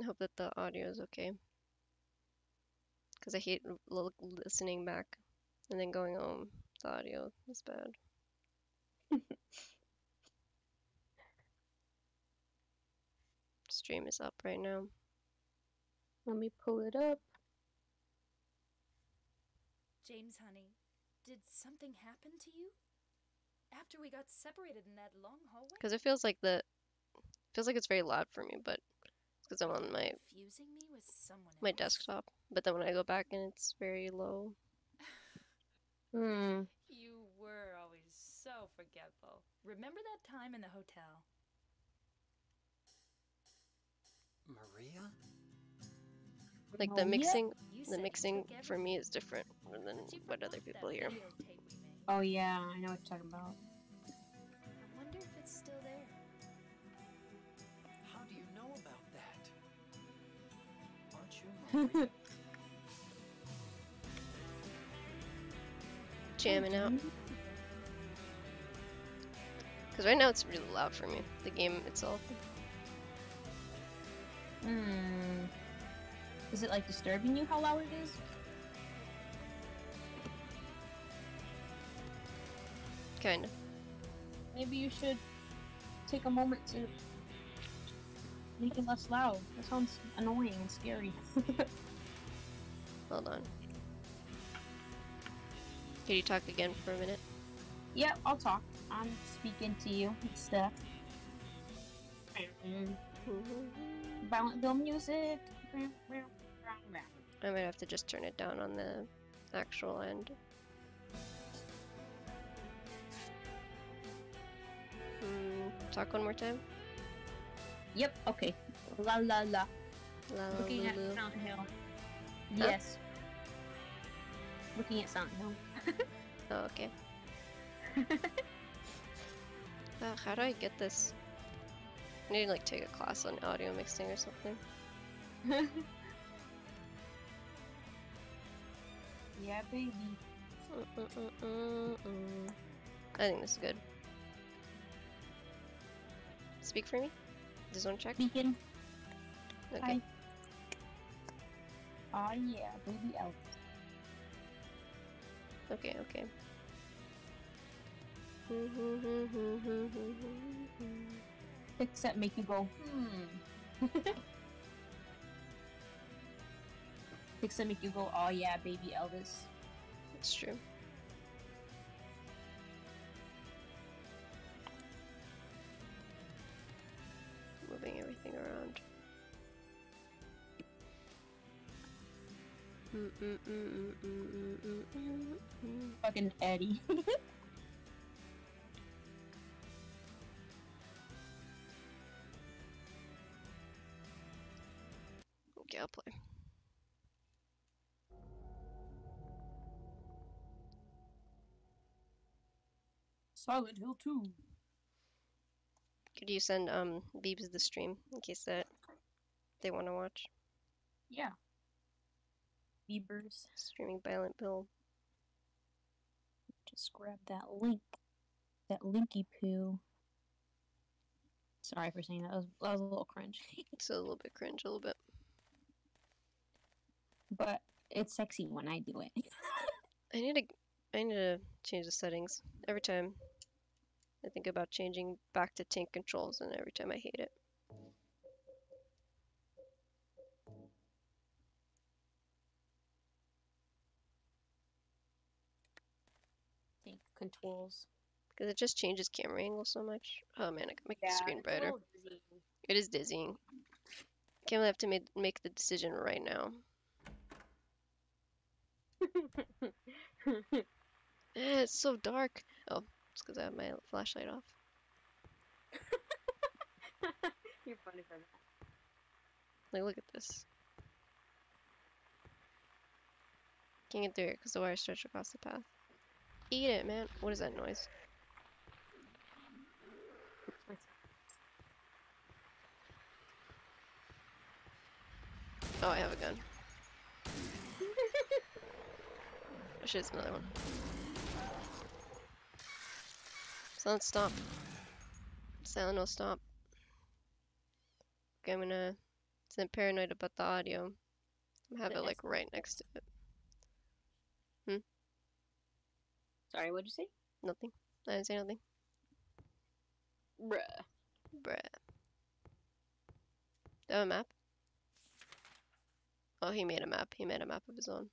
I hope that the audio is okay. Because I hate l- l- listening back and then going home. The audio is bad. Stream is up right now. Let me pull it up. James, honey, did something happen to you? After we got separated in that long hallway? Because it feels like the feels like it's very loud for me, but because I'm on my me with someone my else? desktop. But then when I go back and it's very low. Hmm. You were always so forgetful. Remember that time in the hotel? Maria? Like the mixing, You the mixing for me is different than what other people hear. videotape we made. Oh yeah, I know what you're talking about. Jamming out. Because right now it's really loud for me. The game itself. Hmm. Is it like disturbing you how loud it is? Kind of. Maybe you should take a moment to make it less loud. That sounds annoying and scary. Hold on. Can you talk again for a minute? yeah, I'll talk. I'm speaking to you and stuff. Violent film music. I might have to just turn it down on the actual end. Hmm, talk one more time. Yep, okay. La la la. La la Looking at lulu. Silent Hill. Yes. Looking at Silent Hill. Oh, okay. Uh, how do I get this? I need to like take a class on audio mixing or something. yeah, baby. Mm-mm-mm-mm-mm. I think this is good. Speak for me. This one check. Beacon. Okay. Hi. Oh yeah, baby elf. Okay. Okay. Except make you go, hmm. Except make you go, oh yeah, baby Elvis. It's true. Fucking Eddie. Okay, I'll play. Silent Hill 2. Could you send um Beebs the stream in case that they want to watch Yeah. Beavers. streaming Violent Bill? Just grab that link. That linky poo. Sorry for saying that. That was, that was a little cringe. It's a little bit cringe, a little bit. but it's sexy when I do it. I need to I need to change the settings every time. I think about changing back to tank controls, and every time I hate it. Take controls. Because it just changes camera angle so much. Oh man, I can make the screen brighter. It is dizzying. Can't I have to make, make the decision right now. It's so dark. Oh, it's because I have my flashlight off. You're funny for that. Like, look at this. Can't get through it because the wire stretched across the path. Eat it, man. What is that noise? Oh, I have a gun. Oh shit, it's another one. Silent stop. Silent will stop. Okay, I'm gonna So I'm paranoid about the audio. I have it like right next to it. Sorry, what'd you say? Nothing. I didn't say nothing. Bruh. Bruh. Do I have a map? Oh, he made a map. He made a map of his own.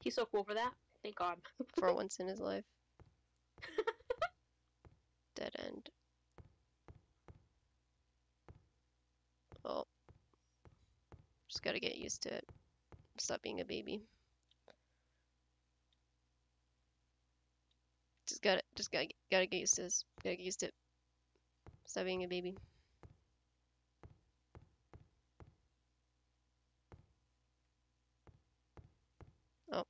He's so cool for that. Thank God. For once in his life. Dead end. Oh. Just gotta get used to it. Stop being a baby. Just gotta, just gotta, gotta get used to this. Gotta get used to it. Stop being a baby. Oh.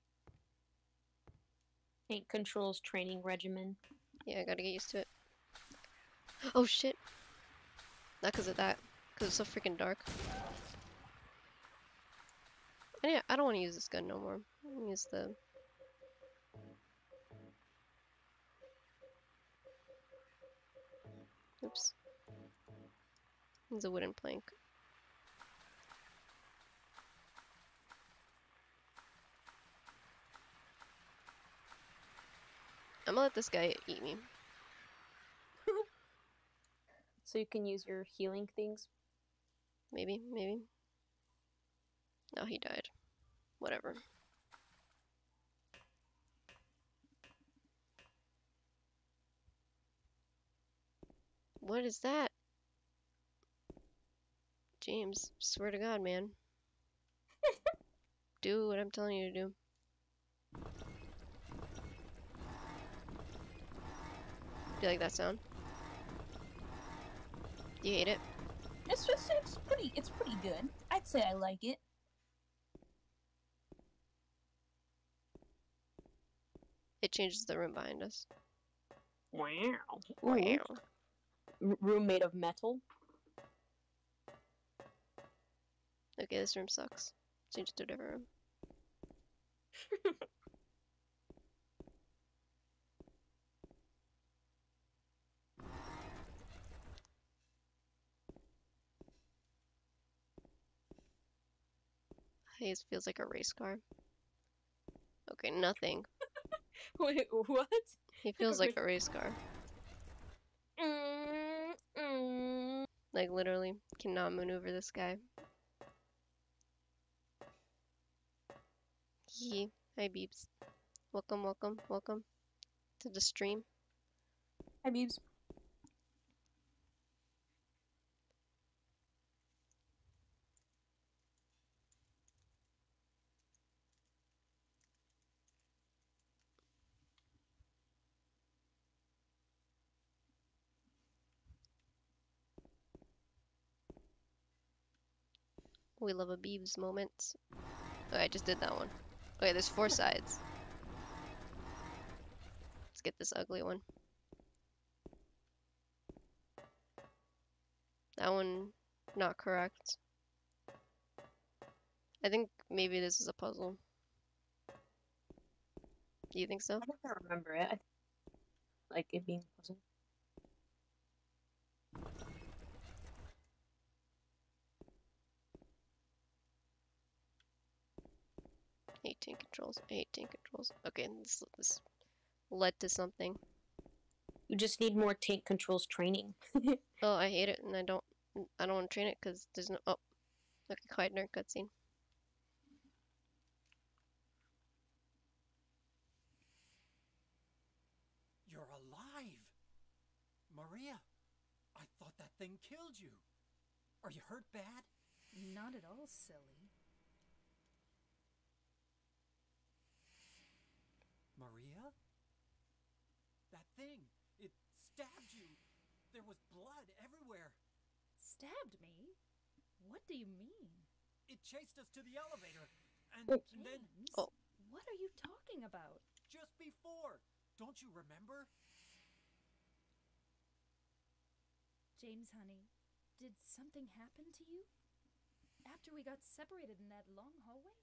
Tank controls training regimen. Yeah, I gotta get used to it. Oh shit! Not because of that. Because it's so freaking dark. And yeah, I don't want to use this gun no more. I'm gonna use the. Oops. Use a wooden plank. I'm gonna let this guy eat me. So you can use your healing things. Maybe, maybe. No, he died. Whatever. What is that? James, swear to God, man. do what I'm telling you to do. Do you like that sound? Do you hate it? It's just it's pretty it's pretty good. I'd say I like it. It changes the room behind us. Wow. Wow. Room made of metal. Okay, this room sucks. Change it to a different room. Haze feels like a race car. Okay, nothing. Wait, what? He feels like a race car. Mm. Like literally cannot maneuver this guy. He, hi Beebs. Welcome, welcome, welcome to the stream. Hi, Beebs. We love a Beebs moment. Okay, I just did that one. Oh, okay, there's four sides. Let's get this ugly one. That one, not correct. I think maybe this is a puzzle. Do you think so? I I remember it. I like it being a puzzle. Eighteen controls. Eighteen controls. Okay, this this led to something. You just need more tank controls training. Oh, I hate it, and I don't. I don't want to train it because there's no. Oh, okay, quiet nerd cutscene. You're alive! Maria, I thought that thing killed you. Are you hurt bad? Not at all silly. Maria? That thing, it stabbed you. There was blood everywhere. Stabbed me? What do you mean? It chased us to the elevator. And, Oh. and then, James, Oh. what are you talking about? just before, don't you remember? James, honey, did something happen to you? After we got separated in that long hallway?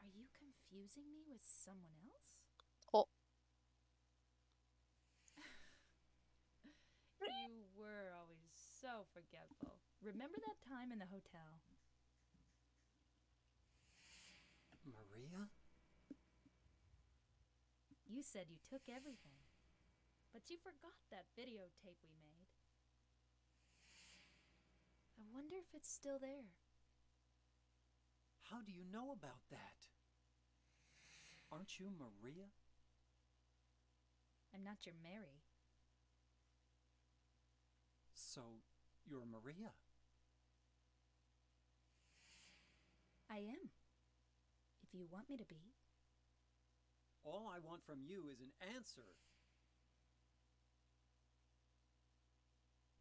Are you confusing me with someone else? Oh. So forgetful. Remember that time in the hotel? Maria? You said you took everything, but you forgot that videotape we made. I wonder if it's still there. How do you know about that? Aren't you Maria? I'm not your Mary. So, you're Maria? I am. If you want me to be. All I want from you is an answer.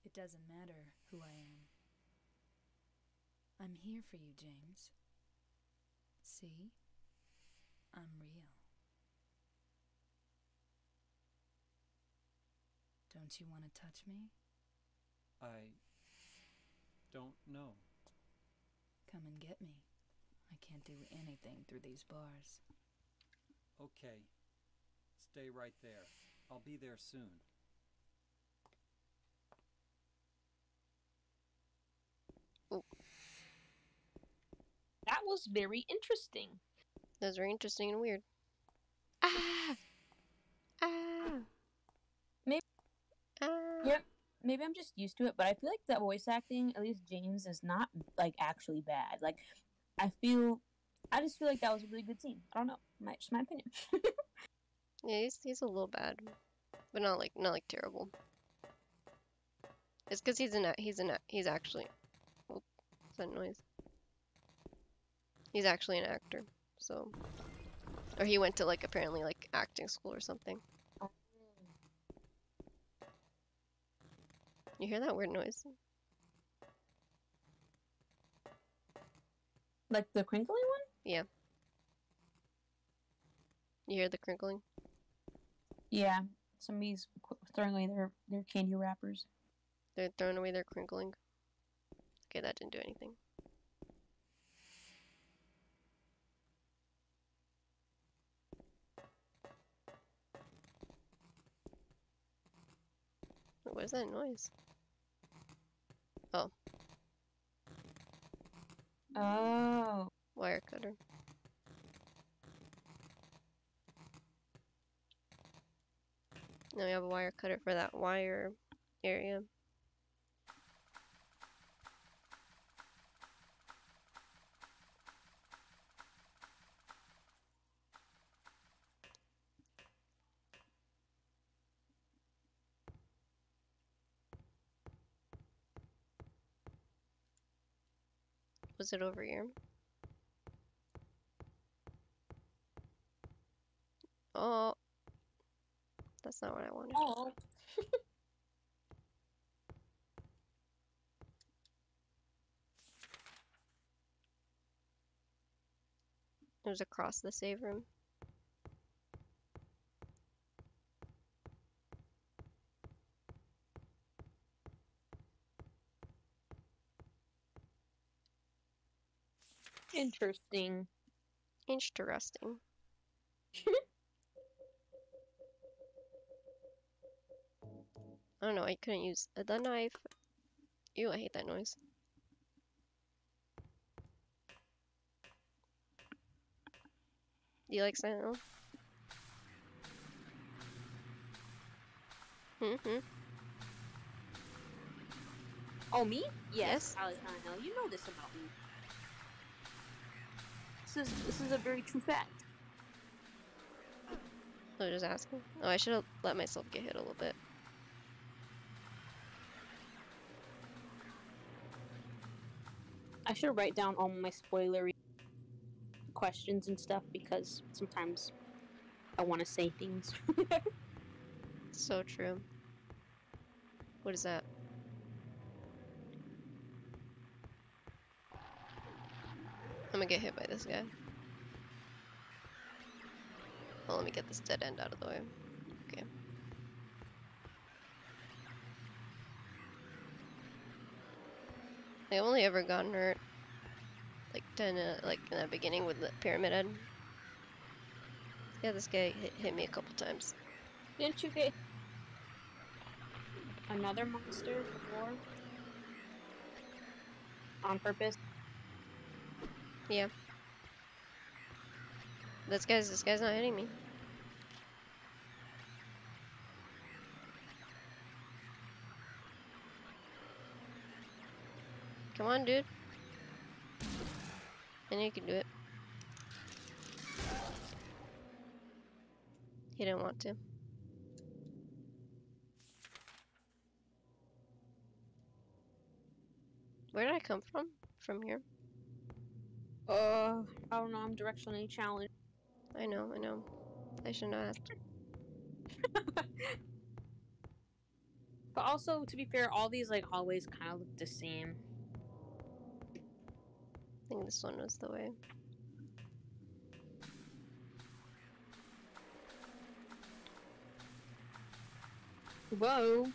It doesn't matter who I am. I'm here for you, James. See? I'm real. Don't you want to touch me? I don't know. Come and get me. I can't do anything through these bars. Okay. Stay right there. I'll be there soon. That was very interesting. That was very interesting and weird. Ah! Ah! Maybe- Ah! Yep. Maybe I'm just used to it, but I feel like that voice acting, at least James, is not like actually bad. Like, I feel, I just feel like that was a really good scene. I don't know, my just my opinion. Yeah, he's he's a little bad, but not like not like terrible. It's because he's an he's an he's actually. Oh, that noise? He's actually an actor, so. Or he went to like apparently like acting school or something. You hear that weird noise? like the crinkly one? Yeah. You hear the crinkling? Yeah. Somebody's throwing away their their candy wrappers. They're throwing away their crinkling. Okay, that didn't do anything. What is that noise? Oh. Wire cutter. Now we have a wire cutter for that wire area. Was it over here? Oh, that's not what I wanted. Oh. It was across the save room. Interesting. Interesting. I don't know, I couldn't use the knife. Ew, I hate that noise. Do you like Silent Hill? Mm-hmm. Oh, me? Yes. Alex Hill. You know this about me. This is this is a very true fact. I was just asking. Oh, I should have let myself get hit a little bit. I should write down all my spoilery questions and stuff because sometimes I want to say things. So true. What is that? I'm gonna get hit by this guy. Well, let me get this dead end out of the way. Okay. I only ever gotten hurt like ten, uh, like in the beginning with the pyramid head. Yeah, this guy hit, hit me a couple times. Didn't you get another monster before? on purpose. This guy's this guy's not hitting me. Come on, dude. Know you can do it. He didn't want to. Where did I come from? From here? Uh, I don't know. I'm directionally challenged. I know, I know. I shouldn't have asked. But also, to be fair, all these like hallways kind of look the same. I think this one was the way. Whoa.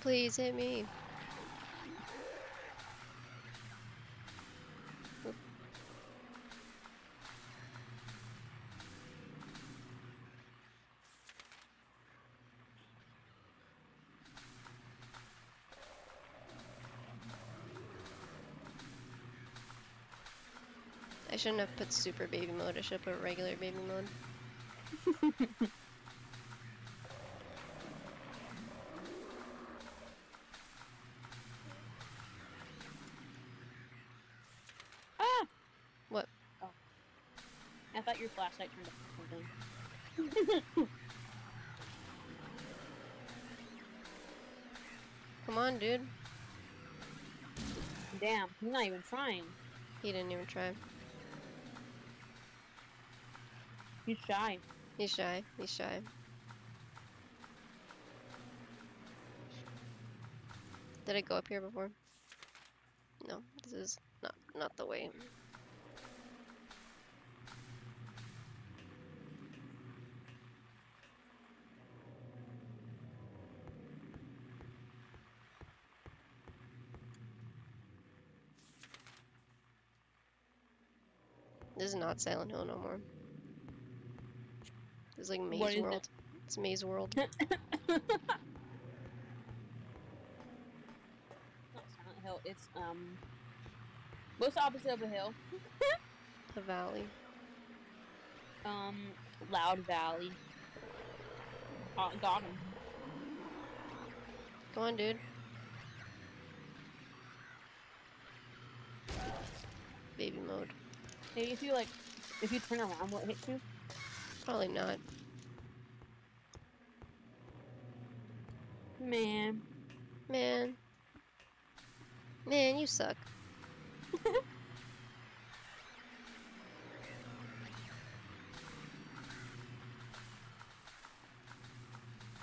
Please hit me. Shouldn't have put super baby mode, I should have put regular baby mode. Ah! What? Oh. I thought your flashlight turned off. Come on, dude. Damn, he's not even trying. He didn't even try. He's shy. He's shy. He's shy. Did I go up here before? No, this is not not the way. This is not Silent Hill no more. This is like Maze What is it? World. It's Maze World. Not Silent Hill. It's um. What's the opposite of a hill? The Valley. Um, Loud Valley. Oh, got him. Go on, dude. Baby mode. Maybe if you like, if you turn around, will it hit you? Probably not. Man. Man. Man, you suck.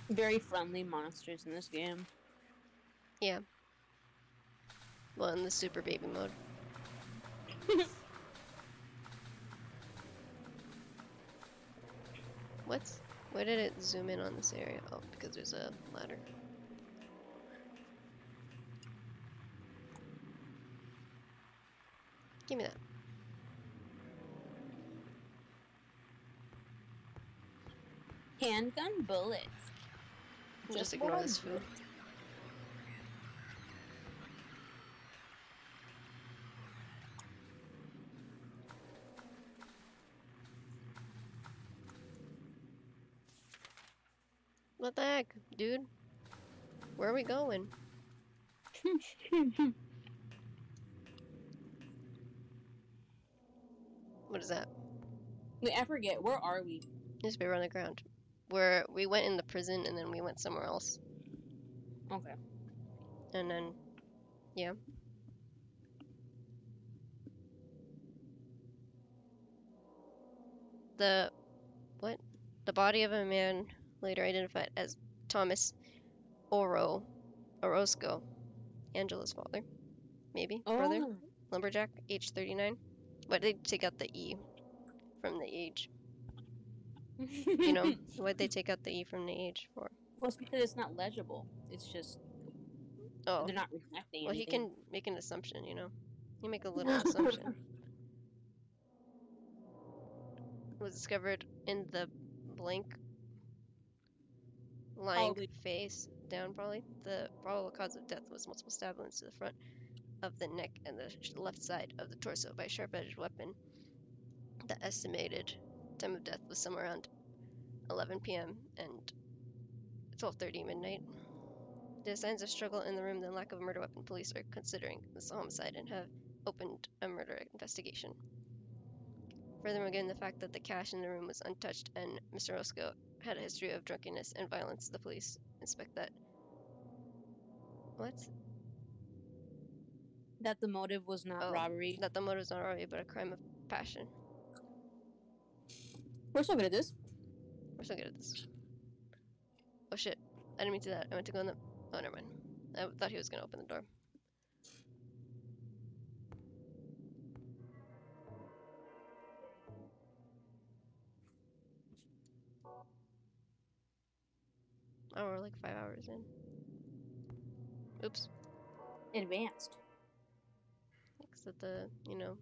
Very friendly monsters in this game. Yeah. Well, in the super baby mode. What's where did it zoom in on this area? Oh, because there's a ladder. Give me that. Handgun bullets. Just what ignore this food. What the heck, dude? Where are we going? What is that? Wait, I forget. Where are we? Newspaper on the ground. Where we went in the prison and then we went somewhere else. Okay. And then, yeah. The, what? The body of a man later identified as Thomas Oro, Orozco, Angela's father. Maybe, brother, Oh. lumberjack, age 39. Why did they take out the E from the age? You know, why'd they take out the E from the age for? well, it's because it's not legible. It's just Oh, they're not reflecting. well, he can make an assumption, you know? You make a little assumption. Was discovered in the blank lying Probably. face down, probably. The probable cause of death was multiple stab wounds to the front of the neck and the left side of the torso by a sharp-edged weapon. The estimated time of death was somewhere around 11 p.m. and 12:30 midnight. The signs of struggle in the room and lack of a murder weapon. Police are considering this a homicide and have opened a murder investigation. Furthermore, given the fact that the cash in the room was untouched and Mr. Orozco had a history of drunkenness and violence, the police inspect that. What? That the motive was not Oh, robbery. That the motive was not robbery, but a crime of passion. We're so good at this. We're so good at this. Oh shit! I didn't mean to do that. I meant to go in the. Oh, never mind. I thought he was gonna open the door. Oh, we're like five hours in. Oops. Advanced. Except the, you know.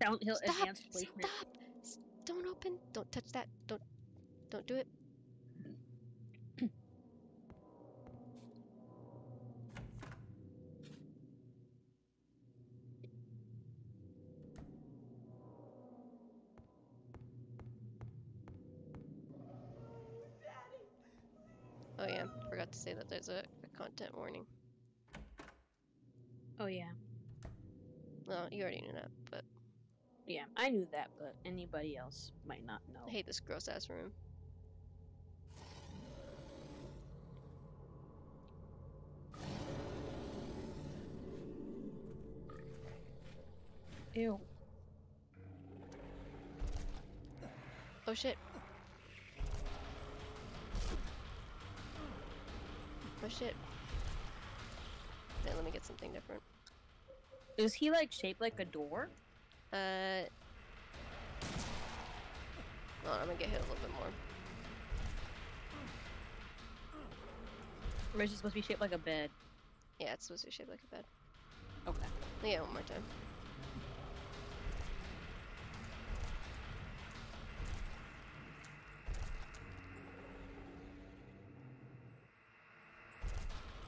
Downhill Stop! advanced placement. Stop! Don't open. Don't touch that. Don't. Don't do it. Forgot to say that there's a, a content warning. Oh yeah. Well, you already knew that, but Yeah, I knew that, but anybody else might not know. I hate this gross ass room. Ew. Oh shit. Oh it. Okay, let me get something different. Is he like shaped like a door? Uh. Hold on, I'm gonna get hit a little bit more. Or is he supposed to be shaped like a bed? Yeah, it's supposed to be shaped like a bed. Okay. Yeah, one more time.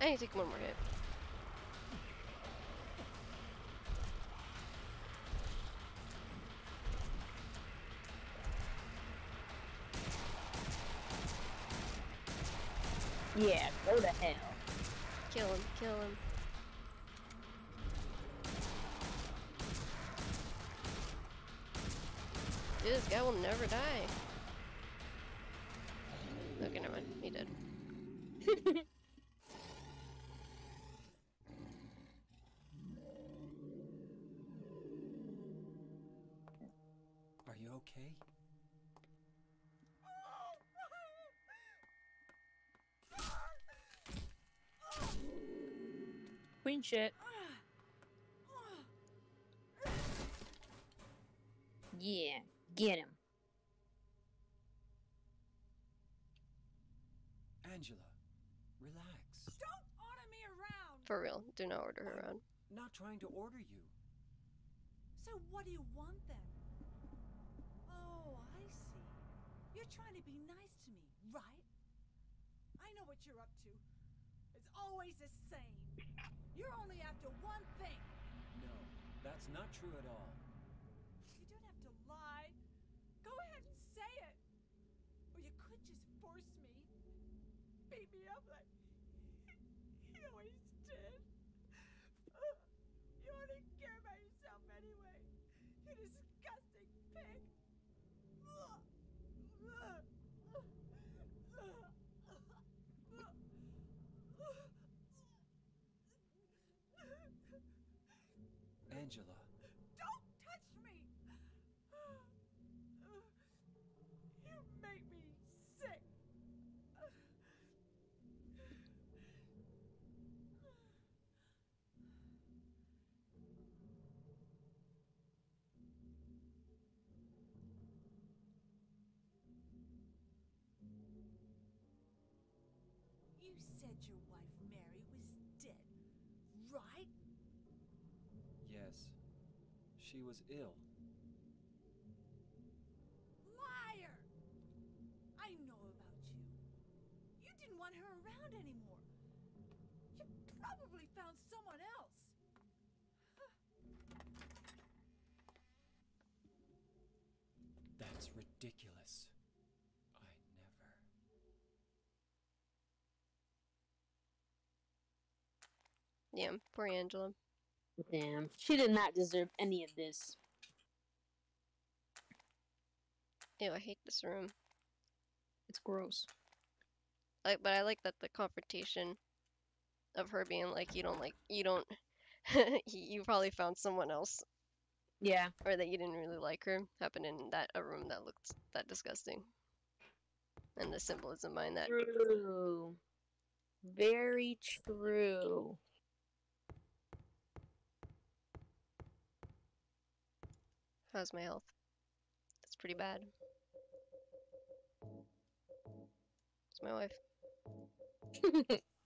I need to take one more hit. Yeah, go to hell. Kill him, kill him. Dude, this guy will never die. Okay, never mind. He did. Are you okay? Queen shit. Yeah, get him. Angela, relax. Don't order me around! For real. Do not order her around. Not trying to order you. So what do you want then? Oh, I see. You're trying to be nice to me, right? I know what you're up to. It's always the same. You're only after one thing. No, that's not true at all. You don't have to lie. Go ahead and say it. Or you could just force me. Beat me up like he always did. Ugh, you only care about yourself anyway. You disgusting pig. Ugh. Ugh. Angela, Don't touch me! You make me sick. You said your wife Mary was dead, right? yes. She was ill. Liar! I know about you. You didn't want her around anymore. You probably found someone else. That's ridiculous. I never. Yeah, poor Angela. Damn, she did not deserve any of this. Ew, I hate this room. It's gross. Like, but I like that the confrontation of her being like, you don't like, you don't, you probably found someone else, Yeah. or that you didn't really like her, happened in that a room that looked that disgusting. And the symbolism behind that. True. Very true. How's my health? That's pretty bad. It's my wife.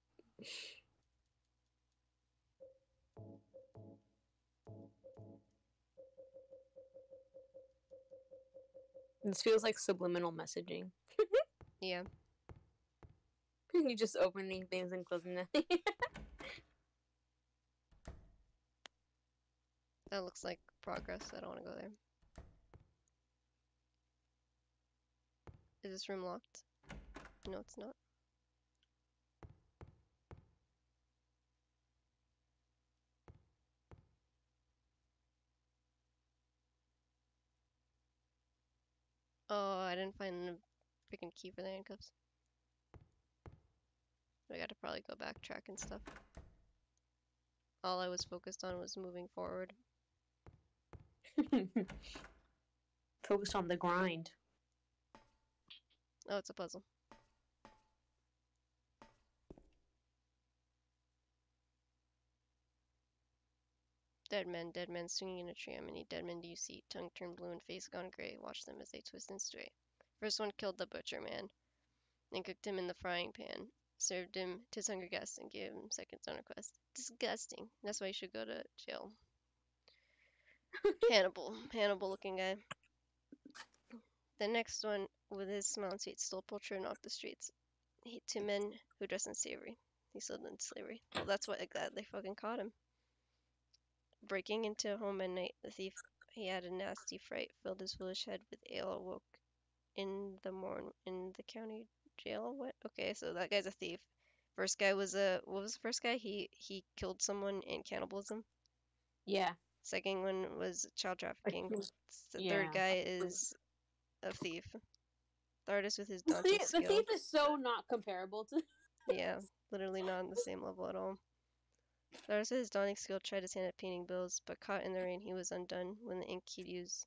this feels like subliminal messaging. Yeah. you just opening things and closing them. That looks like progress. I don't want to go there. Is this room locked? No, it's not. Oh, I didn't find the freaking key for the handcuffs. I gotta probably go backtrack and stuff. All I was focused on was moving forward. Focused on the grind. Oh, it's a puzzle. Dead men, dead men swinging in a tree. How many dead men do you see? Tongue turned blue and face gone gray. Watch them as they twist and stray. First one killed the butcher man, then cooked him in the frying pan, served him to his hungry guests, and gave him seconds on request. Disgusting. That's why you should go to jail. Hannibal, Hannibal looking guy. The next one, with his smile and sweet, stole poultry and off the streets. He, two men who dressed in slavery. He sold in slavery. Well, that's what glad they fucking caught him. Breaking into a home at night, the thief he had a nasty fright, filled his foolish head with ale, awoke in the morn in the county jail. What? Okay, so that guy's a thief. First guy was a what was the first guy? He he killed someone in cannibalism. Yeah. Second one was child trafficking. The third guy is a thief. The artist with his The daunting the thief is so not comparable to. Yeah, literally not on the same level at all. The artist with his daunting skill tried his hand at painting bills, but caught in the rain, he was undone. When the ink he'd used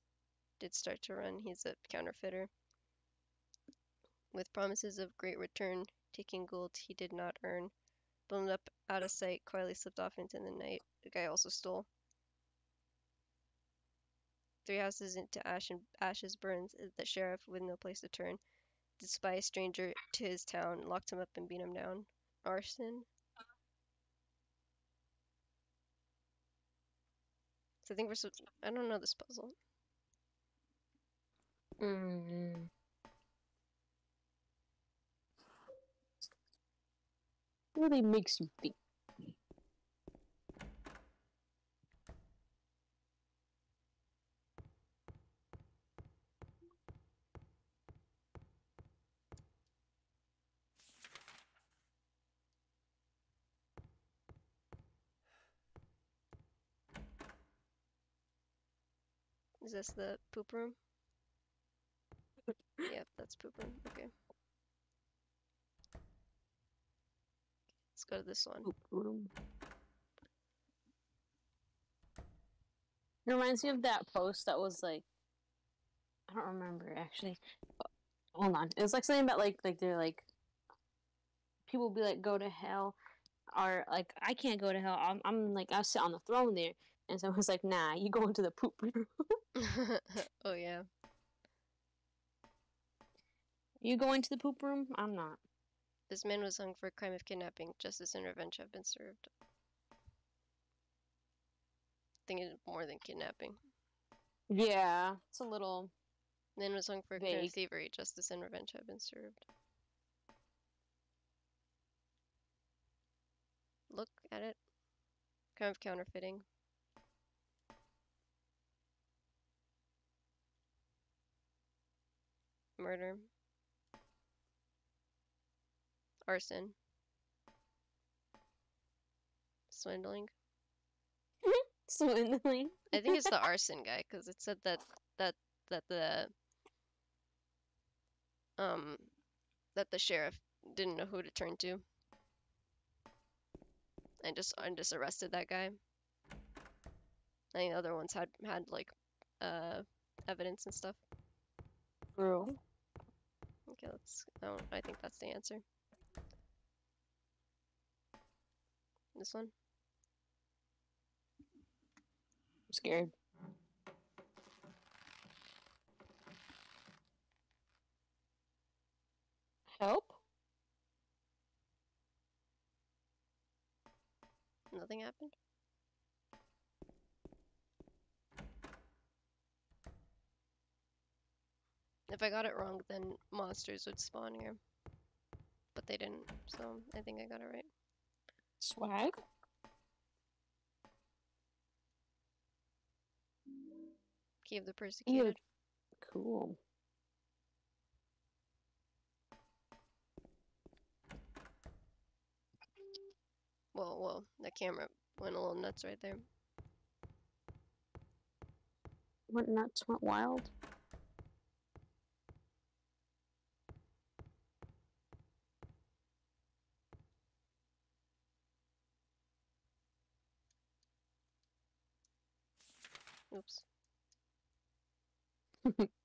did start to run, he's a counterfeiter. With promises of great return, taking gold he did not earn. Blown up out of sight, quietly slipped off into the night. The guy also stole. Three houses into ash and ashes burns. uh, The sheriff, with no place to turn, despite a stranger to his town, locked him up and beat him down. Arson. So I think we're. So, I don't know this puzzle. Mm. Really makes you think. This the poop room? yep, that's poop room. Okay. Let's go to this one. Poop room. It reminds me of that post that was like, I don't remember actually. Hold on, it was like something about like like they're like people be like go to hell, or like I can't go to hell. I'm I'm like I sit on the throne there, and someone's like, Nah, you go into the poop room. oh yeah. you going to the poop room? I'm not. This man was hung for a crime of kidnapping. Justice and revenge have been served. I think it's more than kidnapping. Yeah, it's a little. Man was hung for a crime of thievery. Justice and revenge have been served. look at it. Kind of counterfeiting. Murder. Arson. Swindling. Swindling. I think it's the arson guy because it said that that that the um that the sheriff didn't know who to turn to and just and just arrested that guy. And the other ones had had like uh evidence and stuff. True. Okay, let's. I, I think that's the answer. This one. I'm scared. Help? Nothing happened. If I got it wrong, then monsters would spawn here. But they didn't, so I think I got it right. Swag? Key of the Persecuted. Cool. Whoa, whoa, that camera went a little nuts right there. Went nuts, went wild. Oops.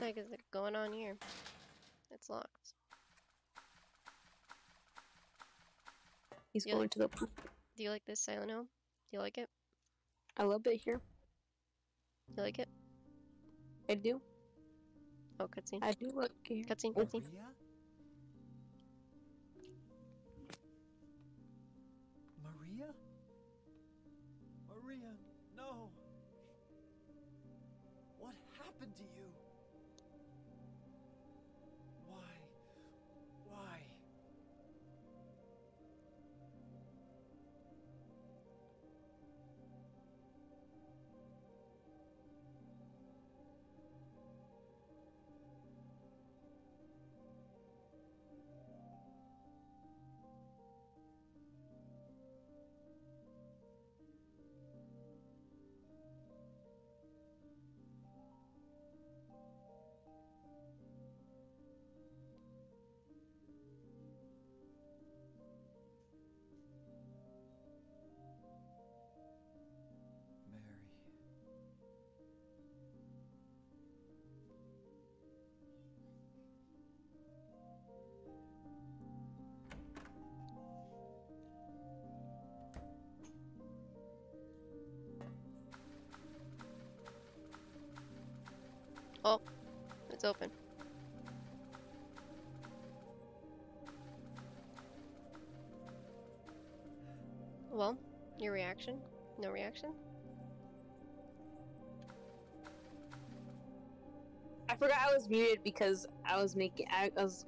the heck is it going on here? It's locked. He's Yeah. going to the pool. Do you like this Silent Hill? Do you like it? I love it here. You like it? I do. Oh, cutscene. I do like it here. Cutscene, Oh. cutscene. Maria? Maria? Maria, no. What happened to you? It's open. Well, your reaction? No reaction? I forgot I was muted because I was making. I, I was.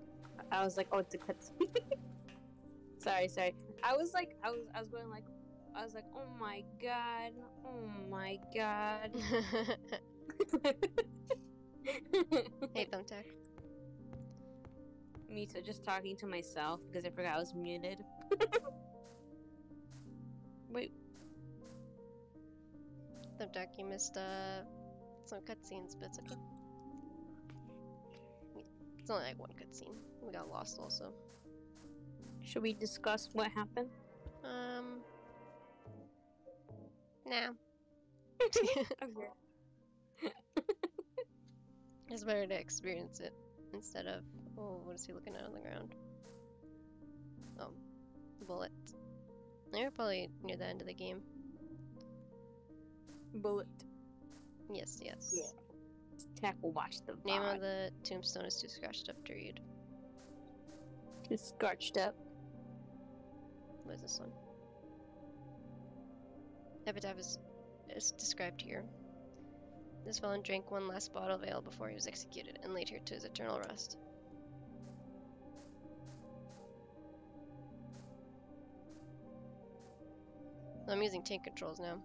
I was like, oh, it's a cutscene. sorry, sorry. I was like, I was, I was going like, I was like, oh my god, oh my god. hey, Thumbtack. Me too, just talking to myself because I forgot I was muted. Wait, Thumbtack, you missed uh, some cutscenes, but it's okay. It's only like one cutscene. We got lost also. should we discuss what happened? Um. Nah. Okay. It's better to experience it instead of, oh, what is he looking at on the ground? Um, oh, bullets. They're probably near the end of the game. Bullet. Yes, yes. Yeah. Tackle watch the Name of the tombstone is too scratched up to read. Just scratched up. What is this one? Epitaph is, is described here. This felon drank one last bottle of ale before he was executed and laid here to his eternal rest. I'm using tank controls now.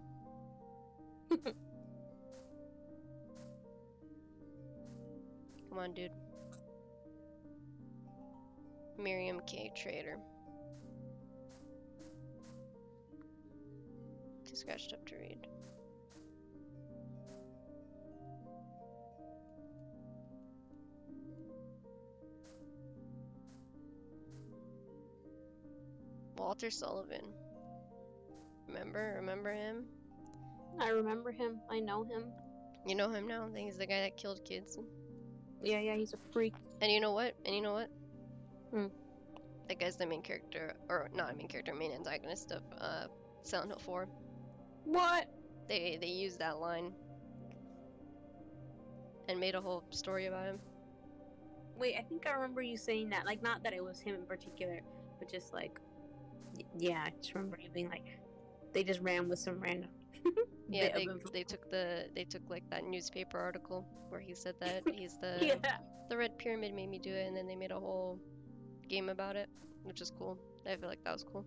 Come on, dude. Miriam K. Trader. Too scratched up to read. Walter Sullivan. Remember? Remember him? I remember him. I know him. You know him now? I think he's the guy that killed kids. Yeah, yeah, he's a freak. And you know what? And you know what? Hmm. That guy's the main character, or not main character, main antagonist of uh, Silent Hill 4. What? They they used that line and made a whole story about him. Wait, I think I remember you saying that. Like, not that it was him in particular, but just like, yeah, I just remember you being like, they just ran with some random. Yeah, they, they took the they took like that newspaper article where he said that he's the yeah. the Red Pyramid made me do it, and then they made a whole game about it, which is cool. I feel like that was cool.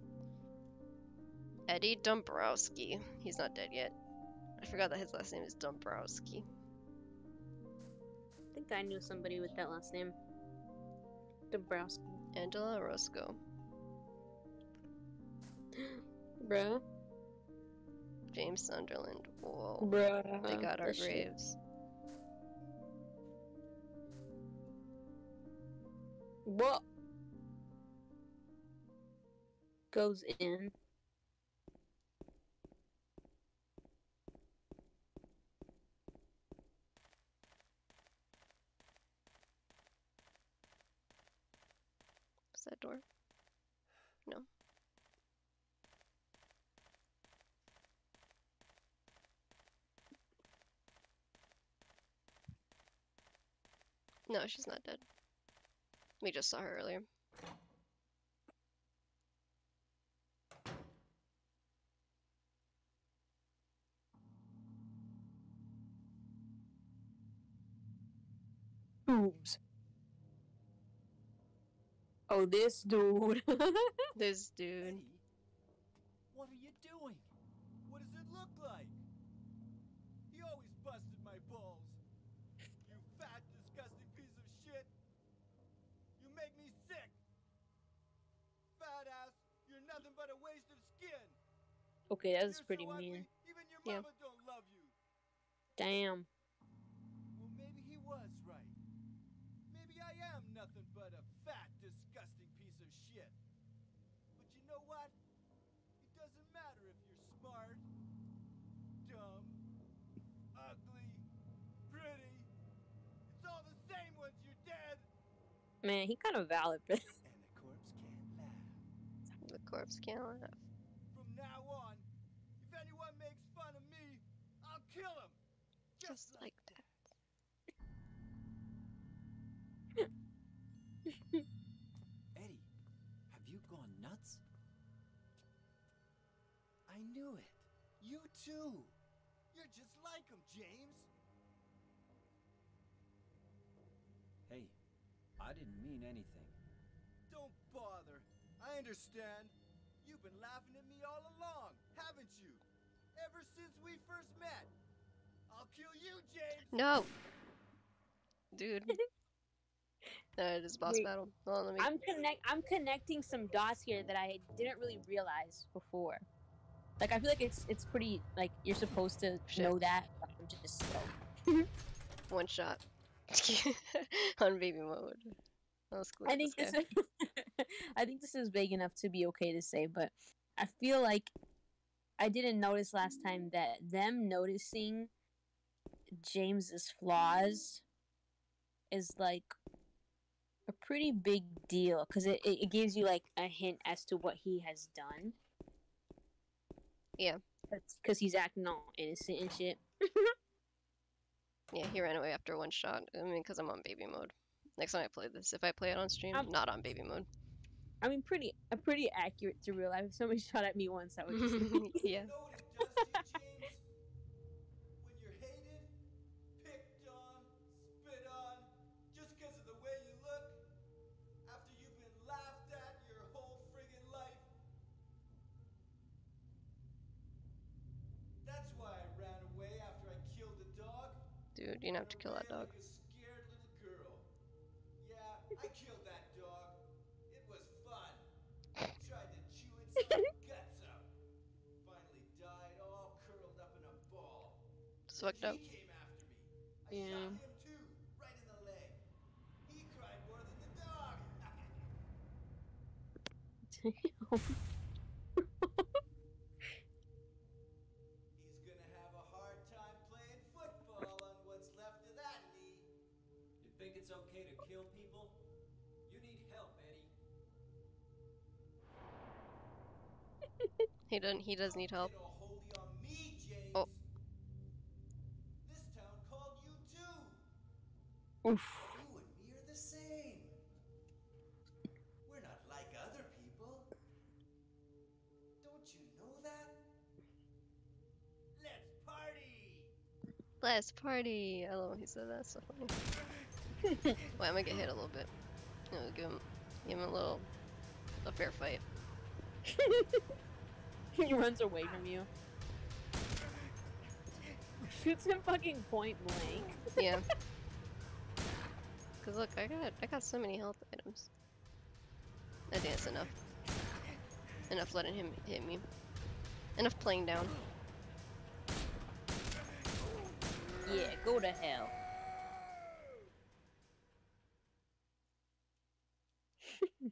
Eddie Dombrowski. He's not dead yet. I forgot that his last name is Dombrowski. I think I knew somebody with that last name. Dabrowski. Angela Orozco. Bruh. James Sunderland. Whoa. Bruh. They got our graves. What? Goes in. Is that door? No. No, she's not dead. We just saw her earlier. Boobs. Oh, this dude. This dude. Eddie, what are you doing? What does it look like? He always busted my balls. You fat, disgusting piece of shit. You make me sick. Fat ass, you're nothing but a waste of skin. Okay, that's You're pretty so mean. even your Yeah. mama don't love you. Damn. Well, maybe he was right. Maybe I am nothing but a fat, disgusting piece of shit. But you know what? It doesn't matter if you're smart, dumb, ugly, pretty. It's all the same once you're dead. Man, he kind of valid, but And the corpse can't laugh. The corpse can't laugh. From now on, if anyone makes fun of me, I'll kill him. Just like that. Eddie, have you gone nuts? I knew it. You too. You're just like him, James. Hey, I didn't mean anything. Don't bother. I understand. You've been laughing at me all along, haven't you? Ever since we first met. I'll kill you, James. No! Dude. That is boss Wait. battle. Hold on, let me. I'm connect. I'm connecting some dots here that I didn't really realize before. Like I feel like it's it's pretty like you're supposed to Shit. know that. but I'm just slow. One shot. on baby mode. That was cool. I think this. Is, I think this is vague enough to be okay to say, but I feel like I didn't notice last time that them noticing James's flaws is like a pretty big deal because it, it, it gives you like a hint as to what he has done. Yeah. Because he's acting all innocent and shit. Yeah, he ran away after one shot. I mean, because I'm on baby mode. Next time I play this, if I play it on stream, Um, not on baby mode. I mean, pretty uh, pretty accurate to real life. If somebody shot at me once, I would just. yeah. You know what it does to you, James? Guts out. Finally died all curled up in a ball. It's fucked up. He came after me. I Yeah. shot him too, right in He doesn't. He does need help. Get all holy on me, Oh. This town called you too. Oof. You and me are the same. We're not like other people. Don't you know that? Let's party. Let's party. I love when he said that. So funny. Wait, I'm gonna get hit a little bit. Give him, give him a little, a fair fight. he runs away from you. Shoots him fucking point blank. Yeah. Cause look, I got, I got so many health items. I think that's enough. Enough letting him hit me. Enough playing down. Yeah, go to hell.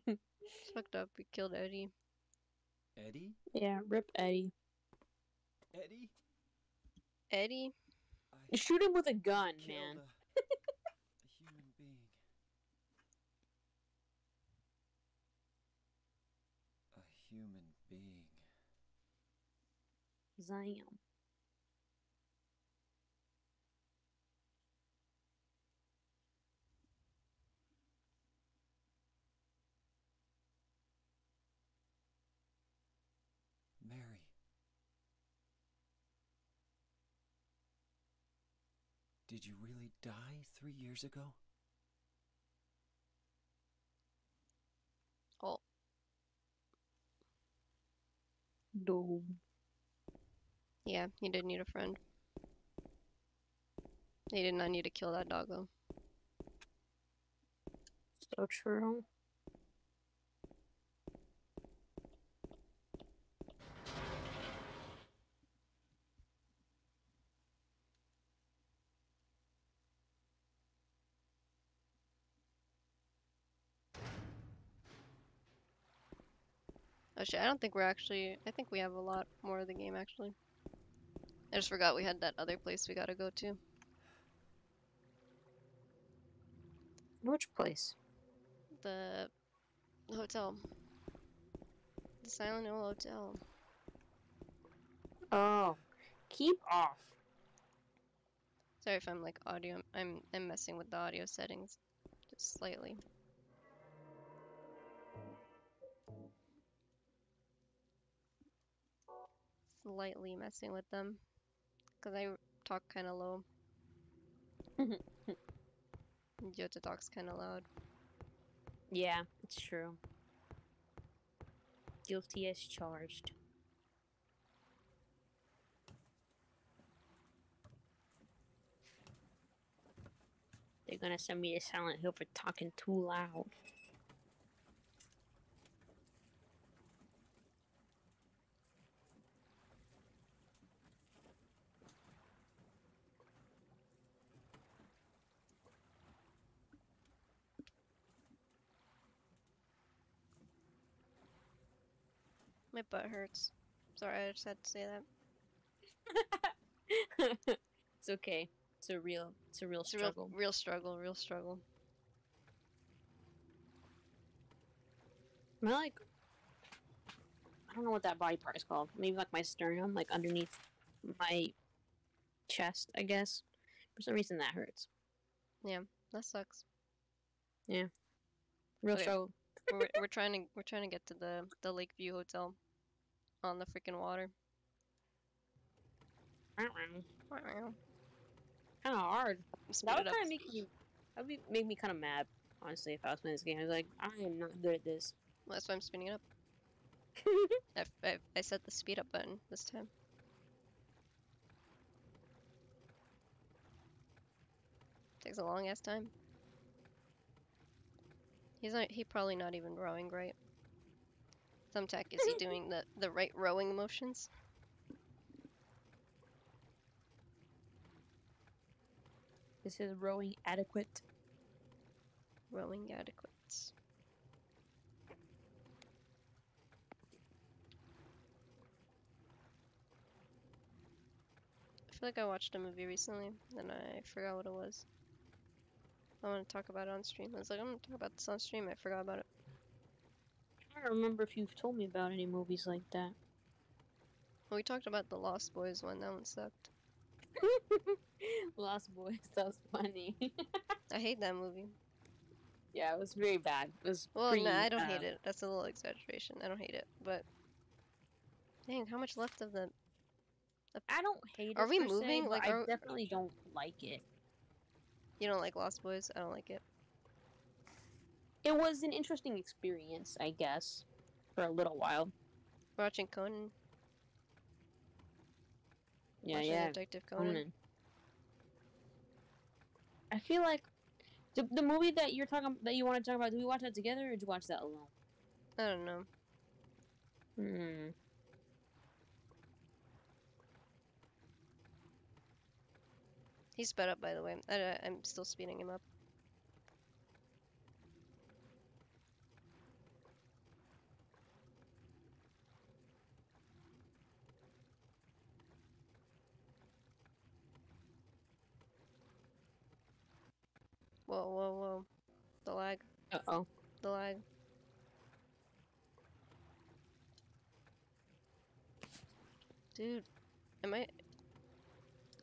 It's fucked up. We killed Eddie. Eddie? Yeah, rip Eddie. Eddie? Eddie? I Shoot him with a gun, man. A, a human being. A human being. Zam. Mary. Did you really die three years ago? Oh, No. yeah. He did need a friend. He did not need to kill that dog though. So true. Shit, I don't think we're actually. I think we have a lot more of the game actually. I just forgot we had that other place we gotta go to. Which place? The the hotel. The Silent Hill Hotel. Oh, keep off. Sorry if I'm like audio. I'm I'm messing with the audio settings, just slightly. Slightly messing with them, cause I talk kind of low. Jota talks kind of loud. Yeah, it's true. Guilty as charged. They're gonna send me to Silent Hill for talking too loud. Butt hurts. Sorry, I just had to say that. it's okay. It's It's a real, it's a real It's a real, struggle. real struggle, real struggle. I like. I don't know what that body part is called. Maybe like my sternum, like underneath my chest, I guess. For some reason, that hurts. Yeah, that sucks. Yeah. Real Okay. struggle. we're, we're trying to we're trying to get to the the Lakeview Hotel on the freaking water. Uh-uh. Kind of hard. That would kind of make me. That would be, make me kind of mad, honestly, if I was playing this game. I was like, I am not good at this. That's why I'm speeding it up. I, I, I set the speed up button this time. Takes a long ass time. He's not. He probably not even rowing right. Thumbtack, is he doing the the right rowing motions? This is rowing adequate. Rowing adequate. I feel like I watched a movie recently, and I forgot what it was. I want to talk about it on stream. I was like, I'm gonna talk about this on stream. I forgot about it. I don't remember if you've told me about any movies like that. Well, we talked about the Lost Boys one. That one sucked. Lost Boys, that was funny. I hate that movie. yeah, it was very bad. It was Well, pretty, no, I don't uh, hate it. That's a little exaggeration. I don't hate it, but dang, how much left of the? I don't hate it. Are we se, moving? Like, I definitely don't like it. You don't like Lost Boys? I don't like it. It was an interesting experience, I guess, for a little while. Watching Conan. Yeah, watching yeah. Detective Conan. Conan. I feel like the, the movie that you're talking that you want to talk about. Do we watch that together or did you watch that alone? I don't know. Hmm. He's sped up, by the way. I, I- I'm still speeding him up. Whoa, whoa, whoa. The lag, Uh oh. the lag. Dude, am I...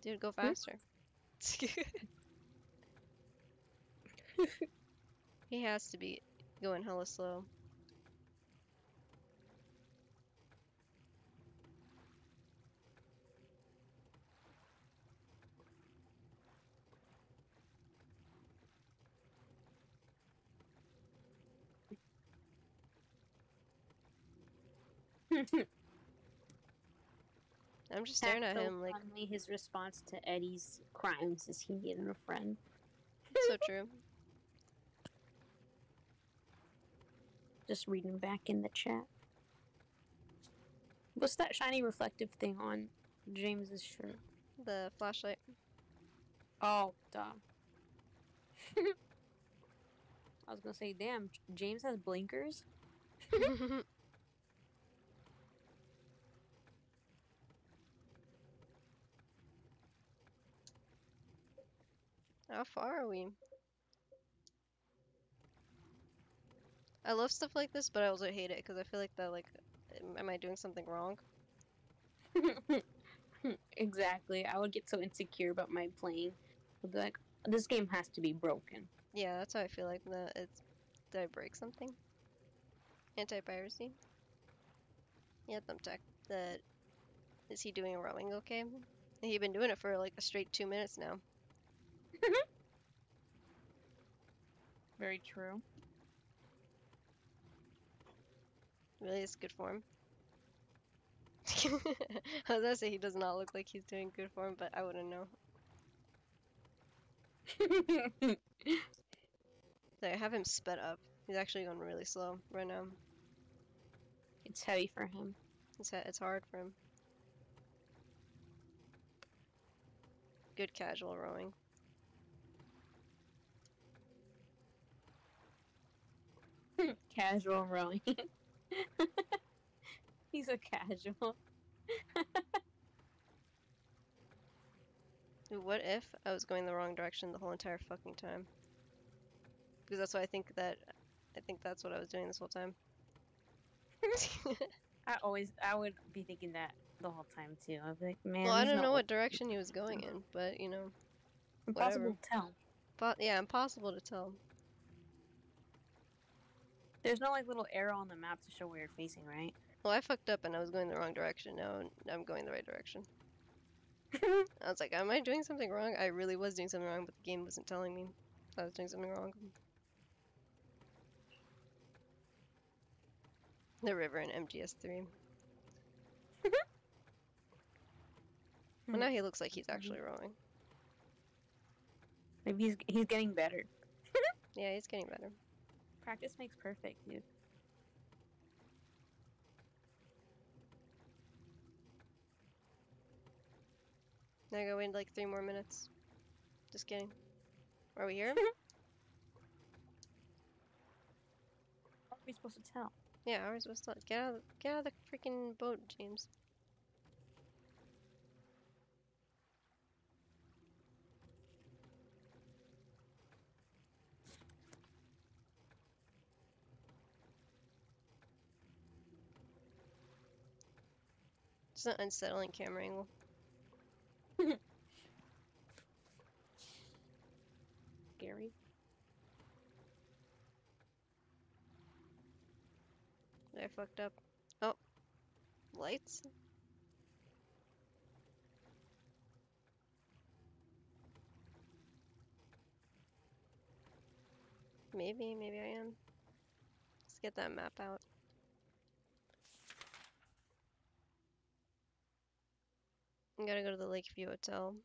Dude, go faster. he has to be going hella slow. I'm just staring at him like, Finally, his response to Eddie's crimes is he needed a friend. so true. Just reading back in the chat. What's that shiny reflective thing on James's shirt? The flashlight. Oh, duh. I was gonna say, damn, James has blinkers. How far are we? I love stuff like this, but I also hate it because I feel like that, like, am- I doing something wrong? exactly. I would get so insecure about my playing. I'd be like, this game has to be broken. Yeah, that's how I feel like. The, it's, did I break something? Anti-piracy? Yeah, Thumbtack. The, is he doing a rowing okay? He been doing it for like a straight two minutes now. Very true. Really, it's good form. I was gonna say he does not look like he's doing good form, but I wouldn't know. So I have him sped up. He's actually going really slow right now. it's heavy for him. It's it's hard for him. Good casual rowing. Casual rowing. He's a casual. What if I was going the wrong direction the whole entire fucking time? Because that's why I think that I think that's what I was doing this whole time. I always, I would be thinking that the whole time too. I'd be like, man, well, I don't know what direction he was going in, but you know, impossible whatever. to tell. But yeah, impossible to tell. There's no like little arrow on the map to show where you're facing, right? Well, I fucked up and I was going the wrong direction. Now I'm going the right direction. I was like, am I doing something wrong? I really was doing something wrong, but the game wasn't telling me I was doing something wrong. The river in MGS3. Well, now he looks like he's actually rowing. Maybe he's he's getting better. Yeah, he's getting better. Practice makes perfect, dude. Now I gotta wait like three more minutes. Just kidding. Are we here? How are we supposed to tell? yeah, how are we supposed to get out? Of, get out of the freaking boat, James. It's an unsettling camera angle. Scary. I fucked up. Oh, lights. Maybe, maybe I am. Let's get that map out. I gotta go to the Lakeview Hotel.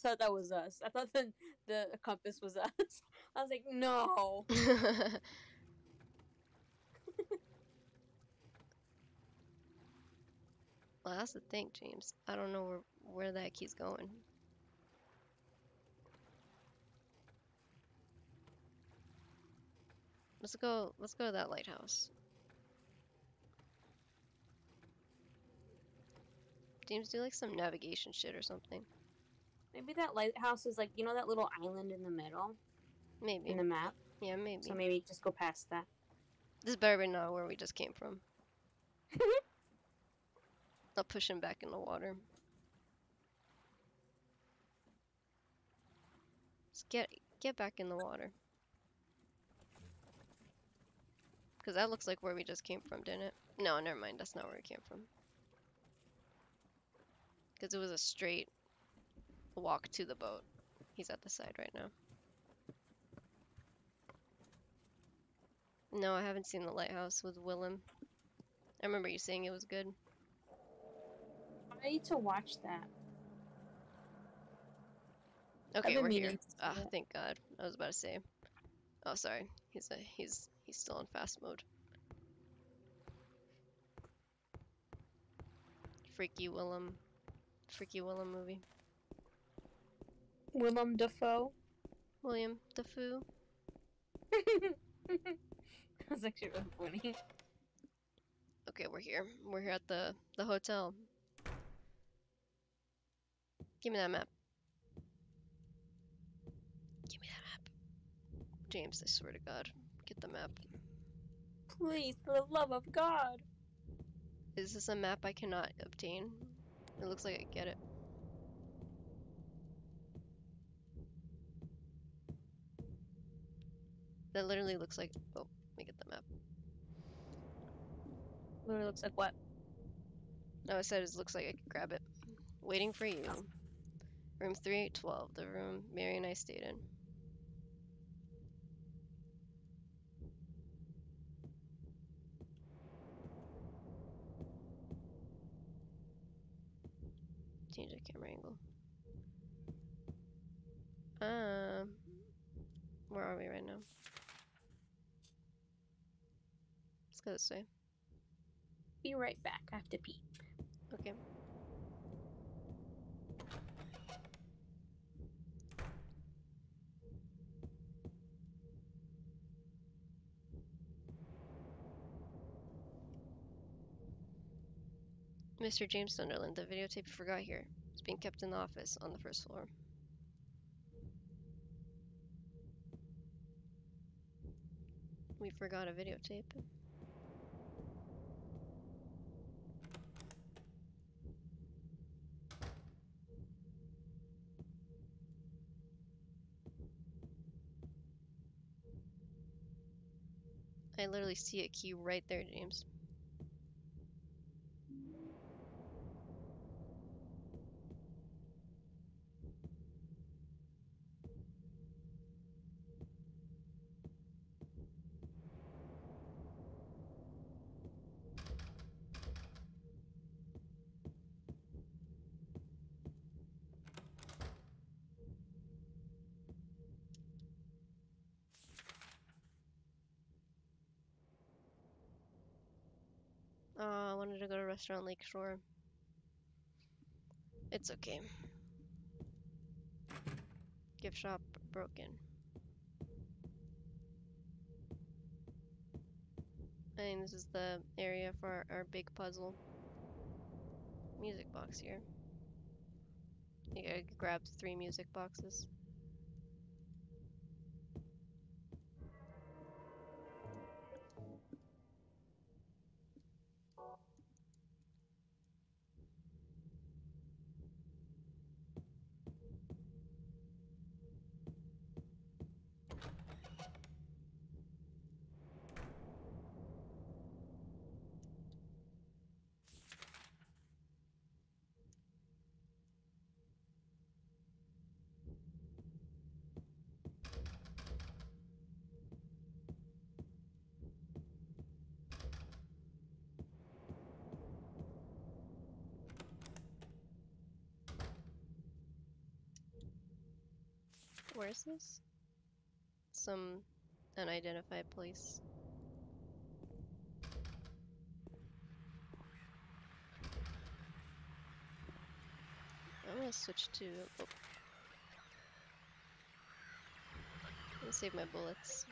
thought that was us. I thought the the compass was us. I was like, no. well, that's the thing, James. I don't know where where that keeps going. Let's go. Let's go to that lighthouse. James, do like some navigation shit or something. Maybe that lighthouse is like you know that little island in the middle Maybe. in the map. Yeah, maybe. So maybe just go past that. This better be not where we just came from. I'll push him back in the water. Just get get back in the water. Cause that looks like where we just came from, didn't it? No, never mind. That's not where we came from. Cause it was a straight walk to the boat. He's at the side right now. No, I haven't seen the lighthouse with Willem. I remember you saying it was good. I need to watch that. Okay, been we're here. meaning to see Ah, it. thank God. I was about to say. Oh, sorry. He's a, he's he's still in fast mode. Freaky Willem. Freaky Willem movie. Willem Dafoe. William Dafoe. That's actually really funny. Okay, we're here. We're here at the the hotel. Give me that map. Give me that map. James, I swear to God, get the map. Please, for the love of God. Is this a map I cannot obtain? It looks like I get it. That literally looks like. Oh, let me get the map. Literally looks like what? No, I said it looks like I could grab it. Waiting for you. Room 312, the room Mary and I stayed in. Change the camera angle. Um, where are we right now? Let's go this way. Be right back. I have to pee. Okay. Mr. James Sunderland, the videotape you forgot here. It's being kept in the office on the first floor. We forgot a videotape. I literally see a key right there, James. Oh, I wanted to go to Restaurant Lakeshore. It's okay. Gift shop broken. I think this is the area for our, our big puzzle. Music box here. You gotta grab three music boxes. Some unidentified place. I'm gonna switch to. Oh. I'm gonna save my bullets.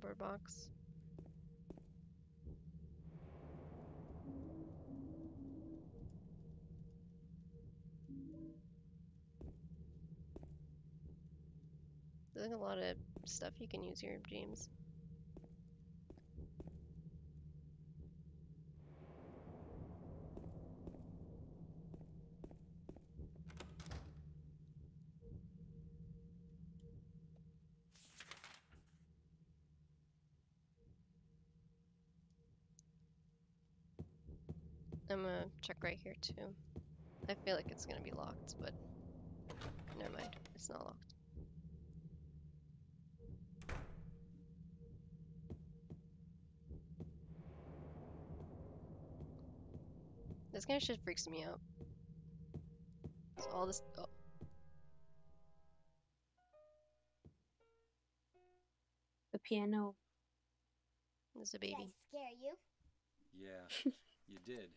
Cardboard box. There's like a lot of stuff you can use here, James. I'm gonna check right here too. I feel like it's gonna be locked, but never mind. It's not locked. This kind of shit freaks me out. So all this. Oh. The piano. There's a Did I baby. scare you? Yeah, you did.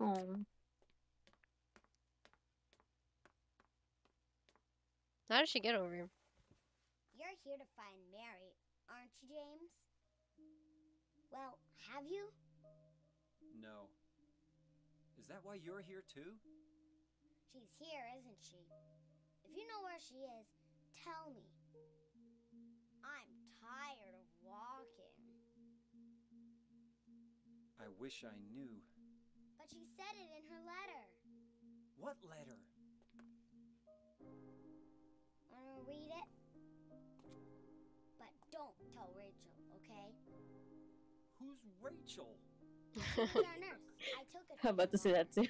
Oh, How did she get over here? You're here to find Mary, aren't you, James? Well, have you? No. Is that why you're here too? She's here, isn't she? If you know where she is, tell me. I'm tired of walking. I wish I knew. But she said it in her letter. What letter? Wanna read it? But don't tell Rachel, okay? Who's Rachel? She's our nurse. I took it. I'm about to say that too.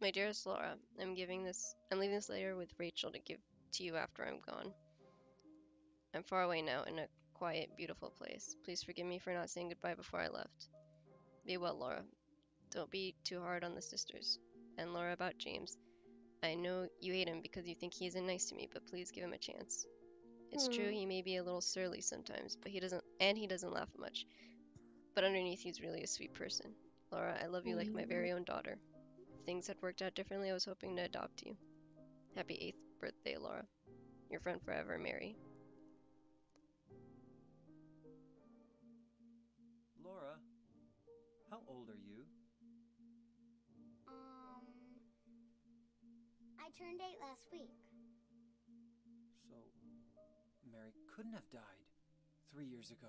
My dearest Laura, I'm giving this I'm leaving this later with Rachel to give to you after I'm gone. I'm far away now in a quiet, beautiful place. Please forgive me for not saying goodbye before I left. Be well, Laura. Don't be too hard on the sisters. And Laura, about James. I know you hate him because you think he isn't nice to me, but please give him a chance. It's true Hmm. he may be a little surly sometimes, but he doesn't and he doesn't laugh much. But underneath he's really a sweet person. Laura, I love you like my very own daughter. If things had worked out differently, I was hoping to adopt you. Happy 8th birthday, Laura. Your friend forever, Mary. Laura, how old are you? Um, I turned eight last week. So, Mary couldn't have died three years ago.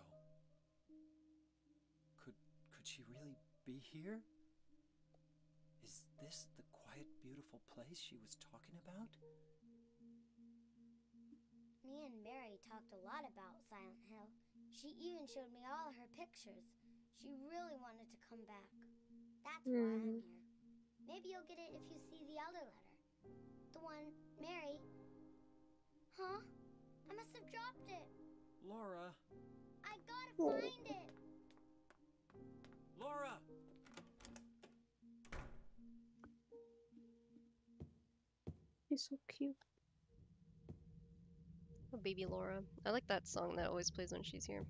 Could could she really be here? Is this the quiet, beautiful place she was talking about? Me and Mary talked a lot about Silent Hill. She even showed me all her pictures. She really wanted to come back. That's why I'm Mhm. here. Maybe you'll get it if you see the other letter. The one, Mary. Huh? I must have dropped it. Laura, He's so cute. Oh, baby Laura. I like that song that always plays when she's here.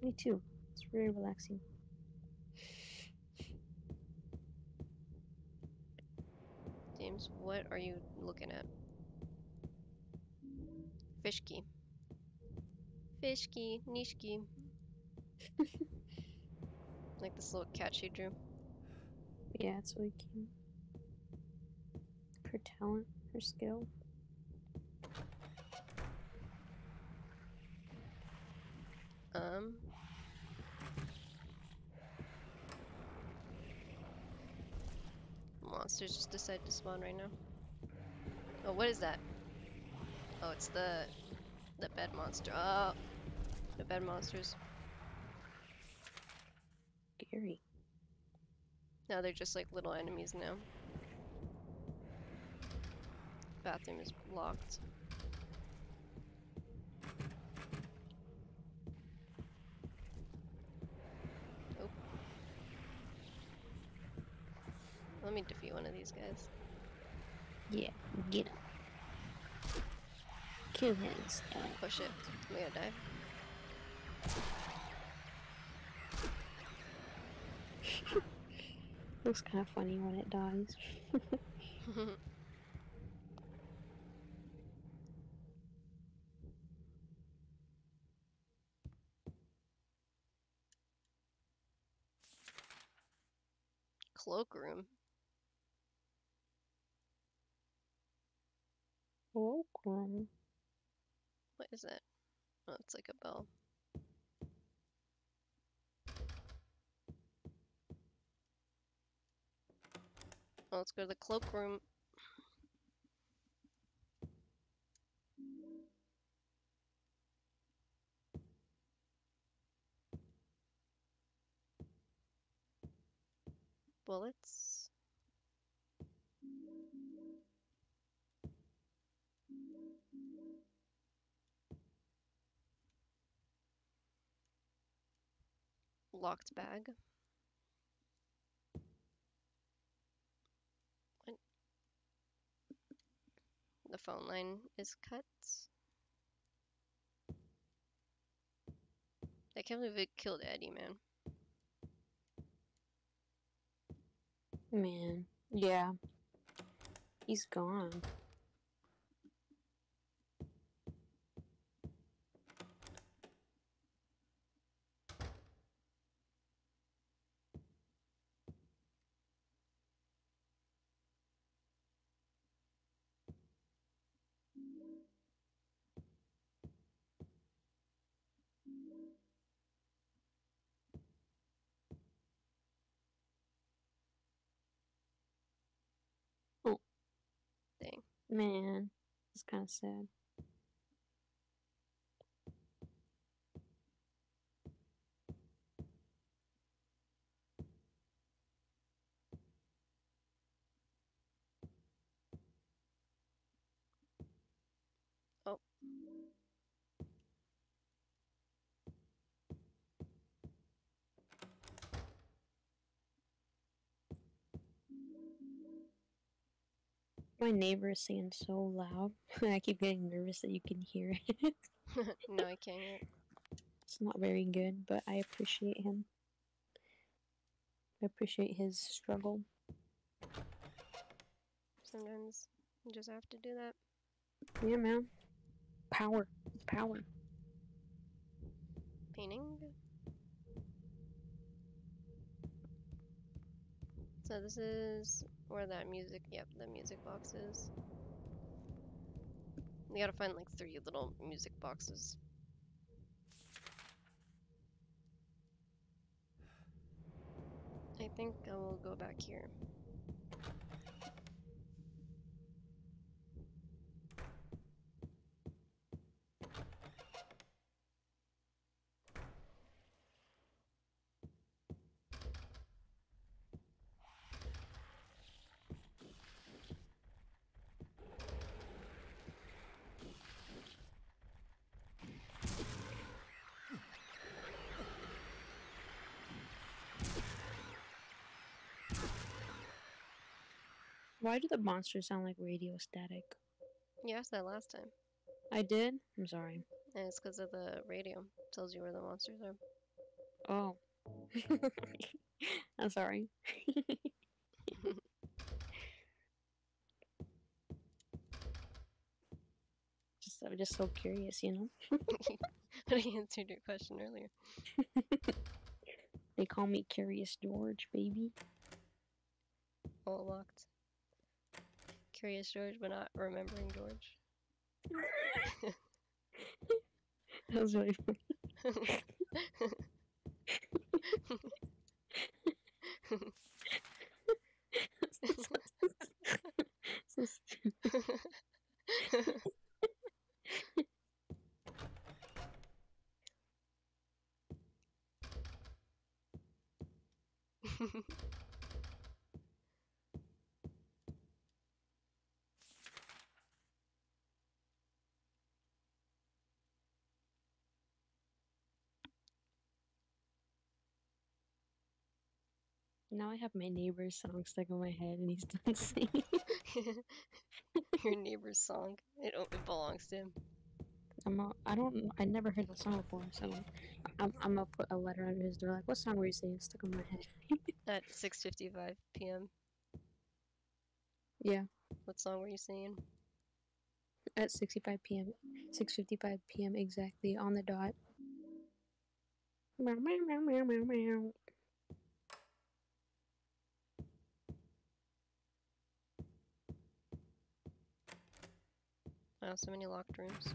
Me too. It's very relaxing. James, what are you looking at? Fishkey. Fishkey, Nishki. like this little cat she drew. Yeah, it's really cute. Her talent, her skill. Um. Monsters just decide to spawn right now. Oh, what is that? Oh, it's the the bed monster. Oh, the bed monsters. Scary. Now they're just like little enemies now. Bathroom is locked. Oh. Let me defeat one of these guys. Yeah, get him. Kill him. Style. Oh shit, am I gonna die? Looks kind of funny when it dies. Cloakroom. Cloakroom. What is that? Oh, it's like a bell. Oh, let's go to the cloakroom. Bullets. Locked bag. The phone line is cut. I can't believe it killed Eddie, man. Man. Yeah. He's gone. Man. It's kind of sad. My neighbor is singing so loud, and I keep getting nervous that you can hear it. no, I can't. It's not very good, but I appreciate him. I appreciate his struggle. Sometimes you just have to do that. Yeah, man. Power. Power. Painting. So this is where that music, yep, the music box is. You gotta find like three little music boxes. I think I will go back here. Why do the monsters sound like radio static? You asked that last time. I did? I'm sorry. And it's because of the radio. tells you where the monsters are. Oh. I'm sorry. just, I'm just so curious, you know? but I answered your question earlier. They call me Curious George, baby. All locked. Curious George, but not remembering George. That was really funny. so stupid. Now I have my neighbor's song stuck in my head and he's done singing. your neighbor's song. It, it belongs to him. I'm I don't I never heard the song before, so I'm, I'm gonna put a letter under his door like, what song were you singing? Stuck in my head. At 6:55 p.m. yeah, What song were you singing? at 65 p.m. 6:55 p.m. exactly on the dot. Meow, meow, meow, meow, meow, meow. Wow, so many locked rooms.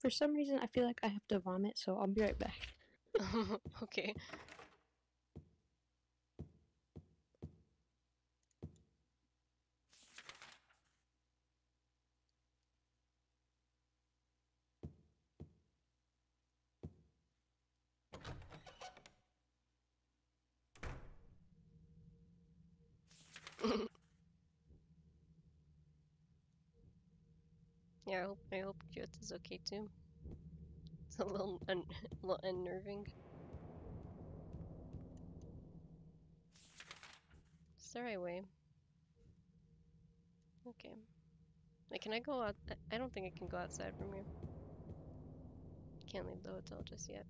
For some reason, I feel like I have to vomit, so I'll be right back. okay. Yeah, I hope I hope Jyoth is okay too. It's a little, un- a little unnerving. Is there a way? Okay. Like, can I go out? I don't think I can go outside from here. Can't leave the hotel just yet.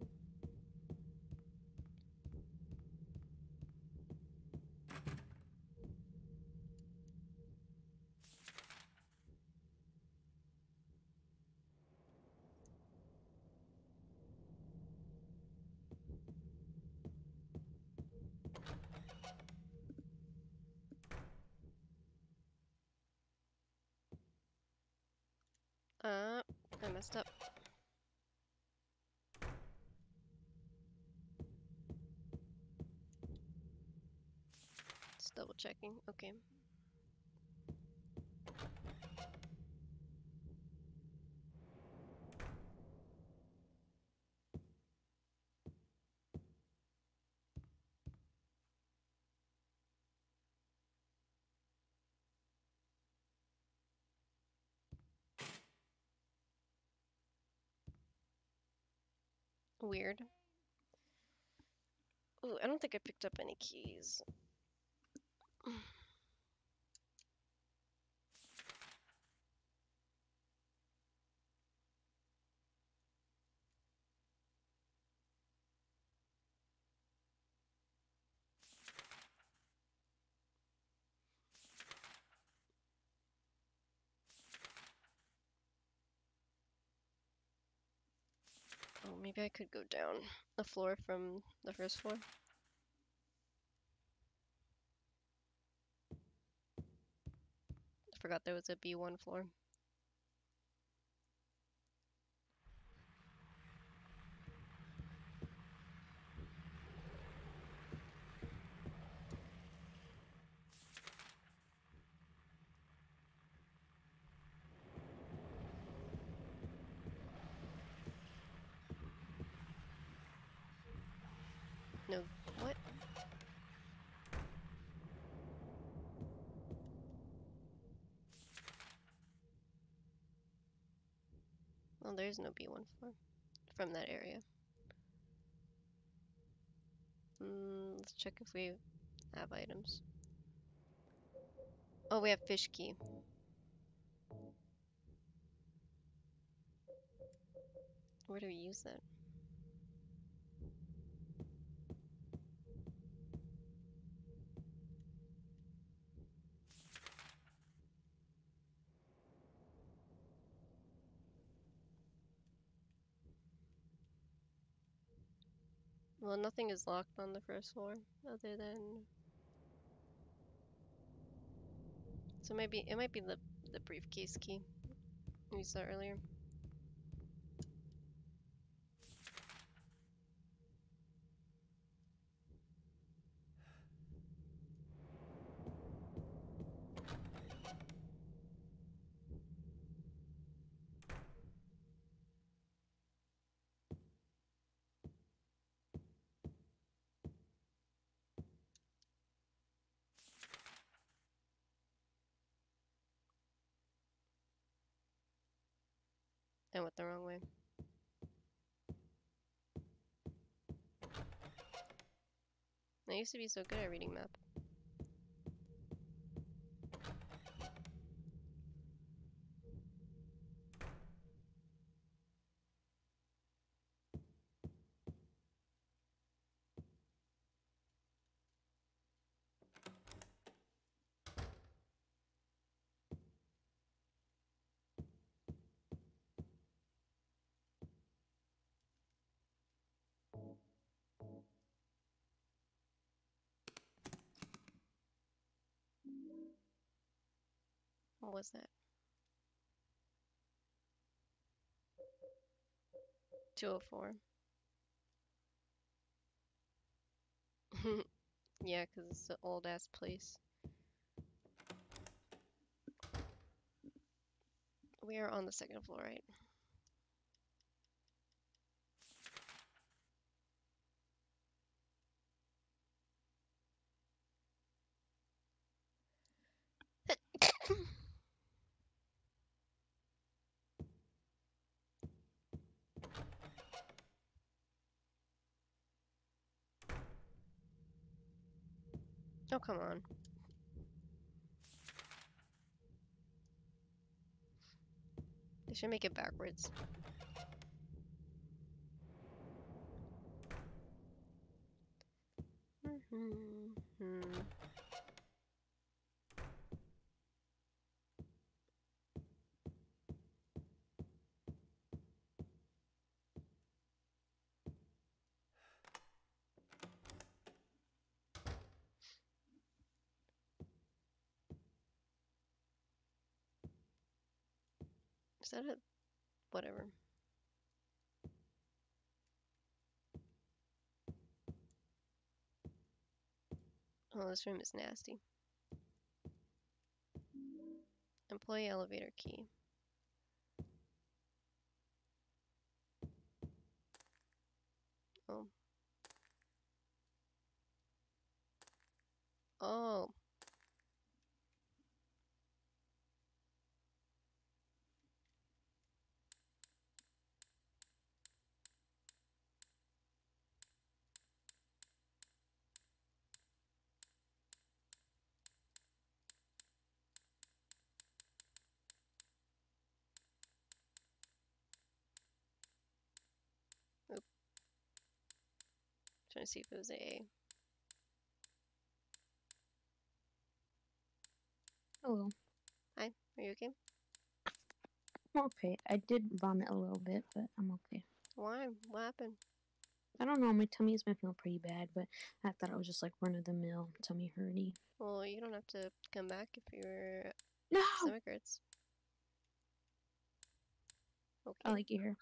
Uh, I messed up. Just double checking. Okay. Weird. Ooh, I don't think I picked up any keys. Oh, maybe I could go down the floor from the first floor. Forgot there was a B1 floor. No, what? There's no B1 floor from that area. Mm, let's check if we have items. Oh, we have fish key. Where do we use that? Well, nothing is locked on the first floor other than. So maybe it might be the the briefcase key we saw earlier. I went the wrong way. I used to be so good at reading map. Was that? 204. yeah, because it's an old ass place. We are on the second floor, right? Oh, come on. They should make it backwards. Mhm. Is that a whatever? Oh, this room is nasty. Employee elevator key. Oh. Oh. trying to see if it was AA. Hello. Are you okay? I'm okay. I did vomit a little bit, but I'm okay. Why? What happened? I don't know. My tummy has been feeling pretty bad, but I thought it was just like run of the mill tummy hurty. Well, you don't have to come back if your No, stomach hurts. Okay. I like it here.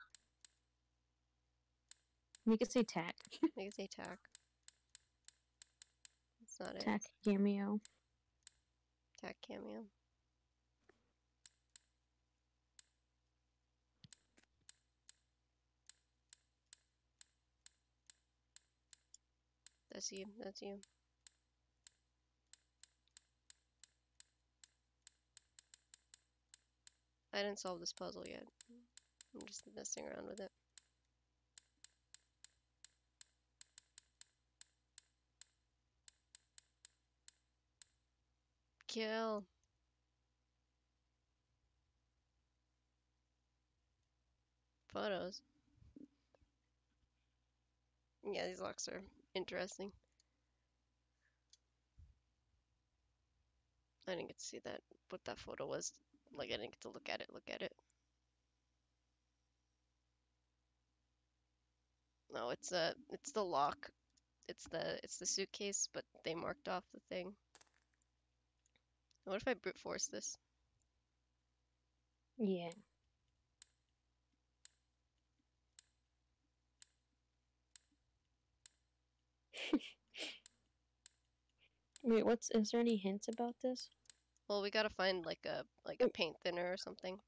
You could say tack. I can say tack. That's not it. tack cameo. Tack cameo. That's you. That's you. I didn't solve this puzzle yet. I'm just messing around with it. Kill. Photos. Yeah, these locks are interesting. I didn't get to see that, what that photo was. Like, I didn't get to look at it, look at it. No, it's a, it's the lock. It's the it's the suitcase, but they marked off the thing. What if I brute force this? Yeah. Wait, what's is there any hints about this? Well, we gotta find like a like a paint thinner or something.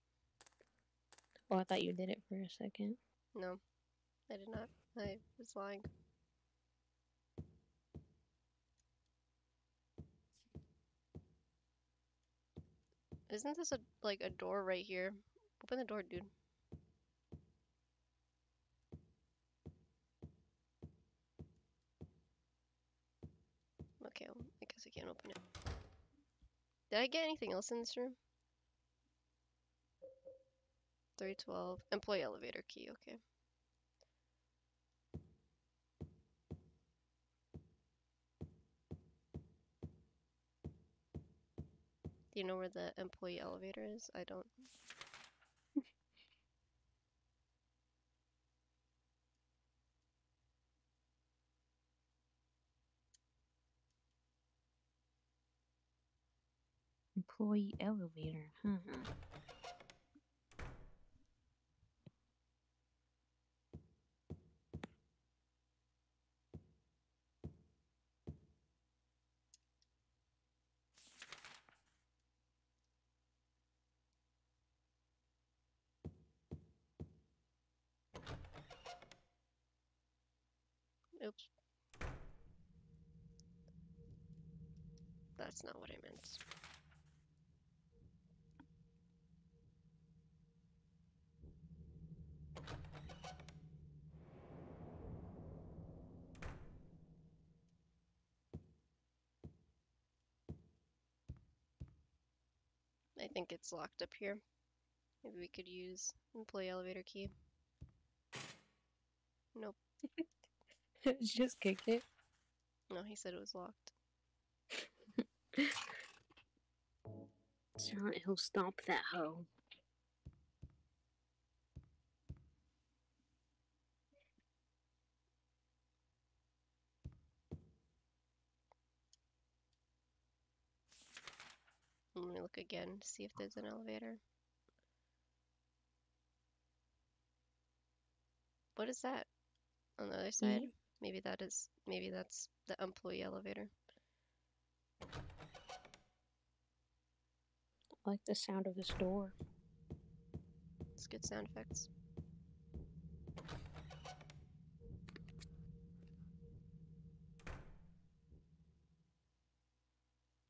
Oh, I thought you did it for a second. No, I did not. I was lying. Isn't this a like a door right here? Open the door, dude. Okay, well, I guess I can't open it. Did I get anything else in this room? 312. Employee elevator key, okay. Do you know where the employee elevator is? I don't. Employee elevator. Huh. Oops. That's not what I meant. I think it's locked up here. Maybe we could use employee elevator key. Nope. Just kick it. No, he said it was locked. Hill stomp that hoe. Let me look again to see if there's an elevator. What is that on the other side? Mm-hmm. Maybe that is, maybe that's the employee elevator. Like the sound of this door. It's good sound effects.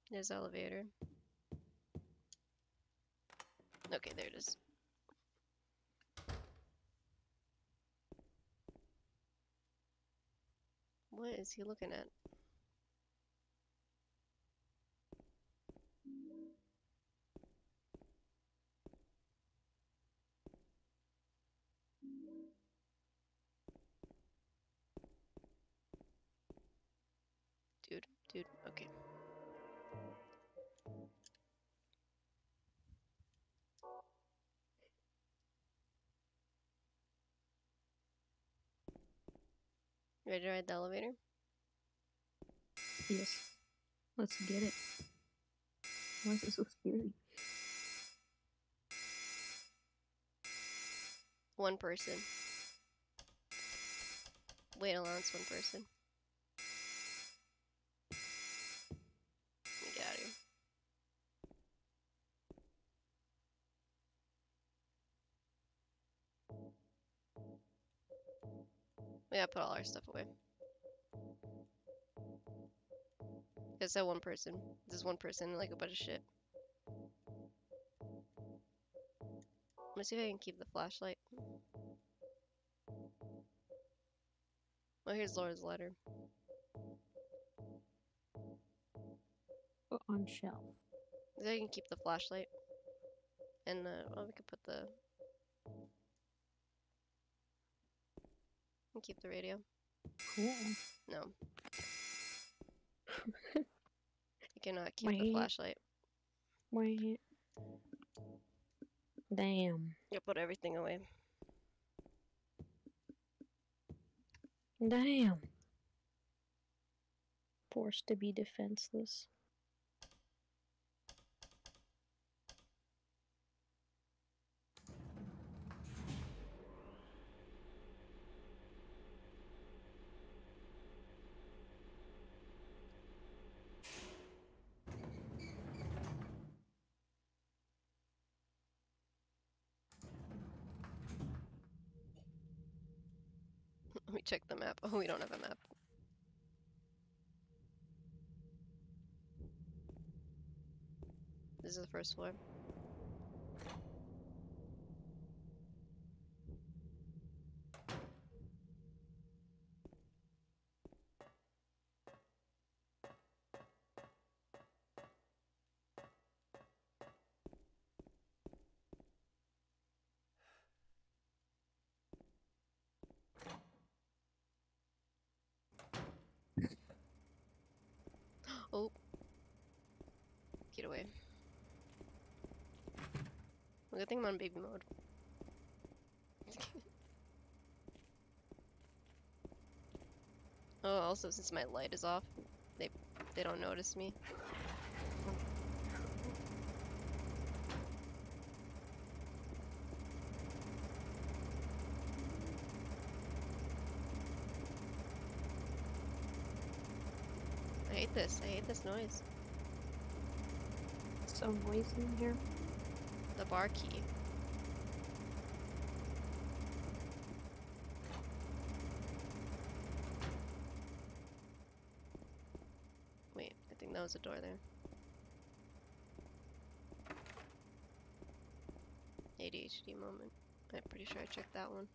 There's elevator. Okay, there it is. What is he looking at? Ready to ride the elevator? Yes. Let's get it. Why is it so scary? One person. Weight allowance, one person. Gotta put all our stuff away. It's that one person. There's one person like a bunch of shit. Let me see if I can keep the flashlight. Oh, here's Laura's letter. Put on shelf. I can keep the flashlight. And the, oh, we could put the. And keep the radio. Cool. No. you cannot keep the Wait. flashlight. Wait. Damn. You put everything away. Damn. Forced to be defenseless. Let me check the map. Oh, we don't have a map. This is the first floor. Oh. Get away. Thing I'm on baby mode. oh, also since my light is off, they they don't notice me. I hate this. I hate this noise. So noisy in here. The bar key. Wait, I think that was a door there. ADHD moment. I'm pretty sure I checked that one.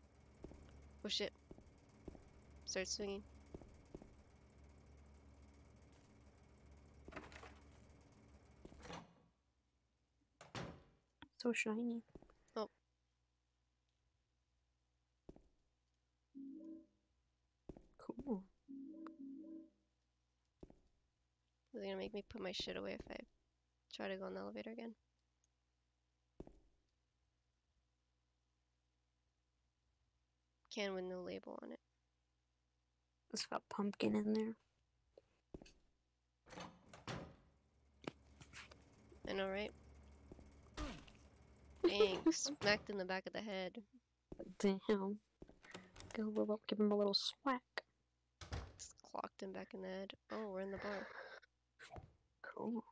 Oh shit. Start swinging. So shiny. Oh. Cool. Is it gonna make me put my shit away if I try to go in the elevator again? Can with no label on it. It's got pumpkin in there. I know, right? Bang! smacked in the back of the head. Damn. Go little, give him a little swack. Just clocked him back in the head. Oh, we're in the bar. Cool.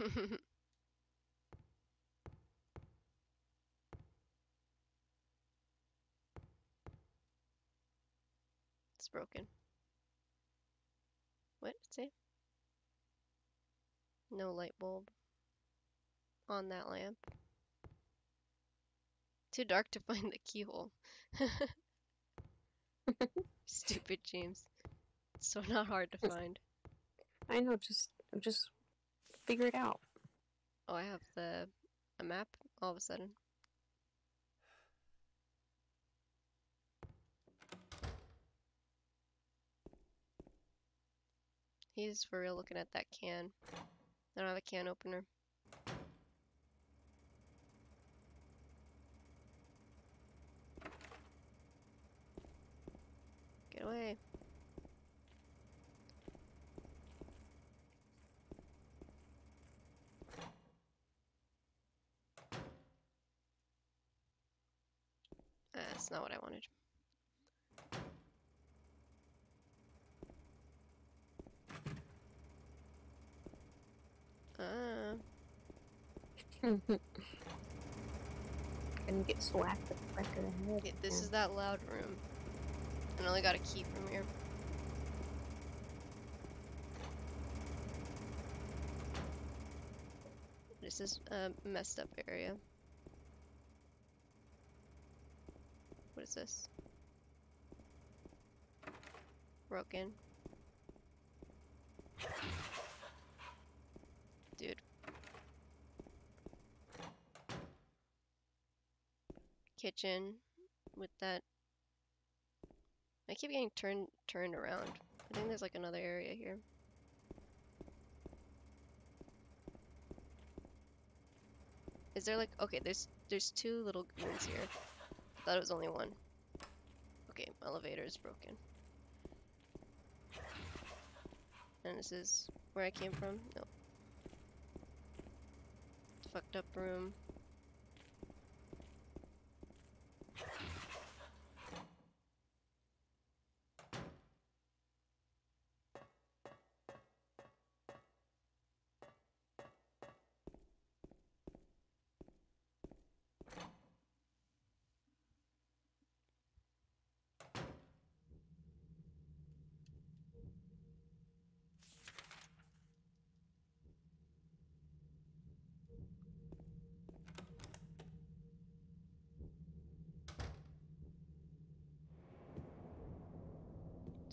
it's broken. What? Say? No light bulb on that lamp. Too dark to find the keyhole. Stupid James. It's so not hard to find. I know, just just figure it out. Oh, I have the a map all of a sudden. He's for real looking at that can. I don't have a can opener. Get away. That's not what I wanted. Gonna get at the back of the head. this is that loud room. I only got a key from here. This is a messed up area. What is this? Broken. Dude. Kitchen with that. I keep getting turned turned around. I think there's like another area here. Is there like okay, there's there's two little rooms here. I thought it was only one. Okay, elevator is broken. And this is where I came from? No. Fucked up room.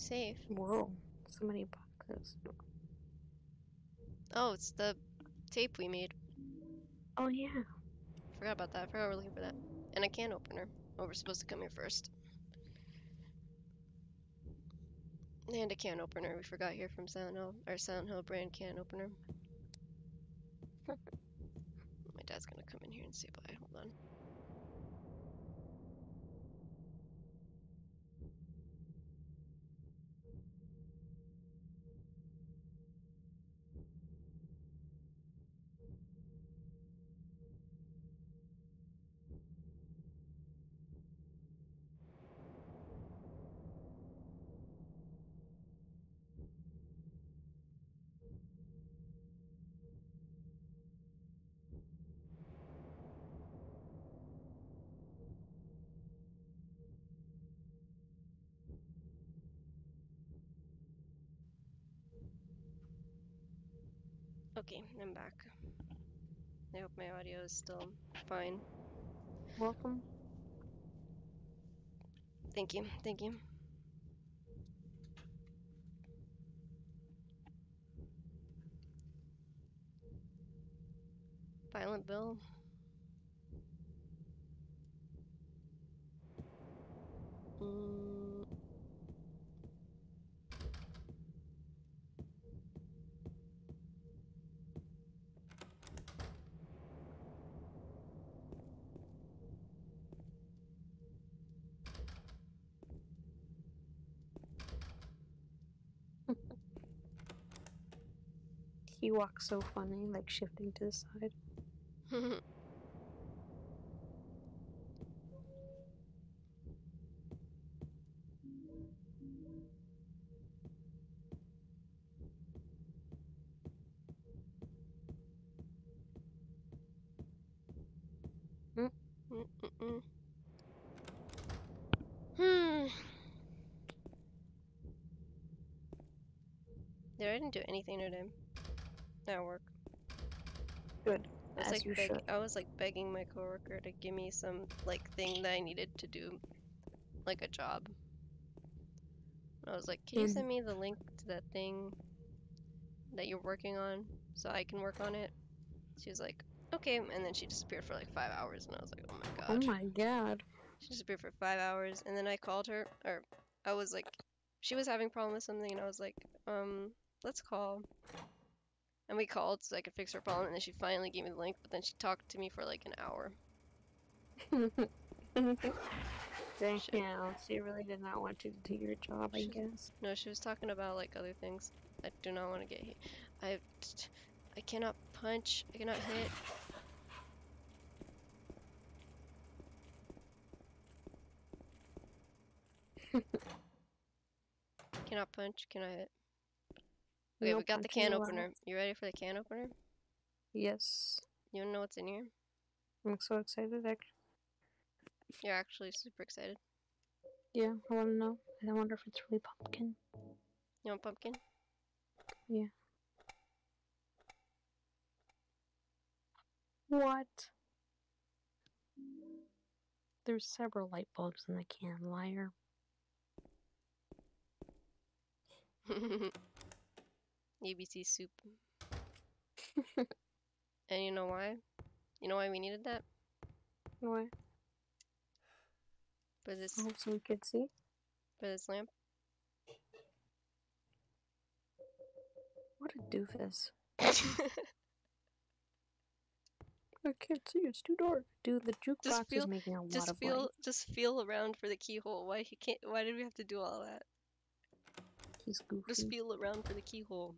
Safe. Whoa, so many boxes. Oh, it's the tape we made. Oh yeah. Forgot about that. I forgot we're looking for that. And a can opener. Oh, we're supposed to come here first. And a can opener we forgot here from Silent Hill. Our Silent Hill brand can opener. My dad's gonna come in here and say bye. Hold on. Okay, I'm back. I hope my audio is still fine. Welcome. Thank you, thank you. Violent Bill. Mm. He walks so funny, like shifting to the side. Mm-mm-mm. Hmm. Yeah, I didn't do anything today. At work. Good. I was As like beg-. I was like begging my coworker to give me some like thing that I needed to do, like a job. I was like, "Can you send me the link to that thing that you're working on so I can work on it?" She was like, "Okay," and then she disappeared for like five hours, and I was like, "Oh my god. Oh god!" my god. She disappeared for five hours, and then I called her, or I was like, she was having a problem with something, and I was like, um, let's call. And we called so I could fix her problem, and then she finally gave me the link, but then she talked to me for like an hour. You. She really did not want you to do your job, I guess. No, she was talking about like other things. I do not want to get hit. I, I cannot punch. I cannot hit. cannot punch. Cannot hit. Okay, No we got the can allowed. opener. You ready for the can opener? Yes. You wanna know what's in here? I'm so excited. Actually. You're actually super excited. Yeah, I want to know. I wonder if it's really pumpkin. You want pumpkin? Yeah. What? There's several light bulbs in the can, liar. ABC soup. and you know why? You know why we needed that? Why? For this Oh, so we could see? for this lamp? What a doofus. I can't see, it's too dark. Dude, the jukebox feel- is making a lot just of feel light. just feel around for the keyhole. Why he can't why did we have to do all that? He's goofy. Just feel around for the keyhole.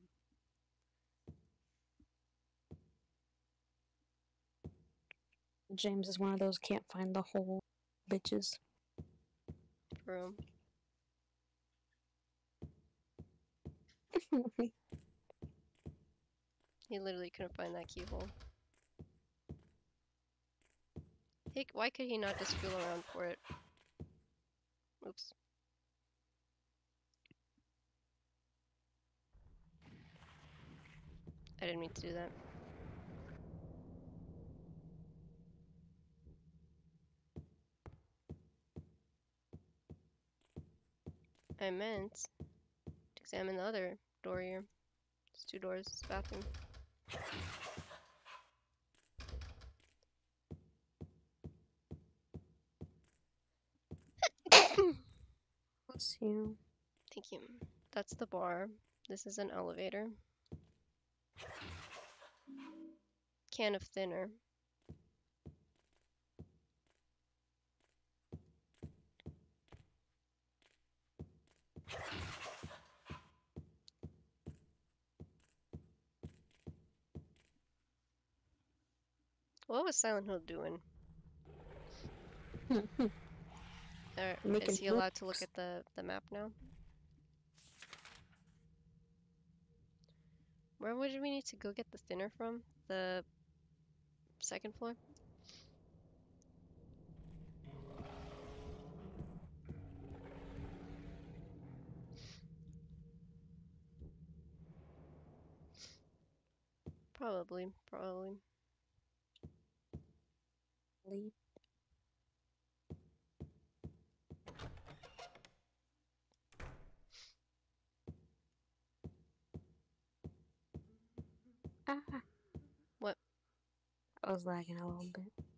James is one of those can't find the hole bitches. Him. He literally couldn't find that keyhole. Hey, why could he not just feel around for it? Oops. I didn't mean to do that. I meant to examine the other door here. It's two doors, it's bathroom. Bless you. Thank you. That's the bar. This is an elevator. Can of thinner. What was Silent Hill doing? Or Making is he allowed to look at the, the map now? Where would we need to go get the thinner from? The second floor? Probably, probably. Lee. Ah. What? I was lagging a little bit.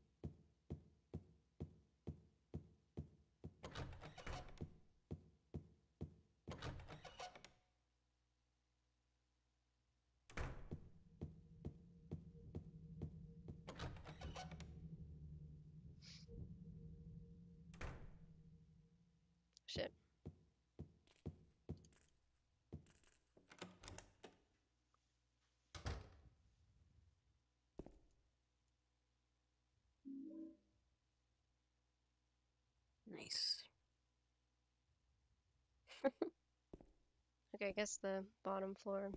Guess the bottom floor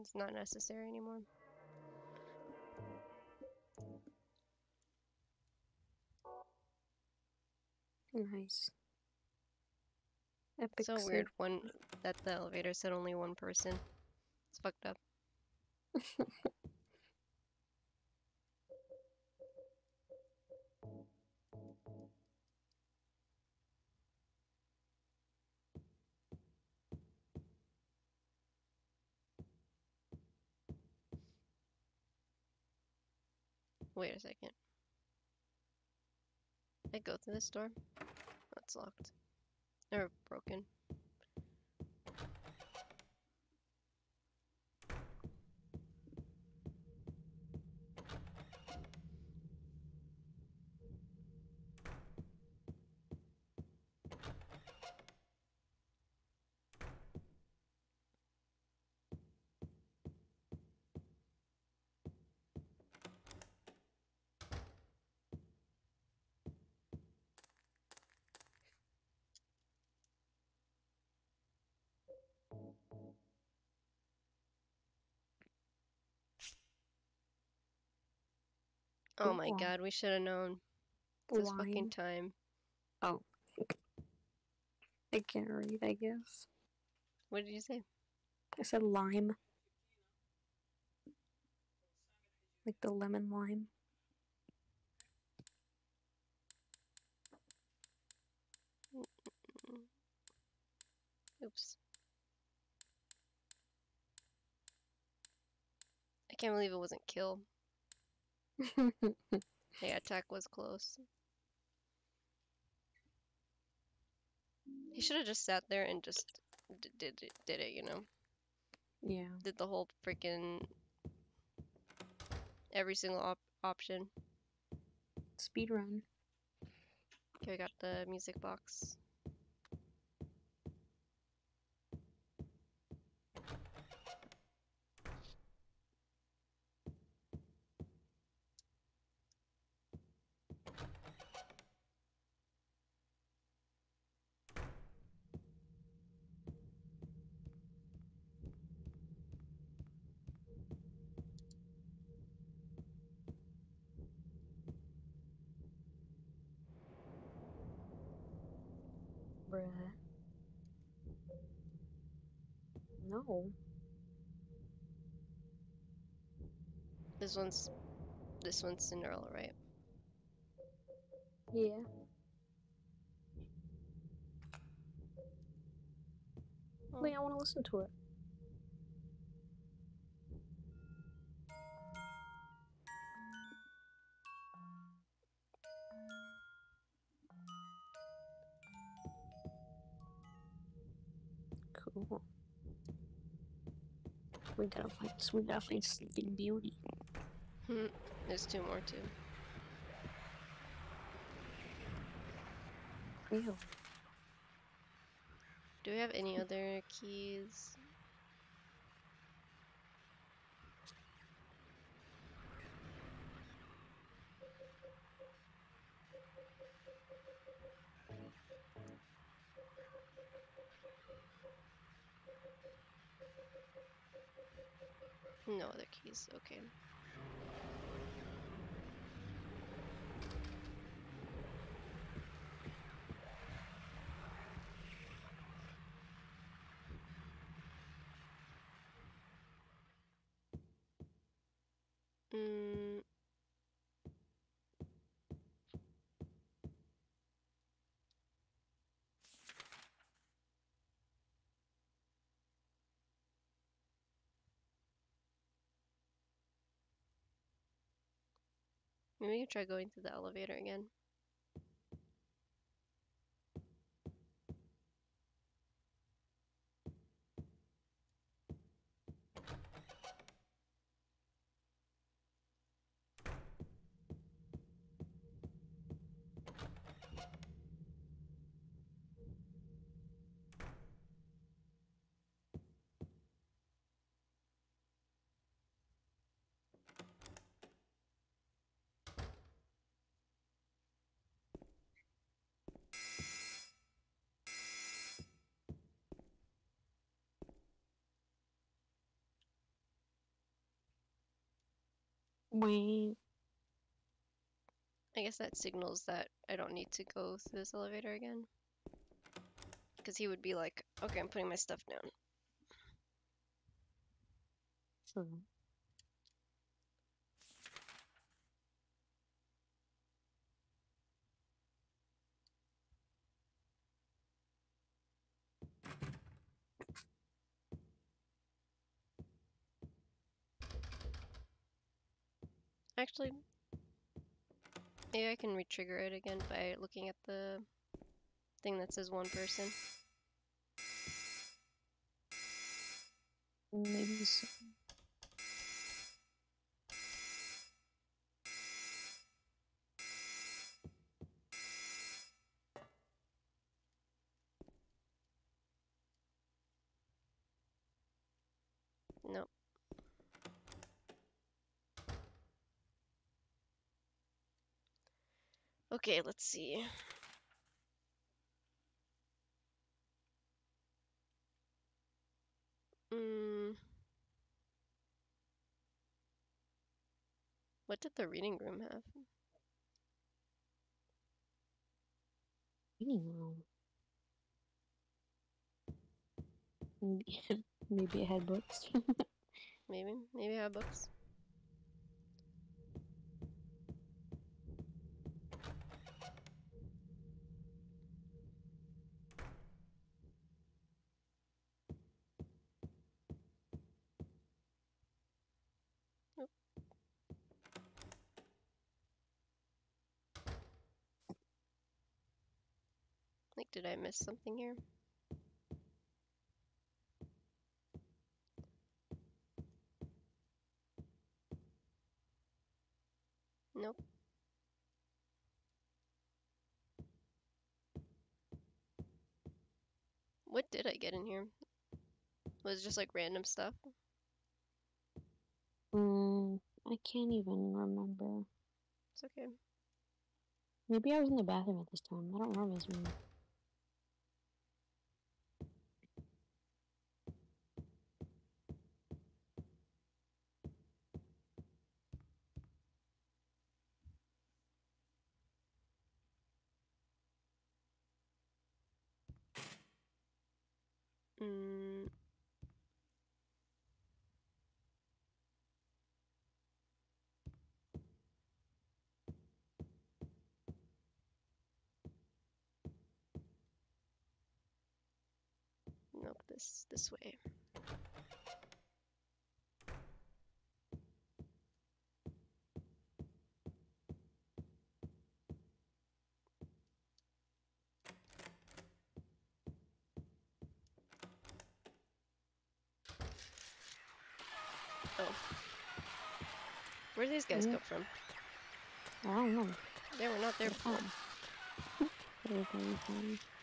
is not necessary anymore. Nice. Epic so weird one that the elevator said only one person. It's fucked up. Wait a second. I go through this door? That's locked. Or broken. Oh my god, we should have known this fucking time. Oh. I can't read, I guess. What did you say? I said lime. Like the lemon lime. Oops. I can't believe it wasn't kill. Yeah, attack was close. He should have just sat there and just d- did it, did it, you know? yeah. Did the whole freaking every single op- option. Speed run. Okay, we got the music box. Bruh. No. This one's this one's Cinderella, right? Yeah. Oh. Wait, I want to listen to it. We gotta find. We gotta find Sleeping Beauty. Hmm. There's two more too. Ew. Do we have any other keys? No other keys, okay. Mm. Maybe we can try going through the elevator again. Wait. I guess that signals that I don't need to go through this elevator again. Because he would be like, okay, I'm putting my stuff down. Hmm. Actually, maybe I can retrigger it again by looking at the thing that says one person. Maybe so. Nope. Okay, let's see. Mm. What did the reading room have? Reading room. Maybe, maybe it had books. Maybe, maybe have books. Did I miss something here? Nope. What did I get in here? Was it just like random stuff? mm, I can't even remember. It's okay. Maybe I was in the bathroom at this time. I don't remember this room. This way. Oh. Where do these guys come from? I don't know. They were not there before.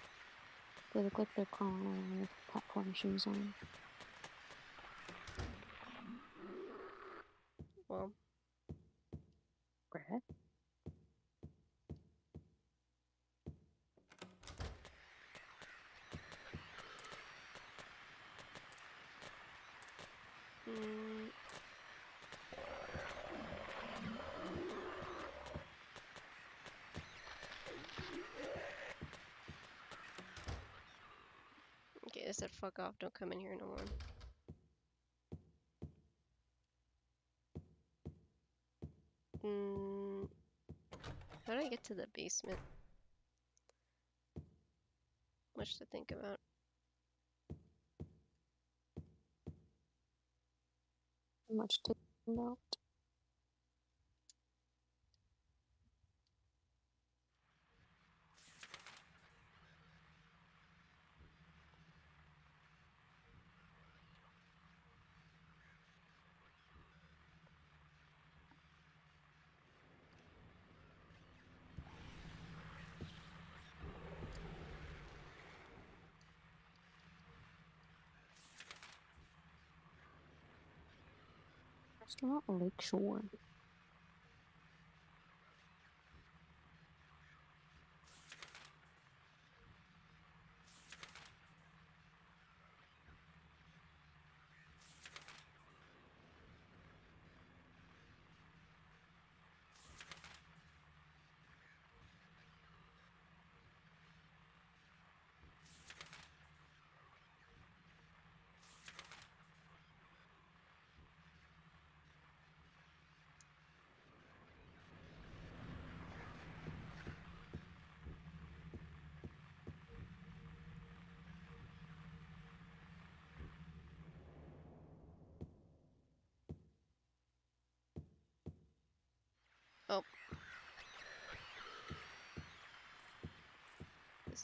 Oh. They're very funny. They look like they're crawling around with um, platform shoes on. Well, Brad? mm, Okay, I said fuck off, don't come in here no more. Mm, how do I get to the basement? Much to think about. Much to think about. Restaurant Lakeshore.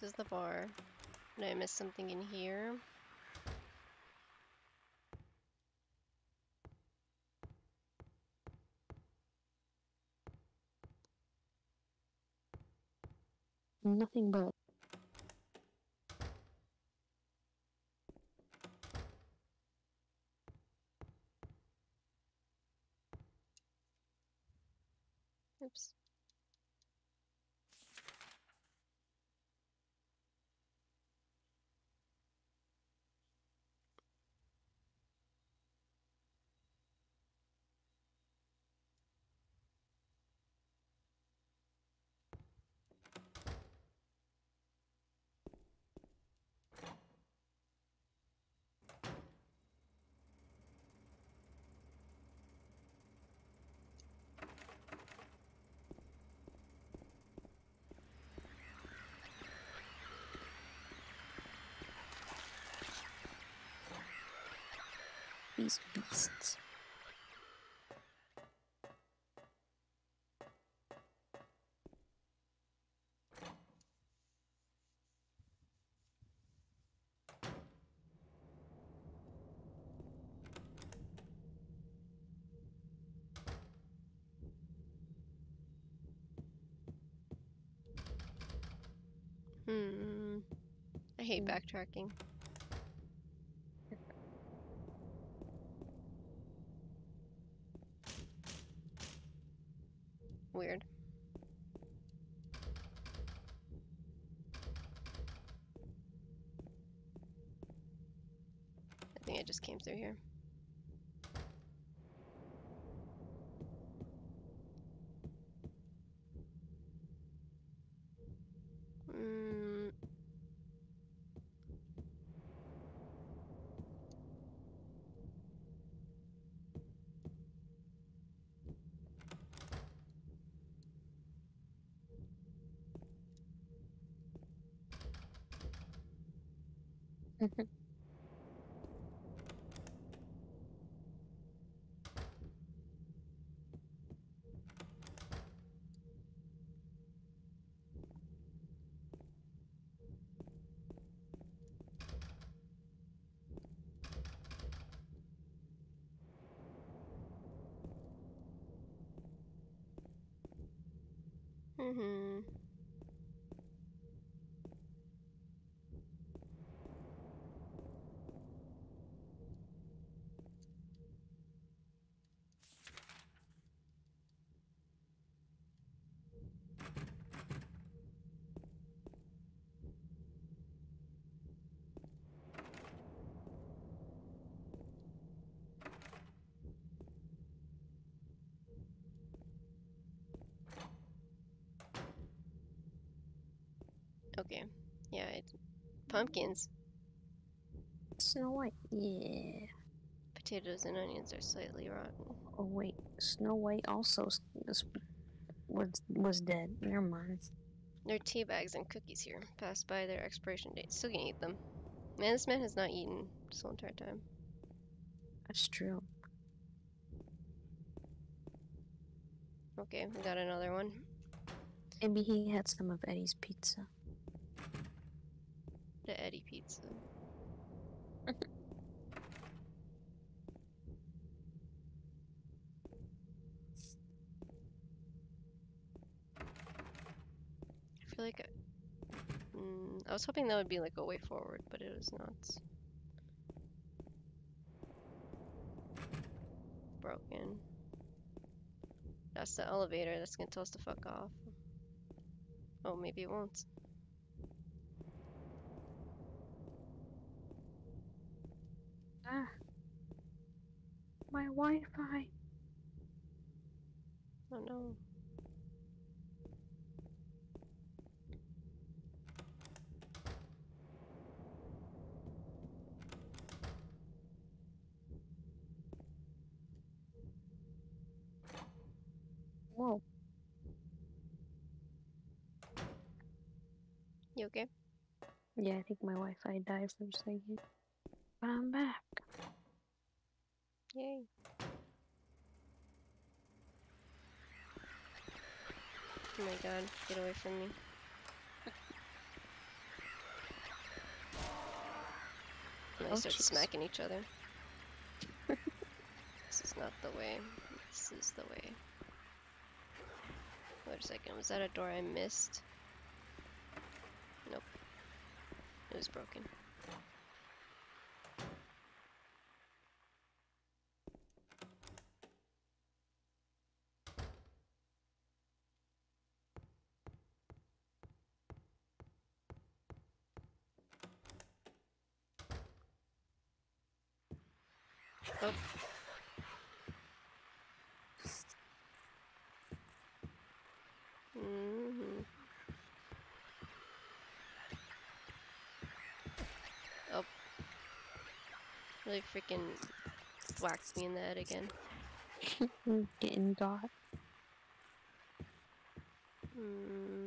This is the bar. Did I miss something in here? Nothing but. Oops. These beasts. Hmm. I hate Hmm. backtracking. Weird. I think I just came through here. Mm, hmm Okay. Yeah, it, pumpkins, Snow White. Yeah. potatoes, and onions are slightly rotten. Oh wait, Snow White also was was, dead. Never mind. There are tea bags and cookies here, passed by their expiration date. Still gonna eat them. Man, this man has not eaten this whole entire time. That's true. Okay, we got another one. Maybe he had some of Eddie's pizza. The Eddie pizza. I feel like I, mm, I was hoping that would be like a way forward, but it was not. Broken. That's the elevator. That's gonna tell us to fuck off. Oh, maybe it won't. Ah. My Wi-Fi. Oh no. Whoa. You okay? Yeah, I think my Wi-Fi died for a second. But I'm back. Yay. Oh my god, get away from me. And they Oh, start jeez. smacking each other. this is not the way. This is the way. Wait a second, was that a door I missed? Nope. Was broken. Oh. hmm Oh. Really freaking whacked me in the head again. Getting got. Mm.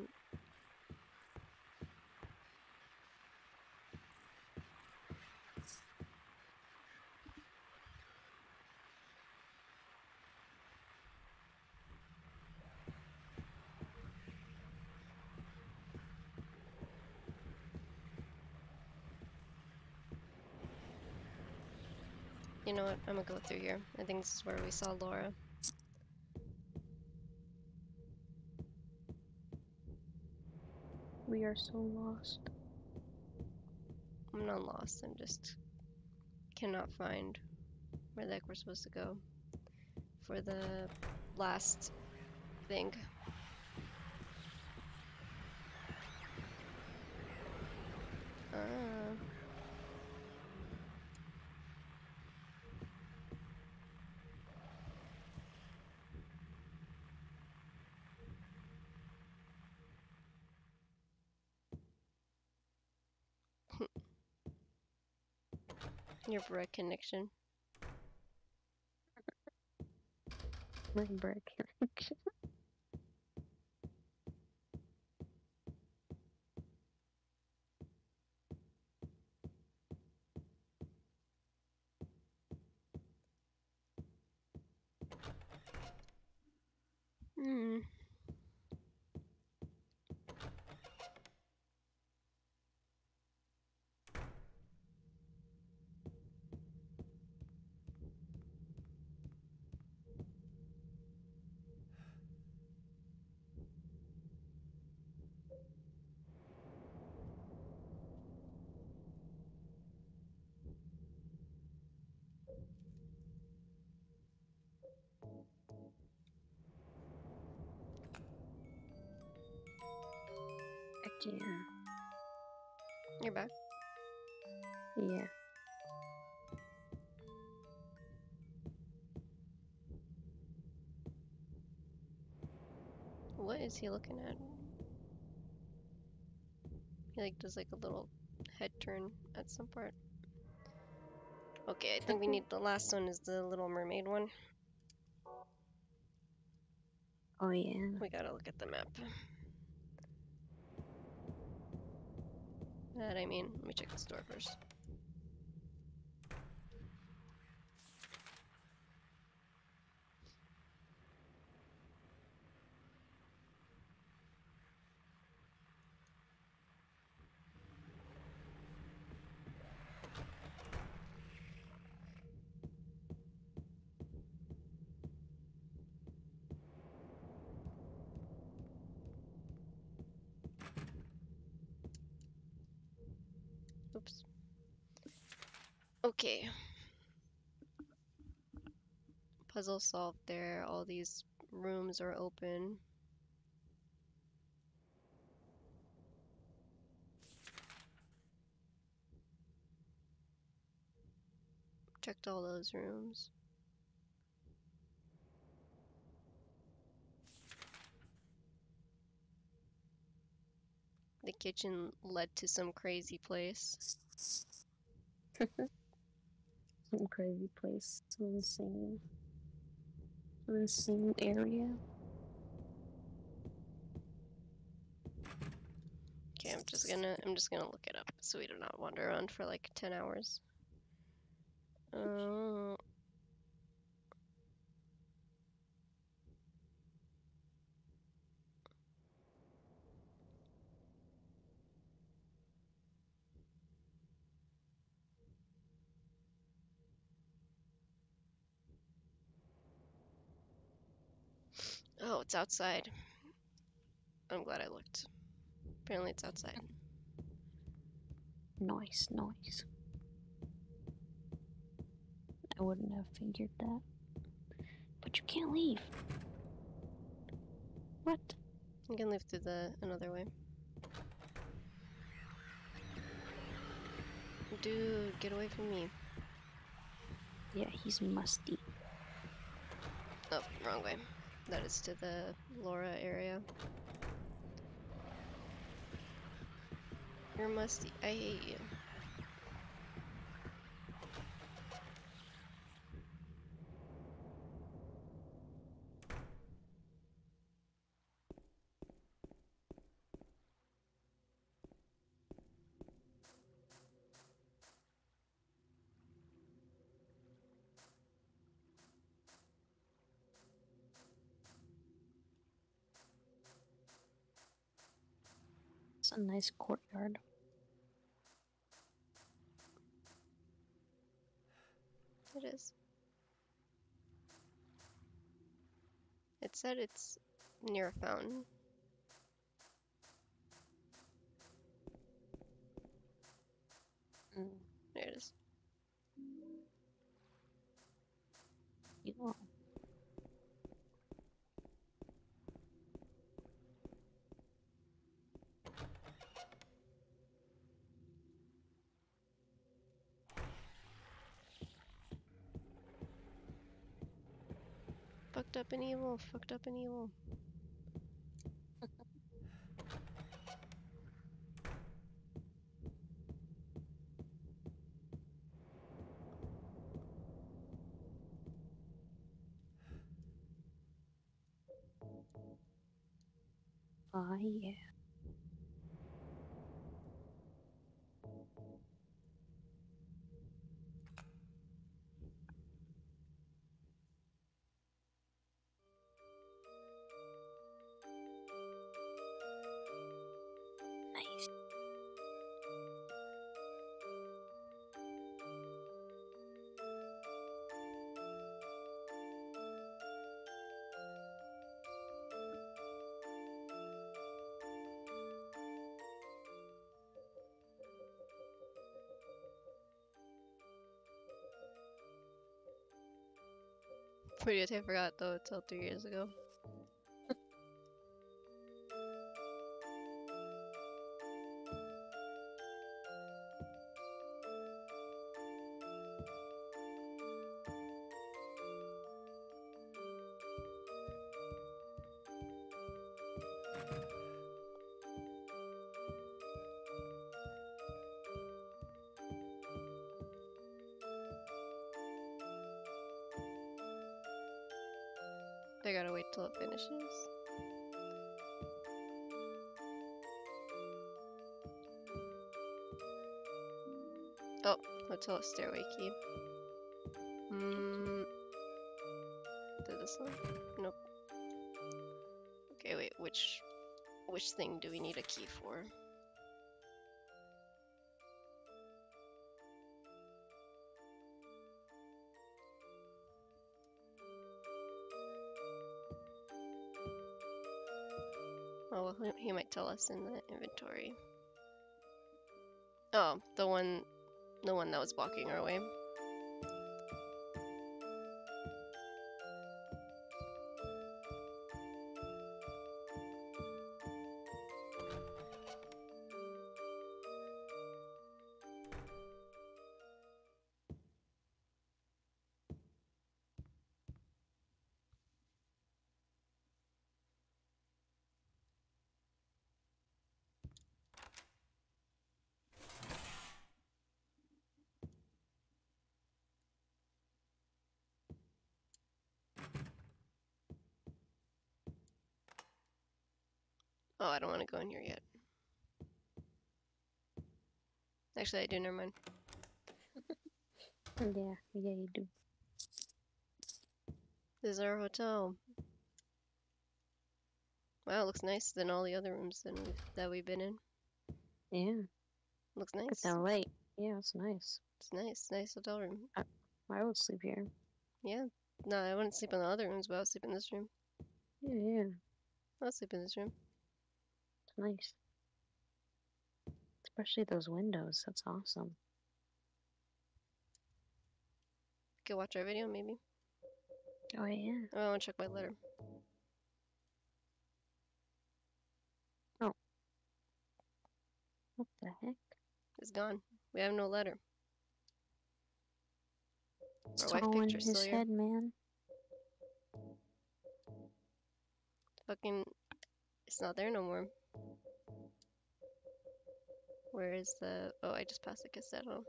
You know what? I'm gonna go through here. I think this is where we saw Laura. We are so lost. I'm not lost. I'm just cannot find where the heck we're supposed to go for the last thing. Ah. Your brick connection. My brick. Hmm. Is he looking at? He like does like a little head turn at some part. Okay, I think we need the last one is the Little Mermaid one. Oh yeah. We gotta look at the map. That I mean, let me check the store first. Oops. Puzzle solved there. All these rooms are open. Checked all those rooms. The kitchen led to some crazy place. Some crazy place. Some insane. Some insane area. Okay, I'm just gonna I'm just gonna look it up so we do not wander around for like ten hours. Uh, oh, it's outside. I'm glad I looked. Apparently, it's outside. Nice, nice. I wouldn't have figured that. But you can't leave. What? You can leave through the another way. Dude, get away from me. Yeah, he's musty. Oh, wrong way. That is to the Laura area. You're musty. I hate you. It's a nice courtyard. It is. It said it's near a fountain. Mm. There it is. Yeah. Fucked up and evil, fucked up and evil. Oh yeah. Pretty I forgot though until three years ago. Oh, hotel stairway key. Mm. Did this one? Nope. Okay, wait. Which, which thing do we need a key for? Oh, well, he might tell us in the inventory. Oh, the one, the one that was blocking our way. Go in here yet. Actually, I do. Never mind. Yeah, yeah, you do. This is our hotel. Wow, it looks nicer than all the other rooms than we've, that we've been in. Yeah, Looks nice. at that light. Yeah, it's nice. It's nice, nice hotel room. I would sleep here. Yeah. No, I wouldn't sleep in the other rooms, but I'll sleep in this room. Yeah, yeah, I'll sleep in this room. Nice. Especially those windows. That's awesome. Could watch our video, maybe. Oh yeah. Oh, I want to check my letter. Oh. What the heck? It's gone. We have no letter. It's Our wife all in picture's his head, man. Fucking, it's not there no more. Where is the? Oh, I just passed the cassette home.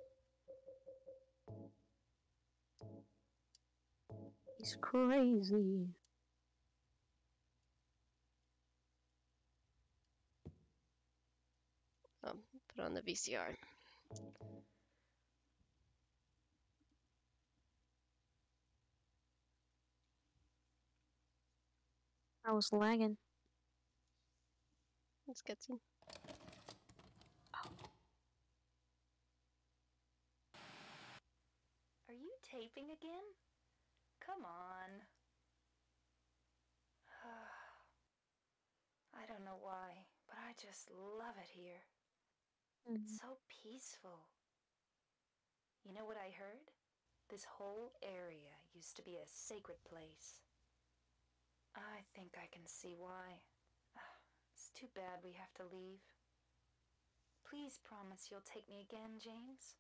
He's crazy. Um, put on the VCR. I was lagging. Let's get some. Oh. Are you taping again? Come on. I don't know why, but I just love it here. It's mm-hmm. so peaceful. You know what I heard? This whole area used to be a sacred place. I think I can see why. Too bad we have to leave. Please promise you'll take me again, James.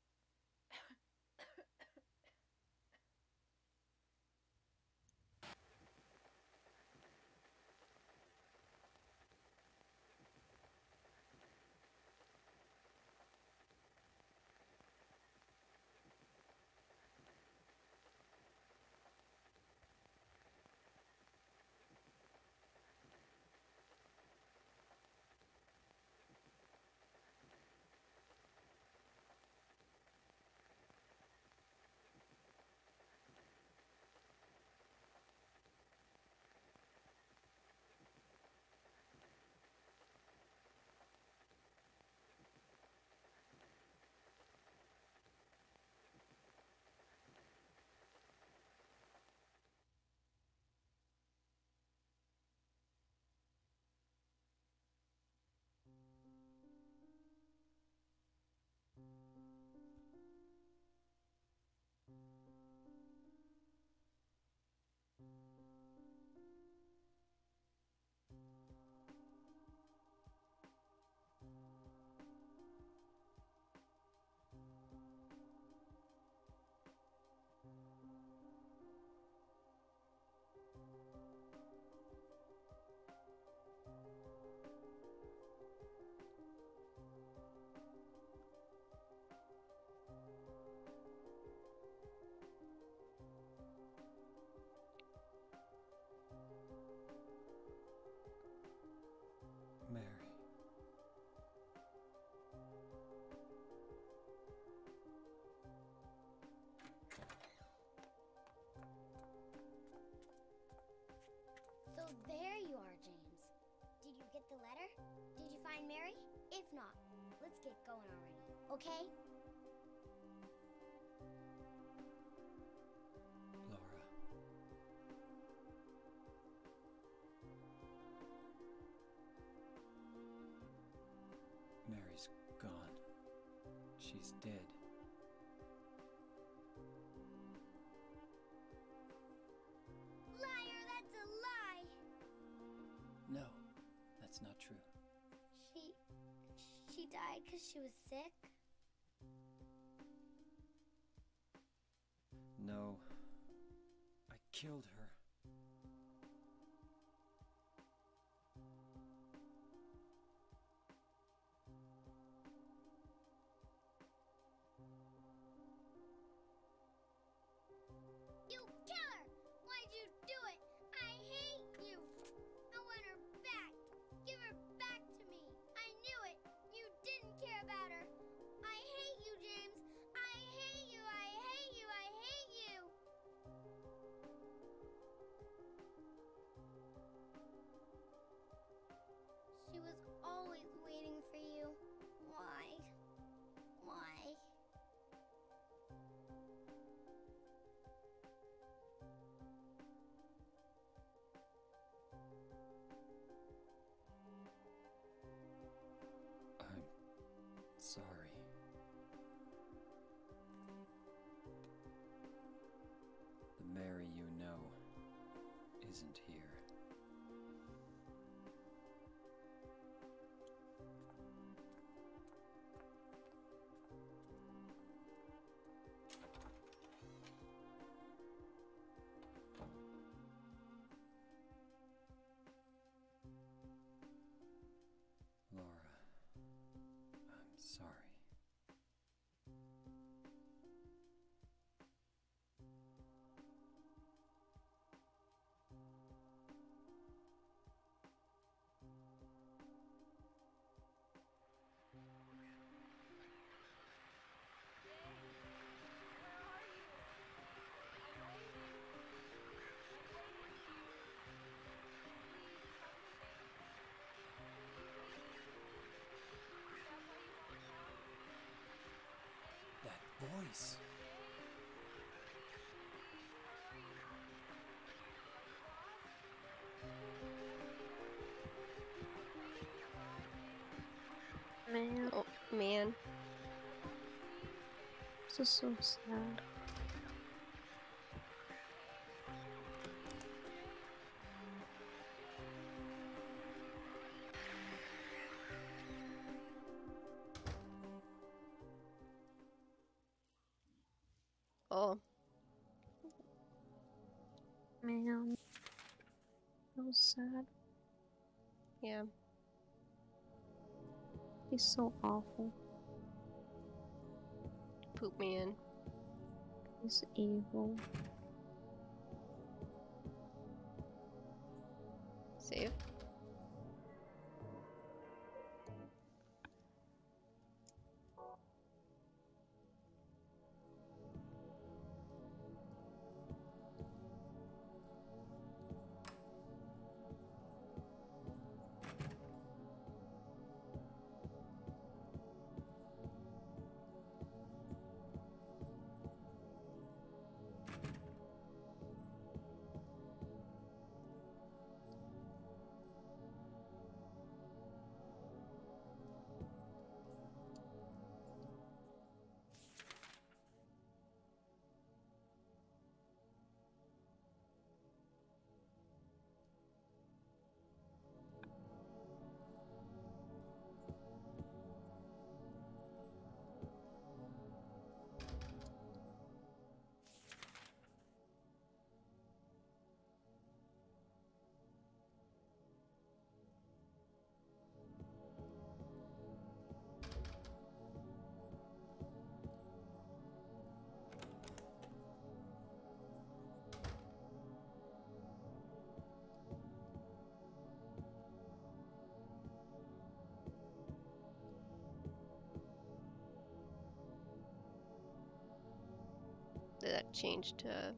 Get the letter? Did you find Mary? If not, let's get going already, okay? Because she was sick? No. I killed her. voice. Man. Oh, man. This is so sad. So awful. Poop man. He's evil. Change to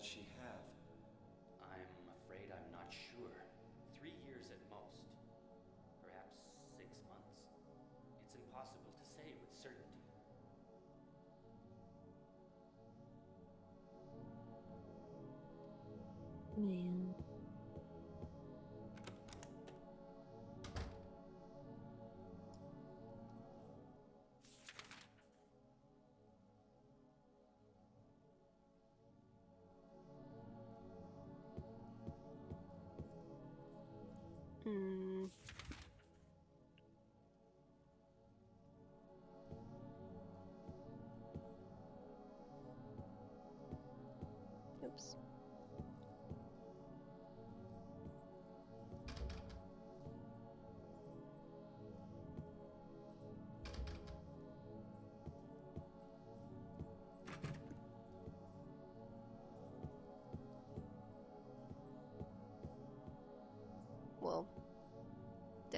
does she Hmm.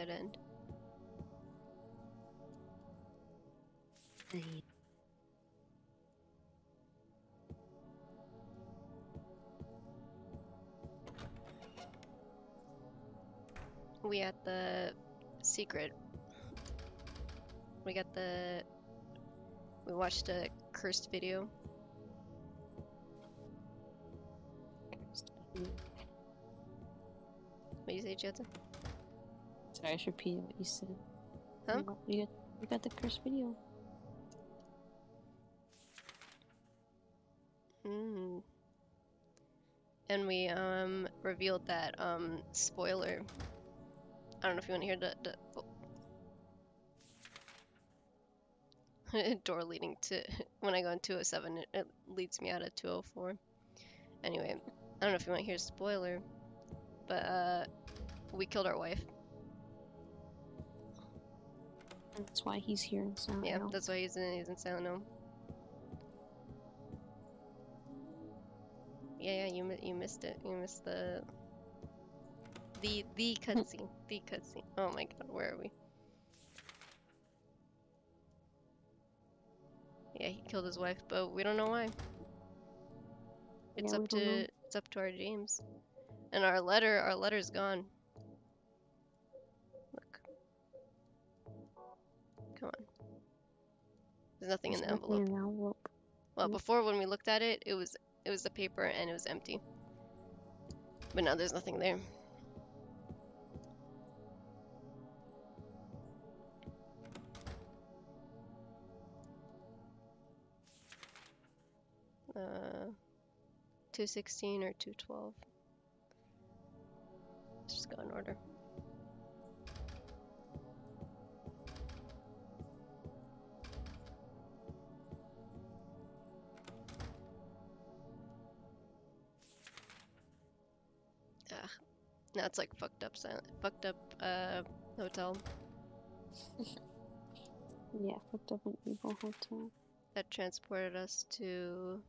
Man. We at the secret. We got the. We watched a cursed video. What do you say, Jetta? Sorry, I should repeat what you said. Huh? You got, you got, you got the cursed video. Hmm. And we um revealed that um spoiler. I don't know if you want to hear the, the oh. door leading to when I go in 207 it, it leads me out of 204. Anyway, I don't know if you want to hear spoiler, but uh we killed our wife. That's why he's here in Silent Yeah, that's why he's in, he's in Silent Yeah, yeah, you you missed it. You missed the the the cutscene. the cutscene. Oh my god, where are we? Yeah, he killed his wife, but we don't know why. It's yeah, up to know. it's up to our James. And our letter, our letter's gone. There's nothing in the nothing envelope. in the envelope. Well, Mm. before when we looked at it, it was it was the paper and it was empty. But now there's nothing there. Uh, 216 or 212. Let's just go in order. Now it's like fucked up silent, fucked up uh hotel Yeah, fucked up an evil hotel. that transported us to.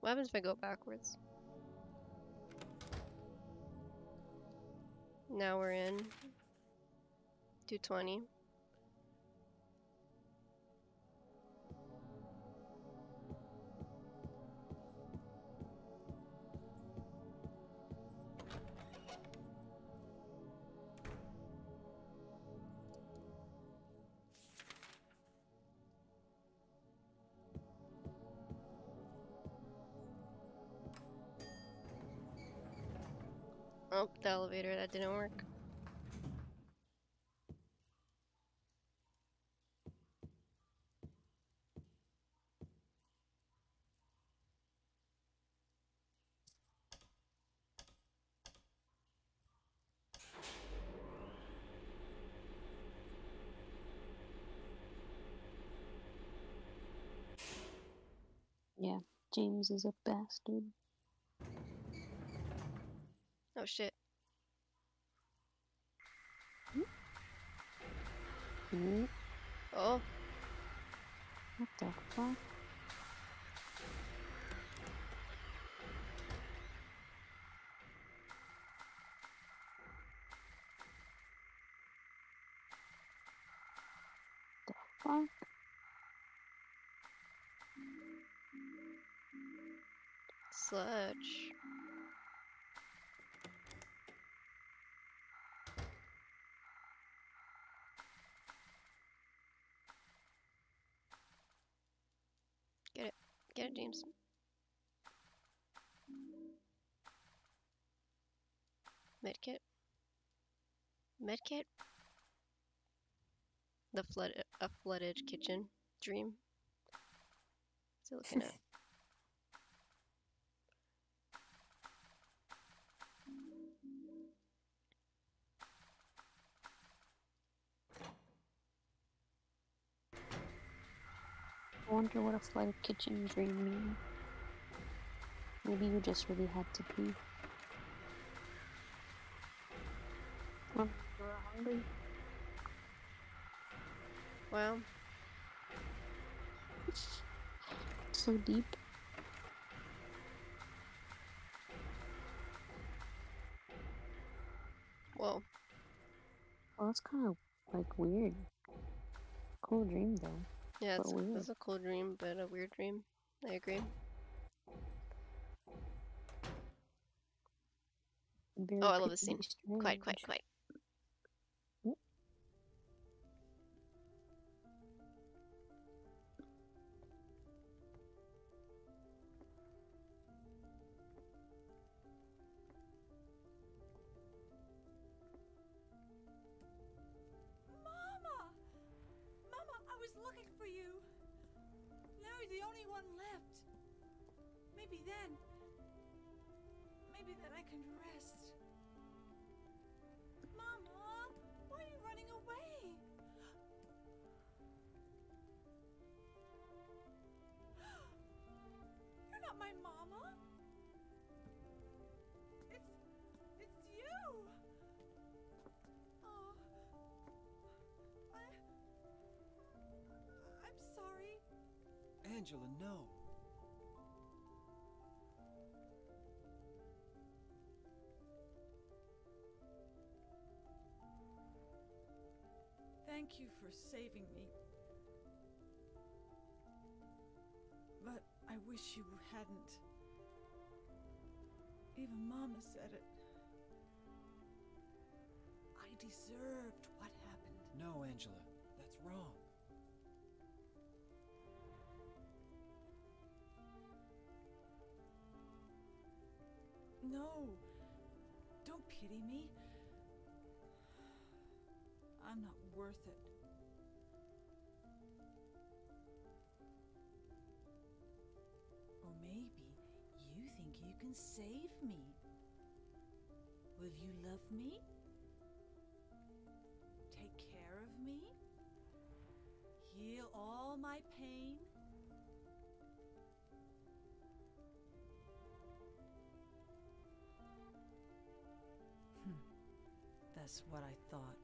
What happens if I go backwards? Now we're in 220. Oh, the elevator, that didn't work. Yeah, James is a bastard. Oh shit. Mm, Oh, what the fuck? The it. It, James. Medkit. Medkit. The flood, a flooded kitchen dream. What's he looking at? Wonder what a flight of kitchen dream means. Maybe you just really had to pee. Well, you were hungry. Well, So deep. whoa. Well, that's kind of like weird. Cool dream though. Yeah, it's, weird. it's a cool dream, but a weird dream. I agree. Very Oh, I love this scene. Quiet, quiet, quiet. Maybe then. Maybe then I can rest. Mama, why are you running away? You're not my mama. It's it's you. Oh. I I'm sorry. Angela, no. Thank you for saving me. But I wish you hadn't. Even Mama said it. I deserved what happened. No, Angela. That's wrong. No! Don't pity me. I'm not worth it. Or maybe you think you can save me. Will you love me? Take care of me? Heal all my pain? Hmm. That's what I thought.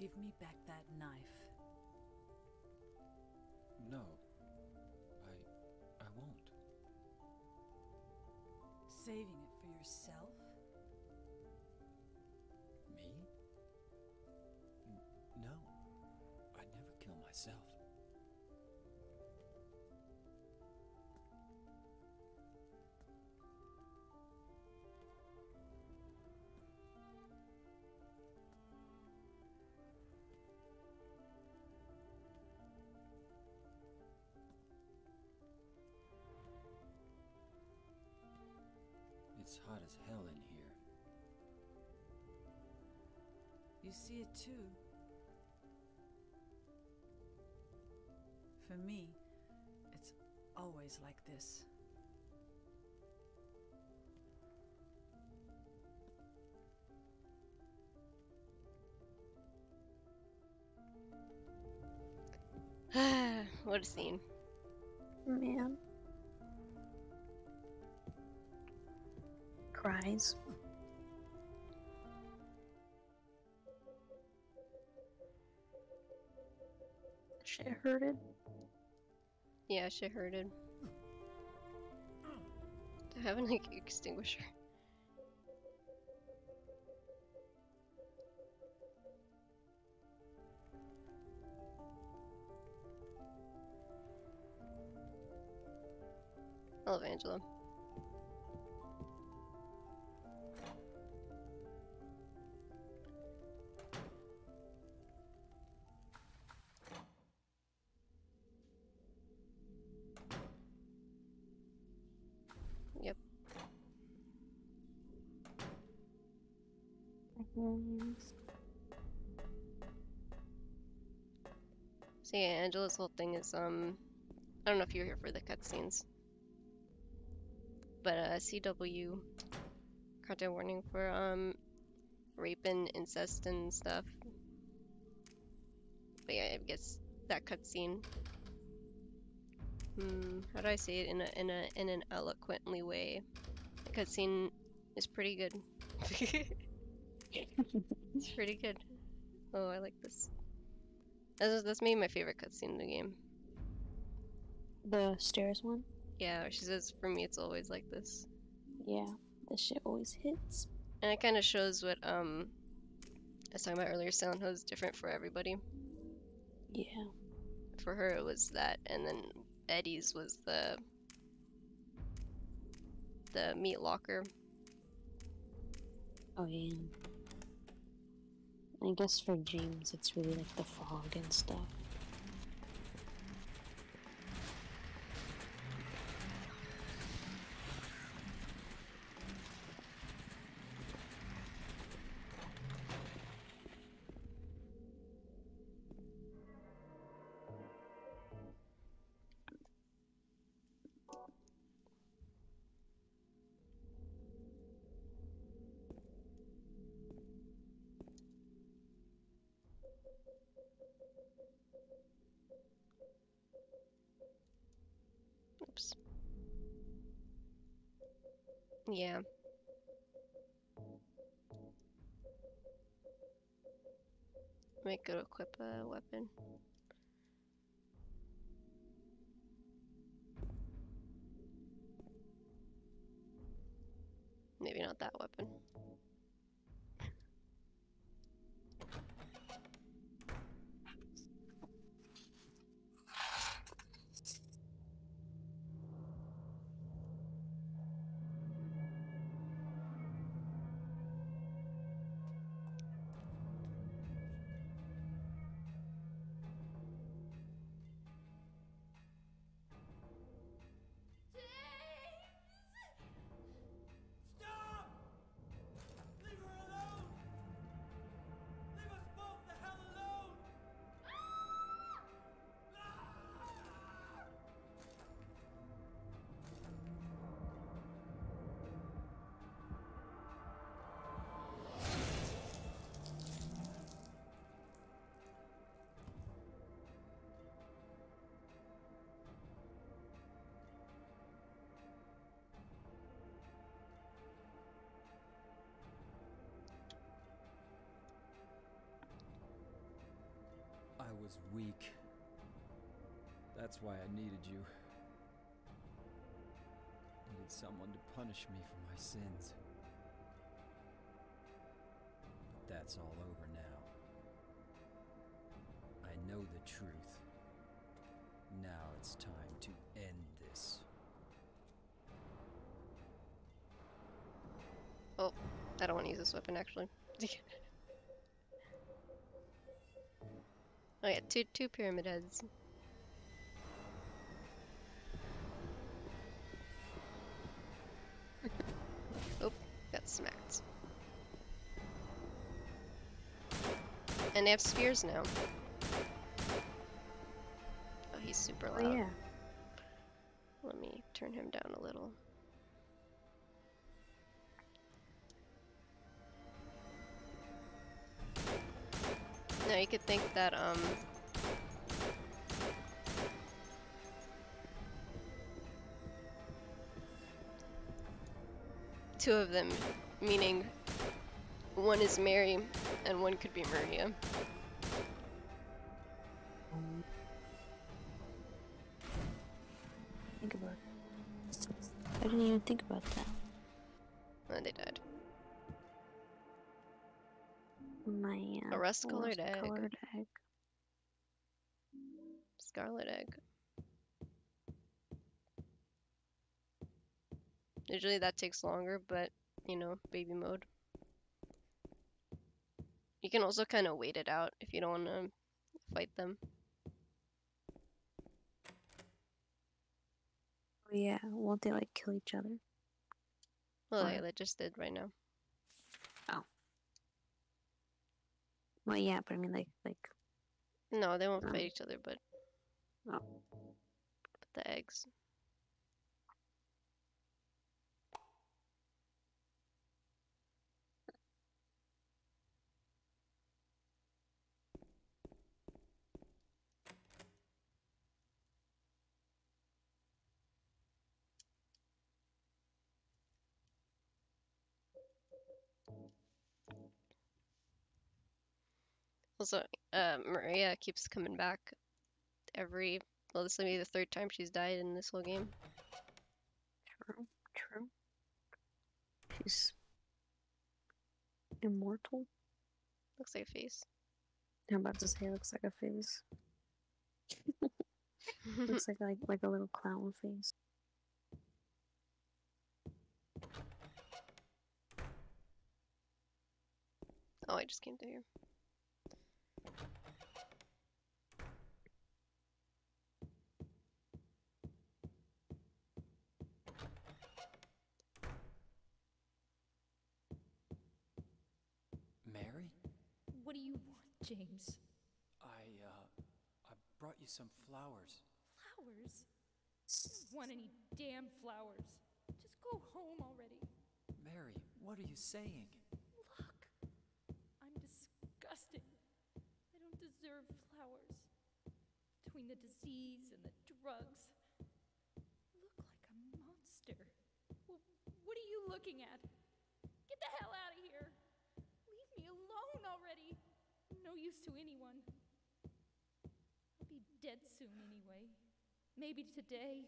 Give me back that knife. No. I. I won't. Saving it for yourself? Me? N- no. I'd never kill myself. It's hot as hell in here. You see it too. For me, it's always like this. what a scene. Man. Cries. Shit hurted. Yeah, shit hurted. I have an like extinguisher. I love Angela. So yeah, Angela's whole thing is um I don't know if you're here for the cutscenes. But uh CW content warning for um rape and incest and stuff. But yeah, I guess that cutscene. Hmm, how do I say it in a in a in an eloquently way? The cutscene is pretty good. it's pretty good. Oh, I like this. That's that's maybe my favorite cutscene in the game. The stairs one? Yeah, she says for me it's always like this. Yeah. This shit always hits. And it kind of shows what um I was talking about earlier. Silent Hill is different for everybody. Yeah. For her, it was that, and then Eddie's was the the meat locker. Oh yeah. I guess for James it's really like the fog and stuff. equip a weapon. Maybe not that weapon. Was weak. That's why I needed you. Needed someone to punish me for my sins. But that's all over now. I know the truth. Now it's time to end this. Oh, I don't want to use this weapon actually. yeah, two two pyramid heads. oh, got smacked. And they have spears now. Oh, he's super oh, loud. Oh yeah. Let me turn him down a little. You could think that, um... Two of them, meaning one is Mary and one could be Maria. Think about it. I didn't even think about that. My uh, rust-colored egg. rust-colored egg. Scarlet egg. Usually that takes longer, but you know, baby mode. You can also kind of wait it out if you don't want to fight them. Oh yeah, won't they like kill each other? Well, yeah, they just did right now. Well, yeah, but I mean like like No, they won't Oh. fight each other, but oh. but the eggs. Also, uh, Maria keeps coming back every. Well, this will be the third time she's died in this whole game. True, true. She's immortal. Looks like a face. I'm about to say it looks like a face. looks like like like a little clown face. oh, I just came through here. Do you want, James? I, uh, I brought you some flowers. Flowers? I don't want any damn flowers. Just go home already. Mary, what are you saying? Look, I'm disgusted. I don't deserve flowers. Between the disease and the drugs, I look like a monster. Well, what are you looking at? Get the hell out of here! Leave me alone already. I'm no use to anyone. I'll be dead soon anyway. Maybe today,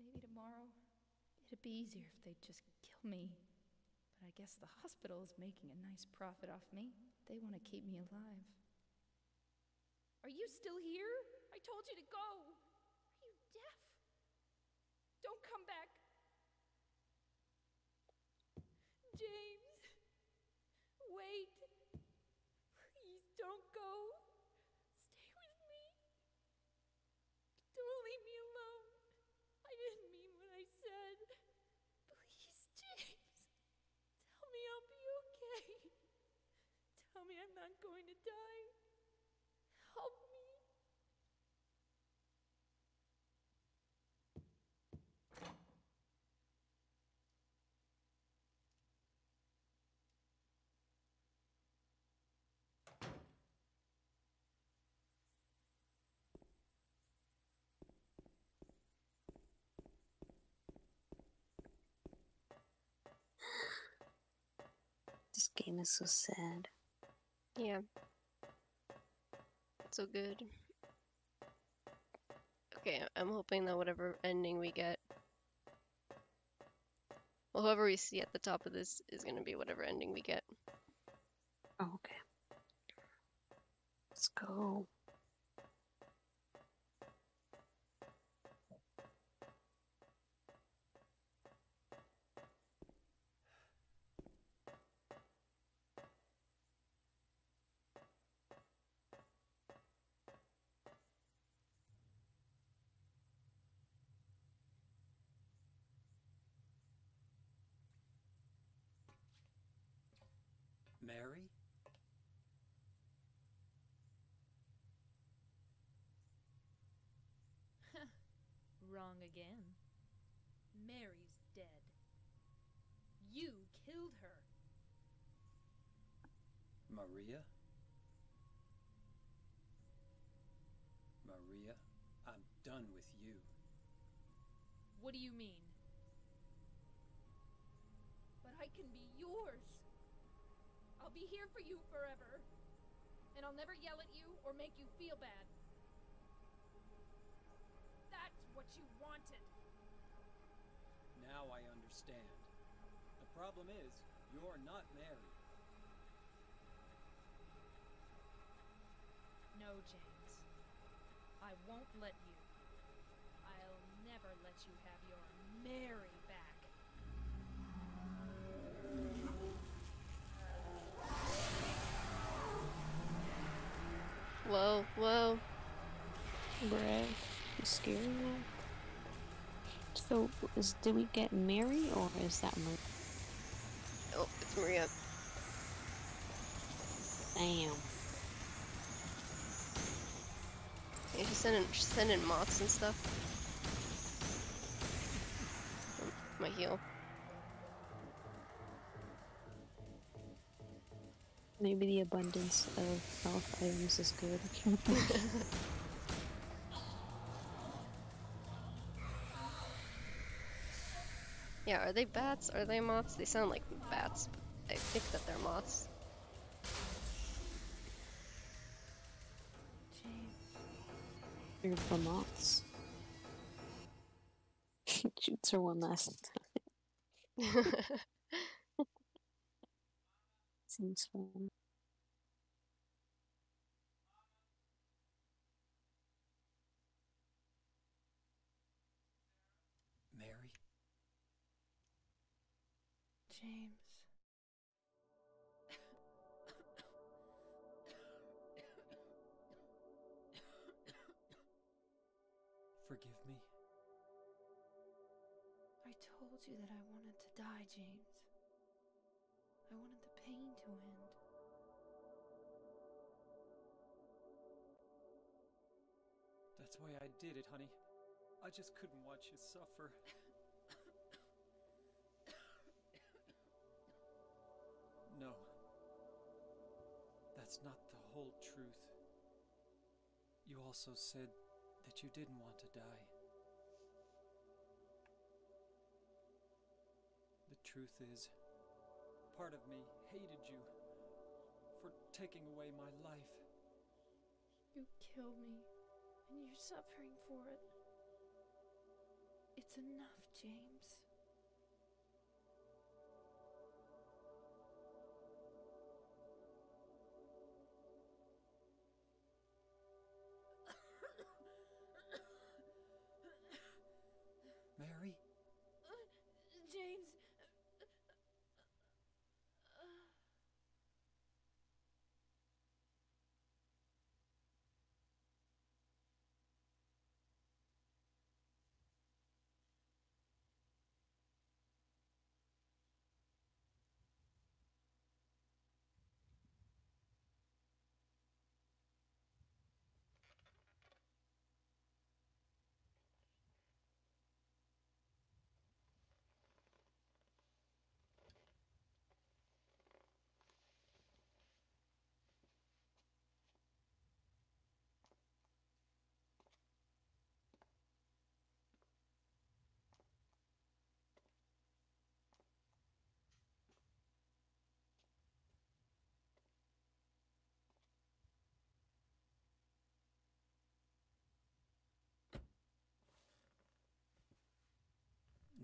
maybe tomorrow. It'd be easier if they'd just kill me. But I guess the hospital is making a nice profit off me. They want to keep me alive. Are you still here? I told you to go. Are you deaf? Don't come back. James, wait. Please don't go. Stay with me. Don't leave me alone. I didn't mean what I said. Please, James. Tell me I'll be okay. Tell me I'm going to die. Help me. This game is so sad. Yeah. So good. Okay, I'm hoping that whatever ending we get, well, whoever we see at the top of this is gonna be whatever ending we get. Oh, okay. Let's go. Wrong again. Mary's dead. You killed her. Maria? Maria, I'm done with you. What do you mean? But I can be yours. I'll be here for you forever. And I'll never yell at you or make you feel bad. What you wanted. Now I understand. The problem is, you're not Mary. No, James. I won't let you. I'll never let you have your Mary back. Whoa, whoa. Bruh, you scary now. So, is did we get Mary or is that Maria? Oh, it's Maria. Damn. Yeah, she's sending, she's sending moths and stuff. My heel. Maybe the abundance of health items is good. Yeah, are they bats? Are they moths? They sound like bats, but I think that they're moths. They're the moths. Shoots her one last time. Seems fun. James. I wanted the pain to end. That's why I did it, honey. I just couldn't watch you suffer. No. That's not the whole truth. You also said that you didn't want to die. Truth is, part of me hated you for taking away my life. You killed me, and you're suffering for it. It's enough, James.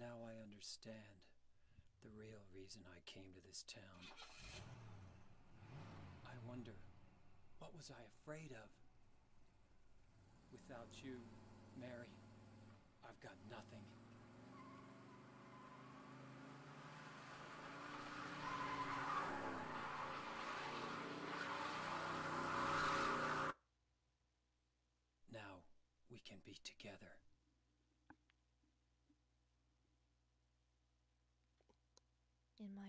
Now I understand the real reason I came to this town. I wonder, what was I afraid of? Without you, Mary, I've got nothing. Now we can be together. In my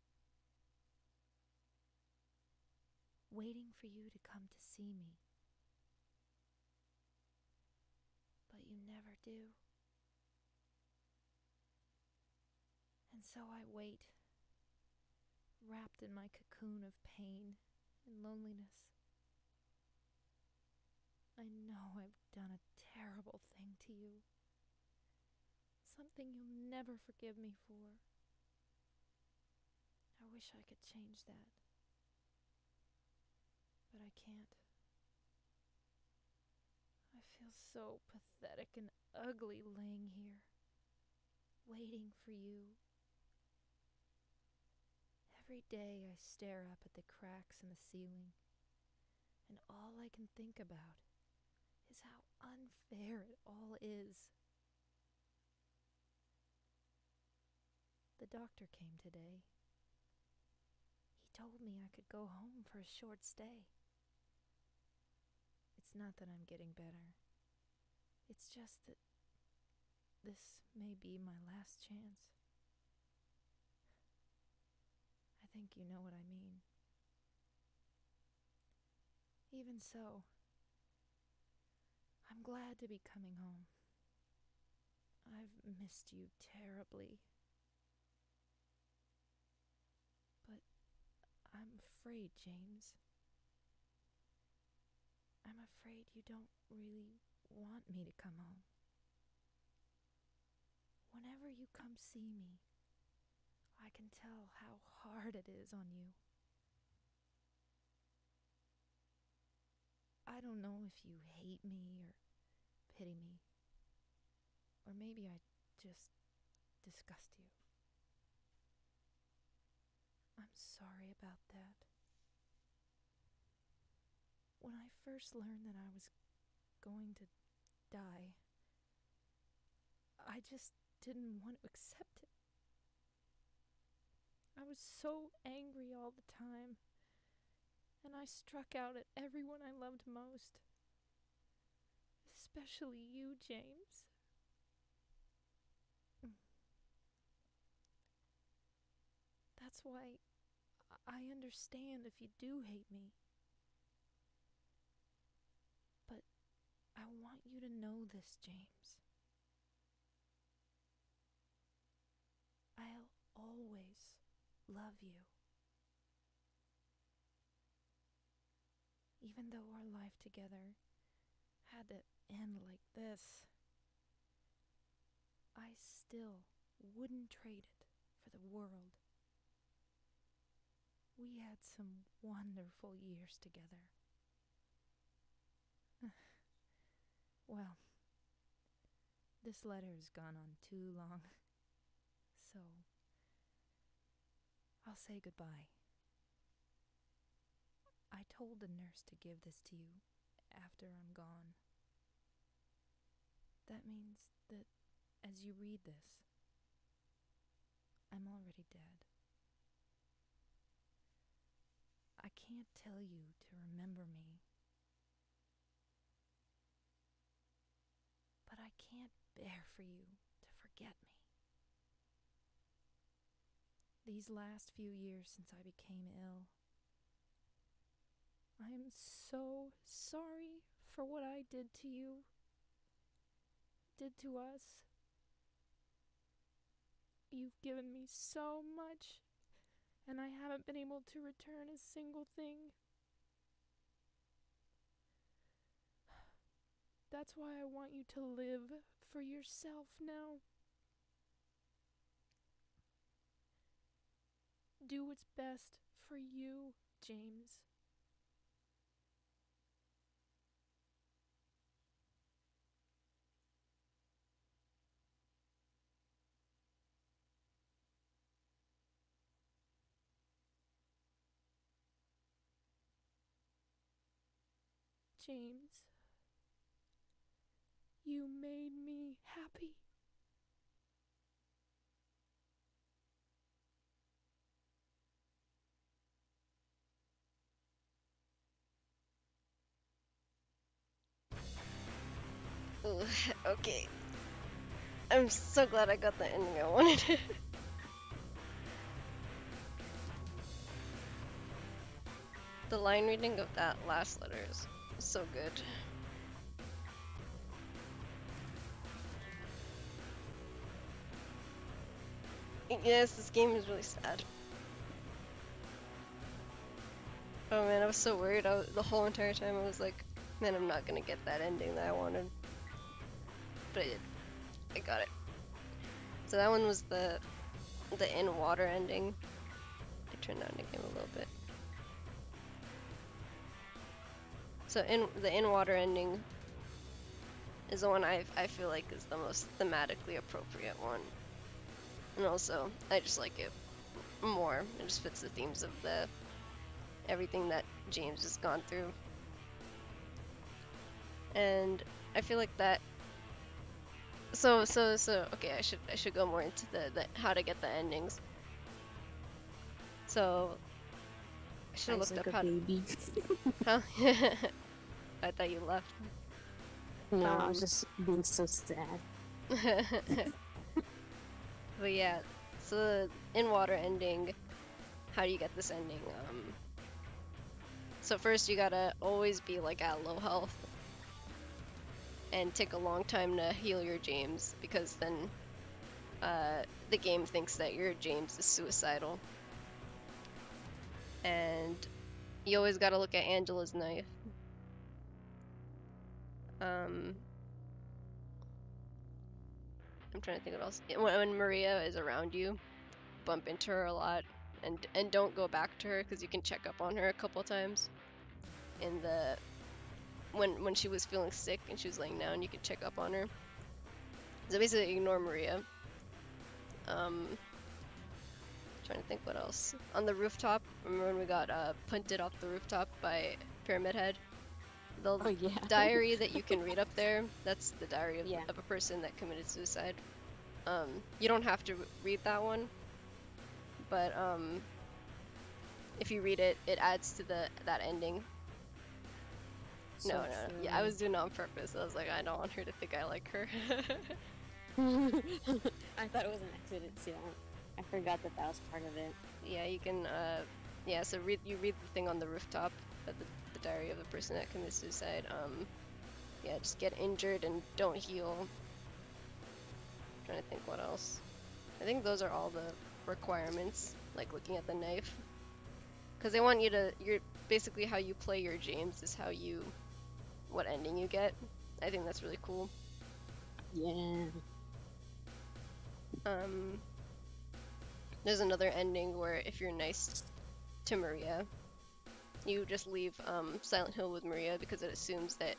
Waiting for you to come to see me. But you never do. And so I wait, wrapped in my cocoon of pain and loneliness. I know I've done a terrible thing to you. Something you'll never forgive me for. I wish I could change that. But I can't. I feel so pathetic and ugly laying here, waiting for you. Every day I stare up at the cracks in the ceiling, and all I can think about is how unfair it all is. The doctor came today. He told me I could go home for a short stay. It's not that I'm getting better. It's just that this may be my last chance. I think you know what I mean. Even so, I'm glad to be coming home. I've missed you terribly. But I'm afraid, James. I'm afraid you don't really want me to come home. Whenever you come see me, I can tell how hard it is on you. I don't know if you hate me or pity me, or maybe I just disgust you. I'm sorry about that. When I first learned that I was going to die, I just didn't want to accept it. I was so angry all the time, and I struck out at everyone I loved most, especially you, James. That's why I understand if you do hate me. I want you to know this, James. I'll always love you. Even though our life together had to end like this, I still wouldn't trade it for the world. We had some wonderful years together. Well, this letter has gone on too long, so I'll say goodbye. I told the nurse to give this to you after I'm gone. That means that as you read this, I'm already dead. I can't tell you to remember me, but Bear for you to forget me. These last few years since I became ill, I am so sorry for what I did to you, did to us. You've given me so much, and I haven't been able to return a single thing. That's why I want you to live for yourself now. Do what's best for you, James. James, you made me happy. Okay. I'm so glad I got the ending I wanted. the line reading of that last letter is so good. Yes, this game is really sad. Oh man, I was so worried. I was, the whole entire time I was like, man, I'm not gonna get that ending that I wanted. But I did. I got it. So that one was the the in water ending. I turned down the game a little bit. So in the in water ending is the one I I feel like is the most thematically appropriate one. And also, I just like it more. It just fits the themes of the everything that James has gone through. And I feel like that so so so okay, I should I should go more into the, the how to get the endings. So I should have looked like up a how to baby. Huh? I thought you left. no, I Um, was just being so sad. but yeah, so the in water ending, how do you get this ending? Um, so first you gotta always be like at low health and take a long time to heal your James because then uh, the game thinks that your James is suicidal. And you always gotta look at Angela's knife. Um, I'm trying to think what else. When, Maria is around you, bump into her a lot, and and don't go back to her because you can check up on her a couple times. In the when when she was feeling sick and she was laying down, you could check up on her. So basically, ignore Maria. Um, trying to think what else. On the rooftop, remember when we got uh, punted off the rooftop by Pyramid Head? The Oh yeah. diary that you can read up there, that's the diary of, Yeah. of a person that committed suicide. Um, you don't have to read that one, but um, if you read it, it adds to the that ending. So no, no, no. Yeah, I was doing it on purpose. I was like, I don't want her to think I like her. I thought it was an accident too. I forgot that that was part of it. yeah, you can. Uh, yeah, so read you read the thing on the rooftop, diary of the person that commits suicide. Um, yeah, just get injured and don't heal. I'm trying to think what else. I think those are all the requirements, like looking at the knife. Because they want you to, you're basically how you play your James is how you, what ending you get. I think that's really cool. Yeah. Um, there's another ending where if you're nice to Maria, you just leave um, Silent Hill with Maria because it assumes that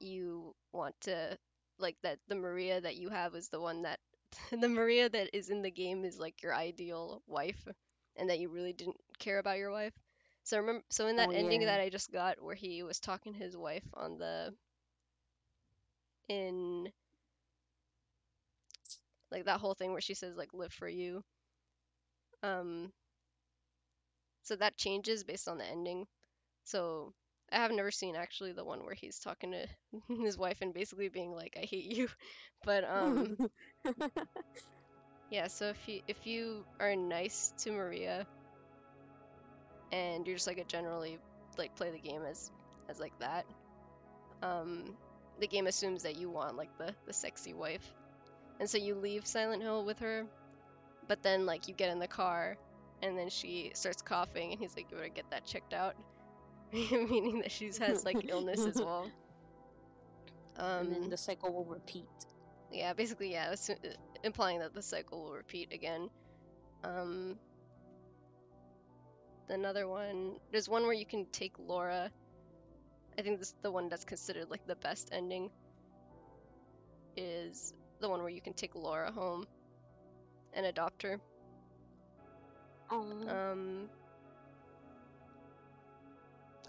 you want to, like that the Maria that you have is the one that, the Maria that is in the game is like your ideal wife, and that you really didn't care about your wife. So remember, so in that Oh, ending yeah. that I just got where he was talking to his wife on the, in like that whole thing where she says like live for you um so that changes based on the ending. So i have never seen actually the one where he's talking to his wife and basically being like i hate you. But um yeah so if you if you are nice to maria and you're just like a generally like play the game as as like that um the game assumes that you want like the the sexy wife. And so you leave silent hill with her but then like you get in the car and then she starts coughing, and he's like, "You better get that checked out," meaning that she has like illness as well. Um, and then the cycle will repeat. yeah, basically, yeah, it's, uh, implying that the cycle will repeat again. Um, another one, there's one where you can take Laura. I think this is the one that's considered like the best ending. Is the one where you can take Laura home and adopt her. Um, Um,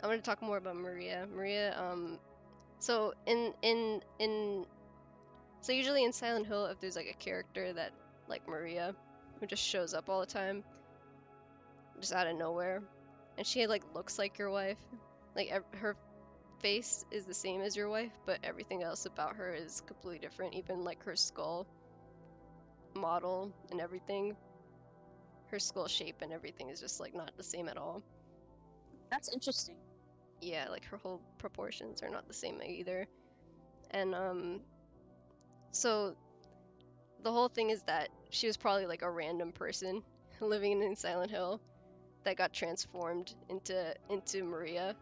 I'm gonna talk more about Maria. Maria, um, so in in in, so usually in Silent Hill, if there's like a character that like Maria, who just shows up all the time, just out of nowhere, and she like looks like your wife, like her face is the same as your wife, but everything else about her is completely different. Even like her skull model and everything her skull shape and everything is just like not the same at all. that's interesting. Yeah, like her whole proportions are not the same either. And um so the whole thing is that she was probably like a random person living in Silent Hill that got transformed into into Maria.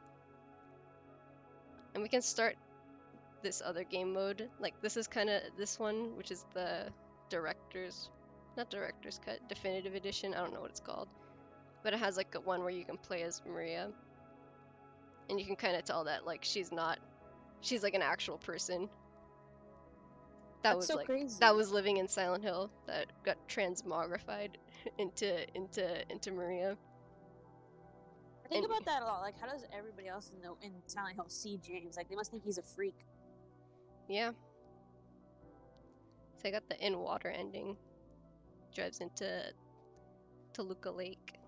And we can start this other game mode. Like this is kind of this one, which is the director's not director's cut, definitive edition. I don't know what it's called, but it has like a one where you can play as Maria, and you can kind of tell that like she's not, she's like an actual person. That That's was so like crazy. that was living in Silent Hill that got transmogrified into into into Maria. I think and- about that a lot. Like, how does everybody else in the in Silent Hill see James? Like, they must think he's a freak. Yeah. So I got the in water ending. Drives into Toluca Lake.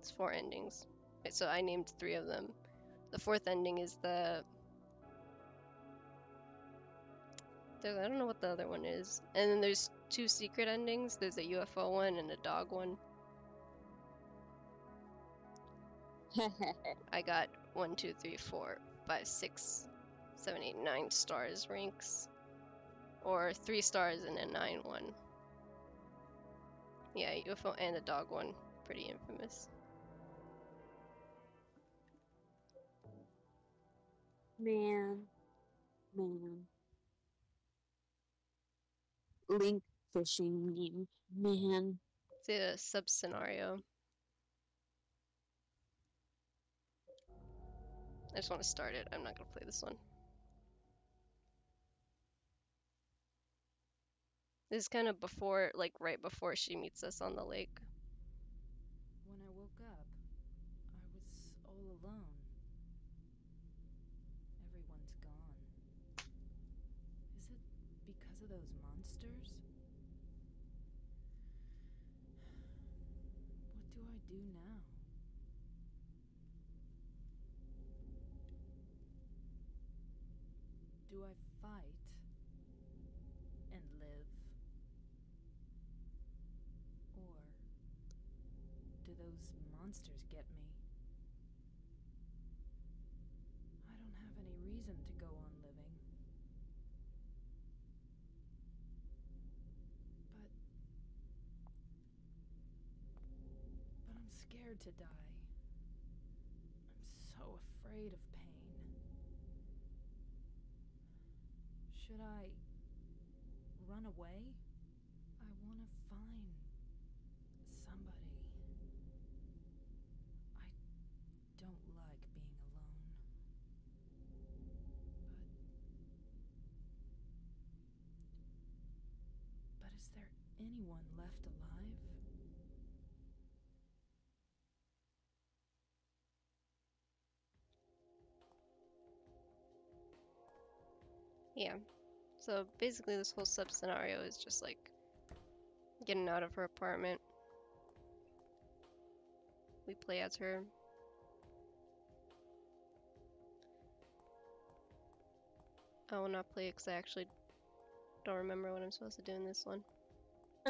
It's four endings. So I named three of them. The fourth ending is the. I don't know what the other one is. And then there's two secret endings. There's a UFO one and a dog one. I got one, two, three, four, five, six, seven, eight, nine stars ranks. Or three stars and a nine one. Yeah, UFO and the dog one. Pretty infamous. man, man. Link fishing meme, man. It's a sub scenario. I just want to start it. I'm not gonna play this one. This is kind of before, like right before she meets us on the lake. When I woke up, I was all alone. Everyone's gone. Is it because of those monsters? What do I do now? Do I fight monsters get me? I don't have any reason to go on living. But. But I'm scared to die. I'm so afraid of pain. Should I run away? I want to find anyone left alive? Yeah. So basically, this whole sub scenario is just like getting out of her apartment. We play as her. I will not play because I actually don't remember what I'm supposed to do in this one.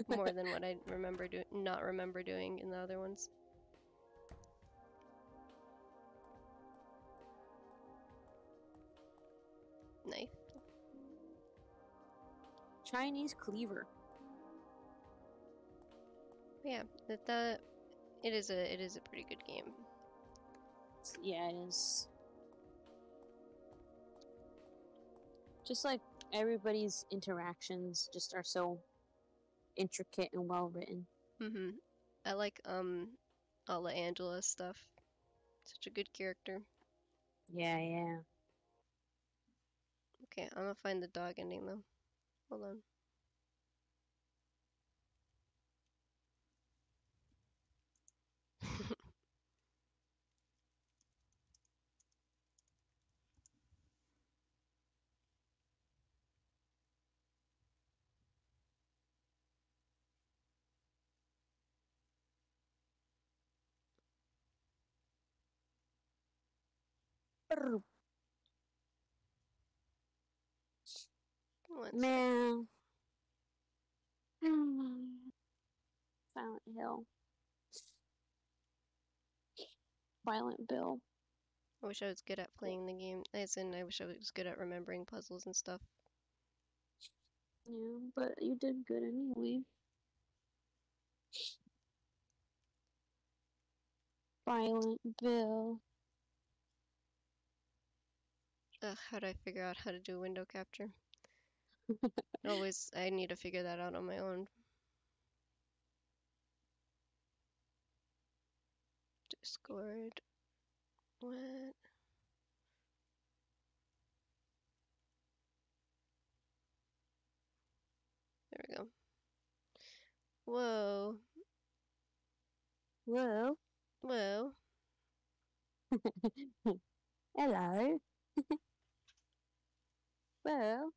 More than what I remember do not remember doing in the other ones. Knife. Chinese cleaver. Yeah, that the It is a it is a pretty good game. Yeah, it is. Just like everybody's interactions just are so intricate and well written. Mm-hmm. I like um all the Angela stuff. Such a good character. Yeah, yeah. Okay, I'm gonna find the dog ending though. Hold on. Man. Silent Hill. Violent Bill. I wish I was good at playing the game. As in, I wish I was good at remembering puzzles and stuff. Yeah, but you did good anyway. Violent Bill. Ugh, how do I figure out how to do window capture? Always, I need to figure that out on my own. Discord. What? There we go. Whoa. Whoa. Whoa. Hello. Well,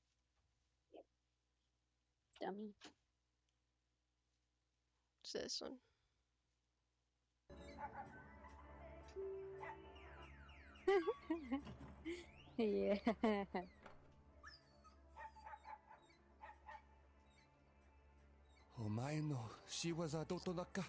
dummy. It's this one. yeah. Oh my no She was a naka.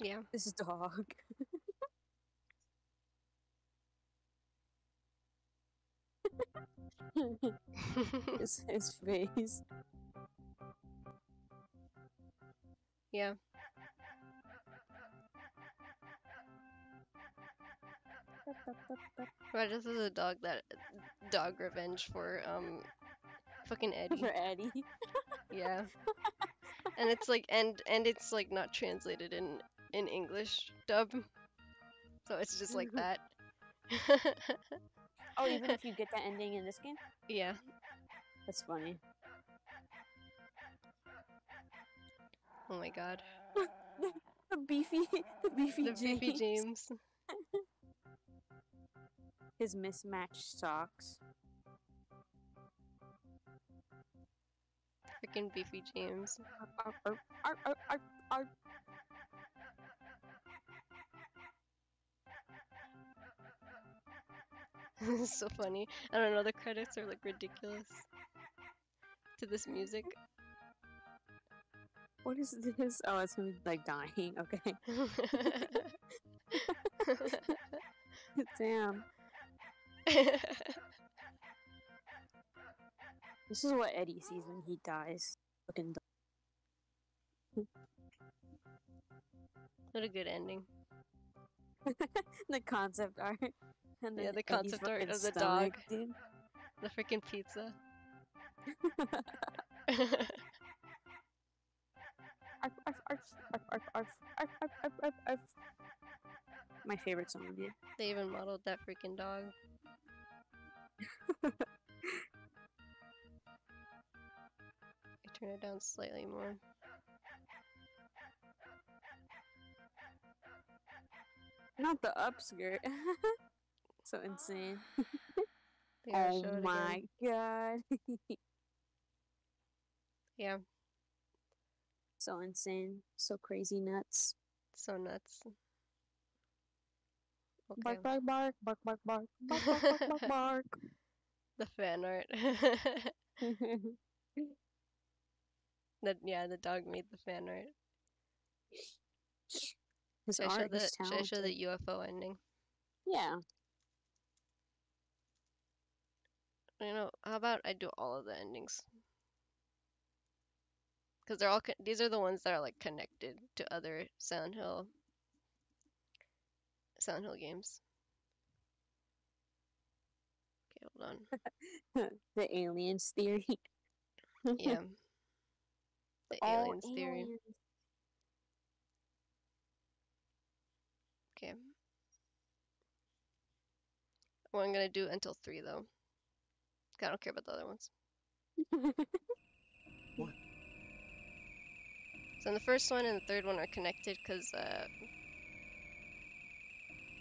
Yeah. This is dog. his, his face. Yeah. Right, this is a dog that dog revenge for um fucking Eddie. For Eddie. Yeah. And it's like and and it's like not translated in in English dub. So it's just like mm-hmm. that. Oh, even if you get that ending in this game? yeah. That's funny. Oh my god. the beefy, the beefy The James. Beefy James. His mismatched socks. Freaking Beefy James. It's so funny. I don't know, the credits are like ridiculous to this music. What is this? Oh, it's him like dying. Okay. Damn. This is what Eddie sees when he dies. Fucking dog. what a good ending. the concept art. And yeah, the concept of the dog. Dude. The freaking pizza. My favorite song, dude. They even modeled that freaking dog. I turn it down slightly more. Not the upskirt. so insane. Oh my god. Yeah, so insane. So crazy nuts. so nuts. Okay, Bark, bark, bark, bark, bark, bark, bark, bark, bark, bark, bark. the fan art. that yeah, the dog made the fan art. His Should I show art the is should I show the UFO ending? Yeah. You know, how about I do all of the endings? Because they're all these are the ones that are like connected to other Silent Hill Silent Hill games. Okay, hold on. the aliens theory. Yeah. The All aliens theory. aliens. Okay. Well, I'm gonna do until three though. 'Cause I don't care about the other ones. What? So the first one and the third one are connected because, uh,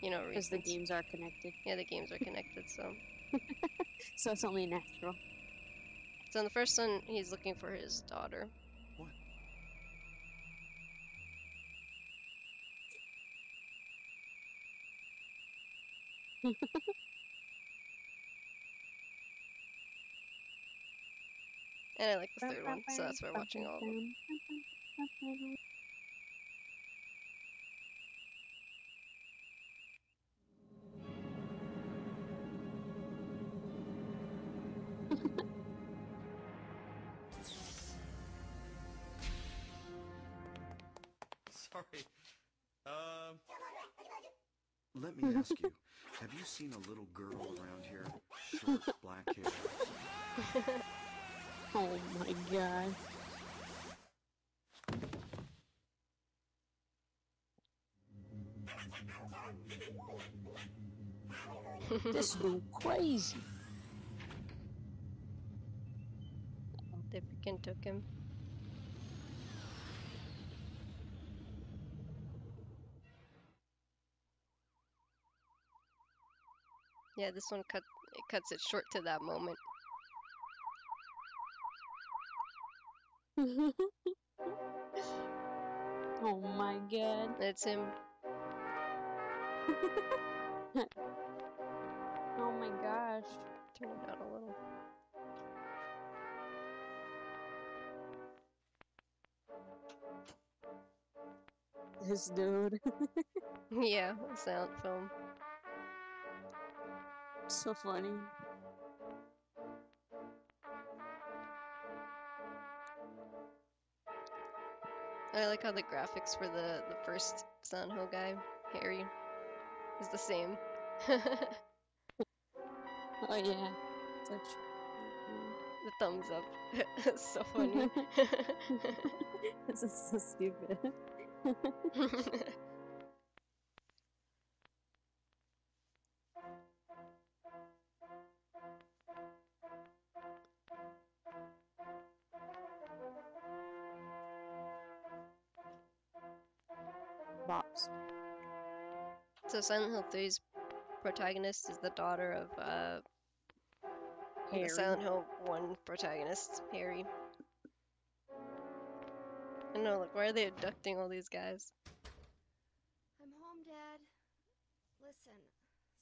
you know, Because the games are connected. Yeah, the games are connected. So, So it's only natural. so in the first one, he's looking for his daughter. What? And I like the third one, so that's why we're watching all of them. Sorry. Um. Let me ask you, have you seen a little girl around here? Short, black hair. Oh my god. this dude crazy. They freaking took him. Yeah, this one cut it cuts it short to that moment. oh my god. That's him. Oh my gosh. Turn it down a little. This dude. yeah, a silent film. so funny. I like how the graphics for the the first Hill guy, Harry, is the same. Oh yeah. Such the thumbs up. it's so funny. this is so stupid. Silent Hill 3's protagonist is the daughter of uh the Silent Hill 1 protagonist, Harry. I know, like why are they abducting all these guys? I'm home, Dad. Listen,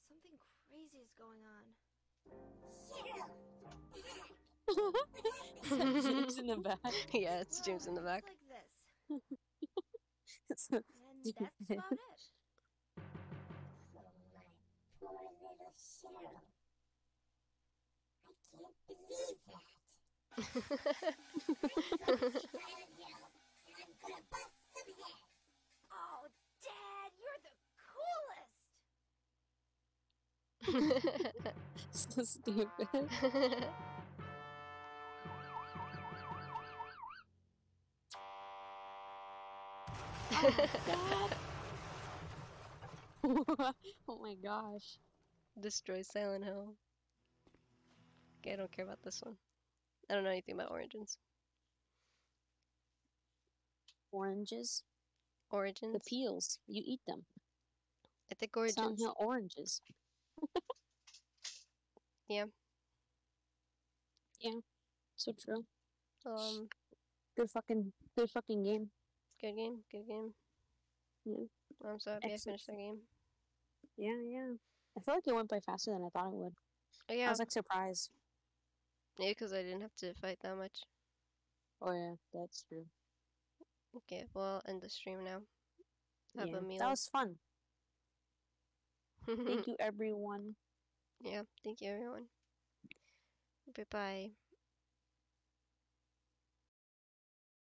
something crazy is going on. Is that James in the back? yeah, it's James in the back. Like this. And that's about it. Oh, Dad, you're the coolest. so stupid. oh my gosh. Destroy Silent Hill. Okay, I don't care about this one. I don't know anything about Origins. Oranges. Origins? The peels. You eat them. I think Origins. Hill oranges. Yeah. Yeah. So true. Um, Good fucking good fucking game. good game, good game. Yeah. I'm so happy I finished the game. Yeah, yeah. I feel like it went by faster than I thought it would. Oh I was like surprised. Maybe because I didn't have to fight that much. Oh yeah, that's true. Okay, well, I'll end the stream now. Have yeah. a meal. That was fun. Thank you everyone. yeah, thank you everyone. Bye bye.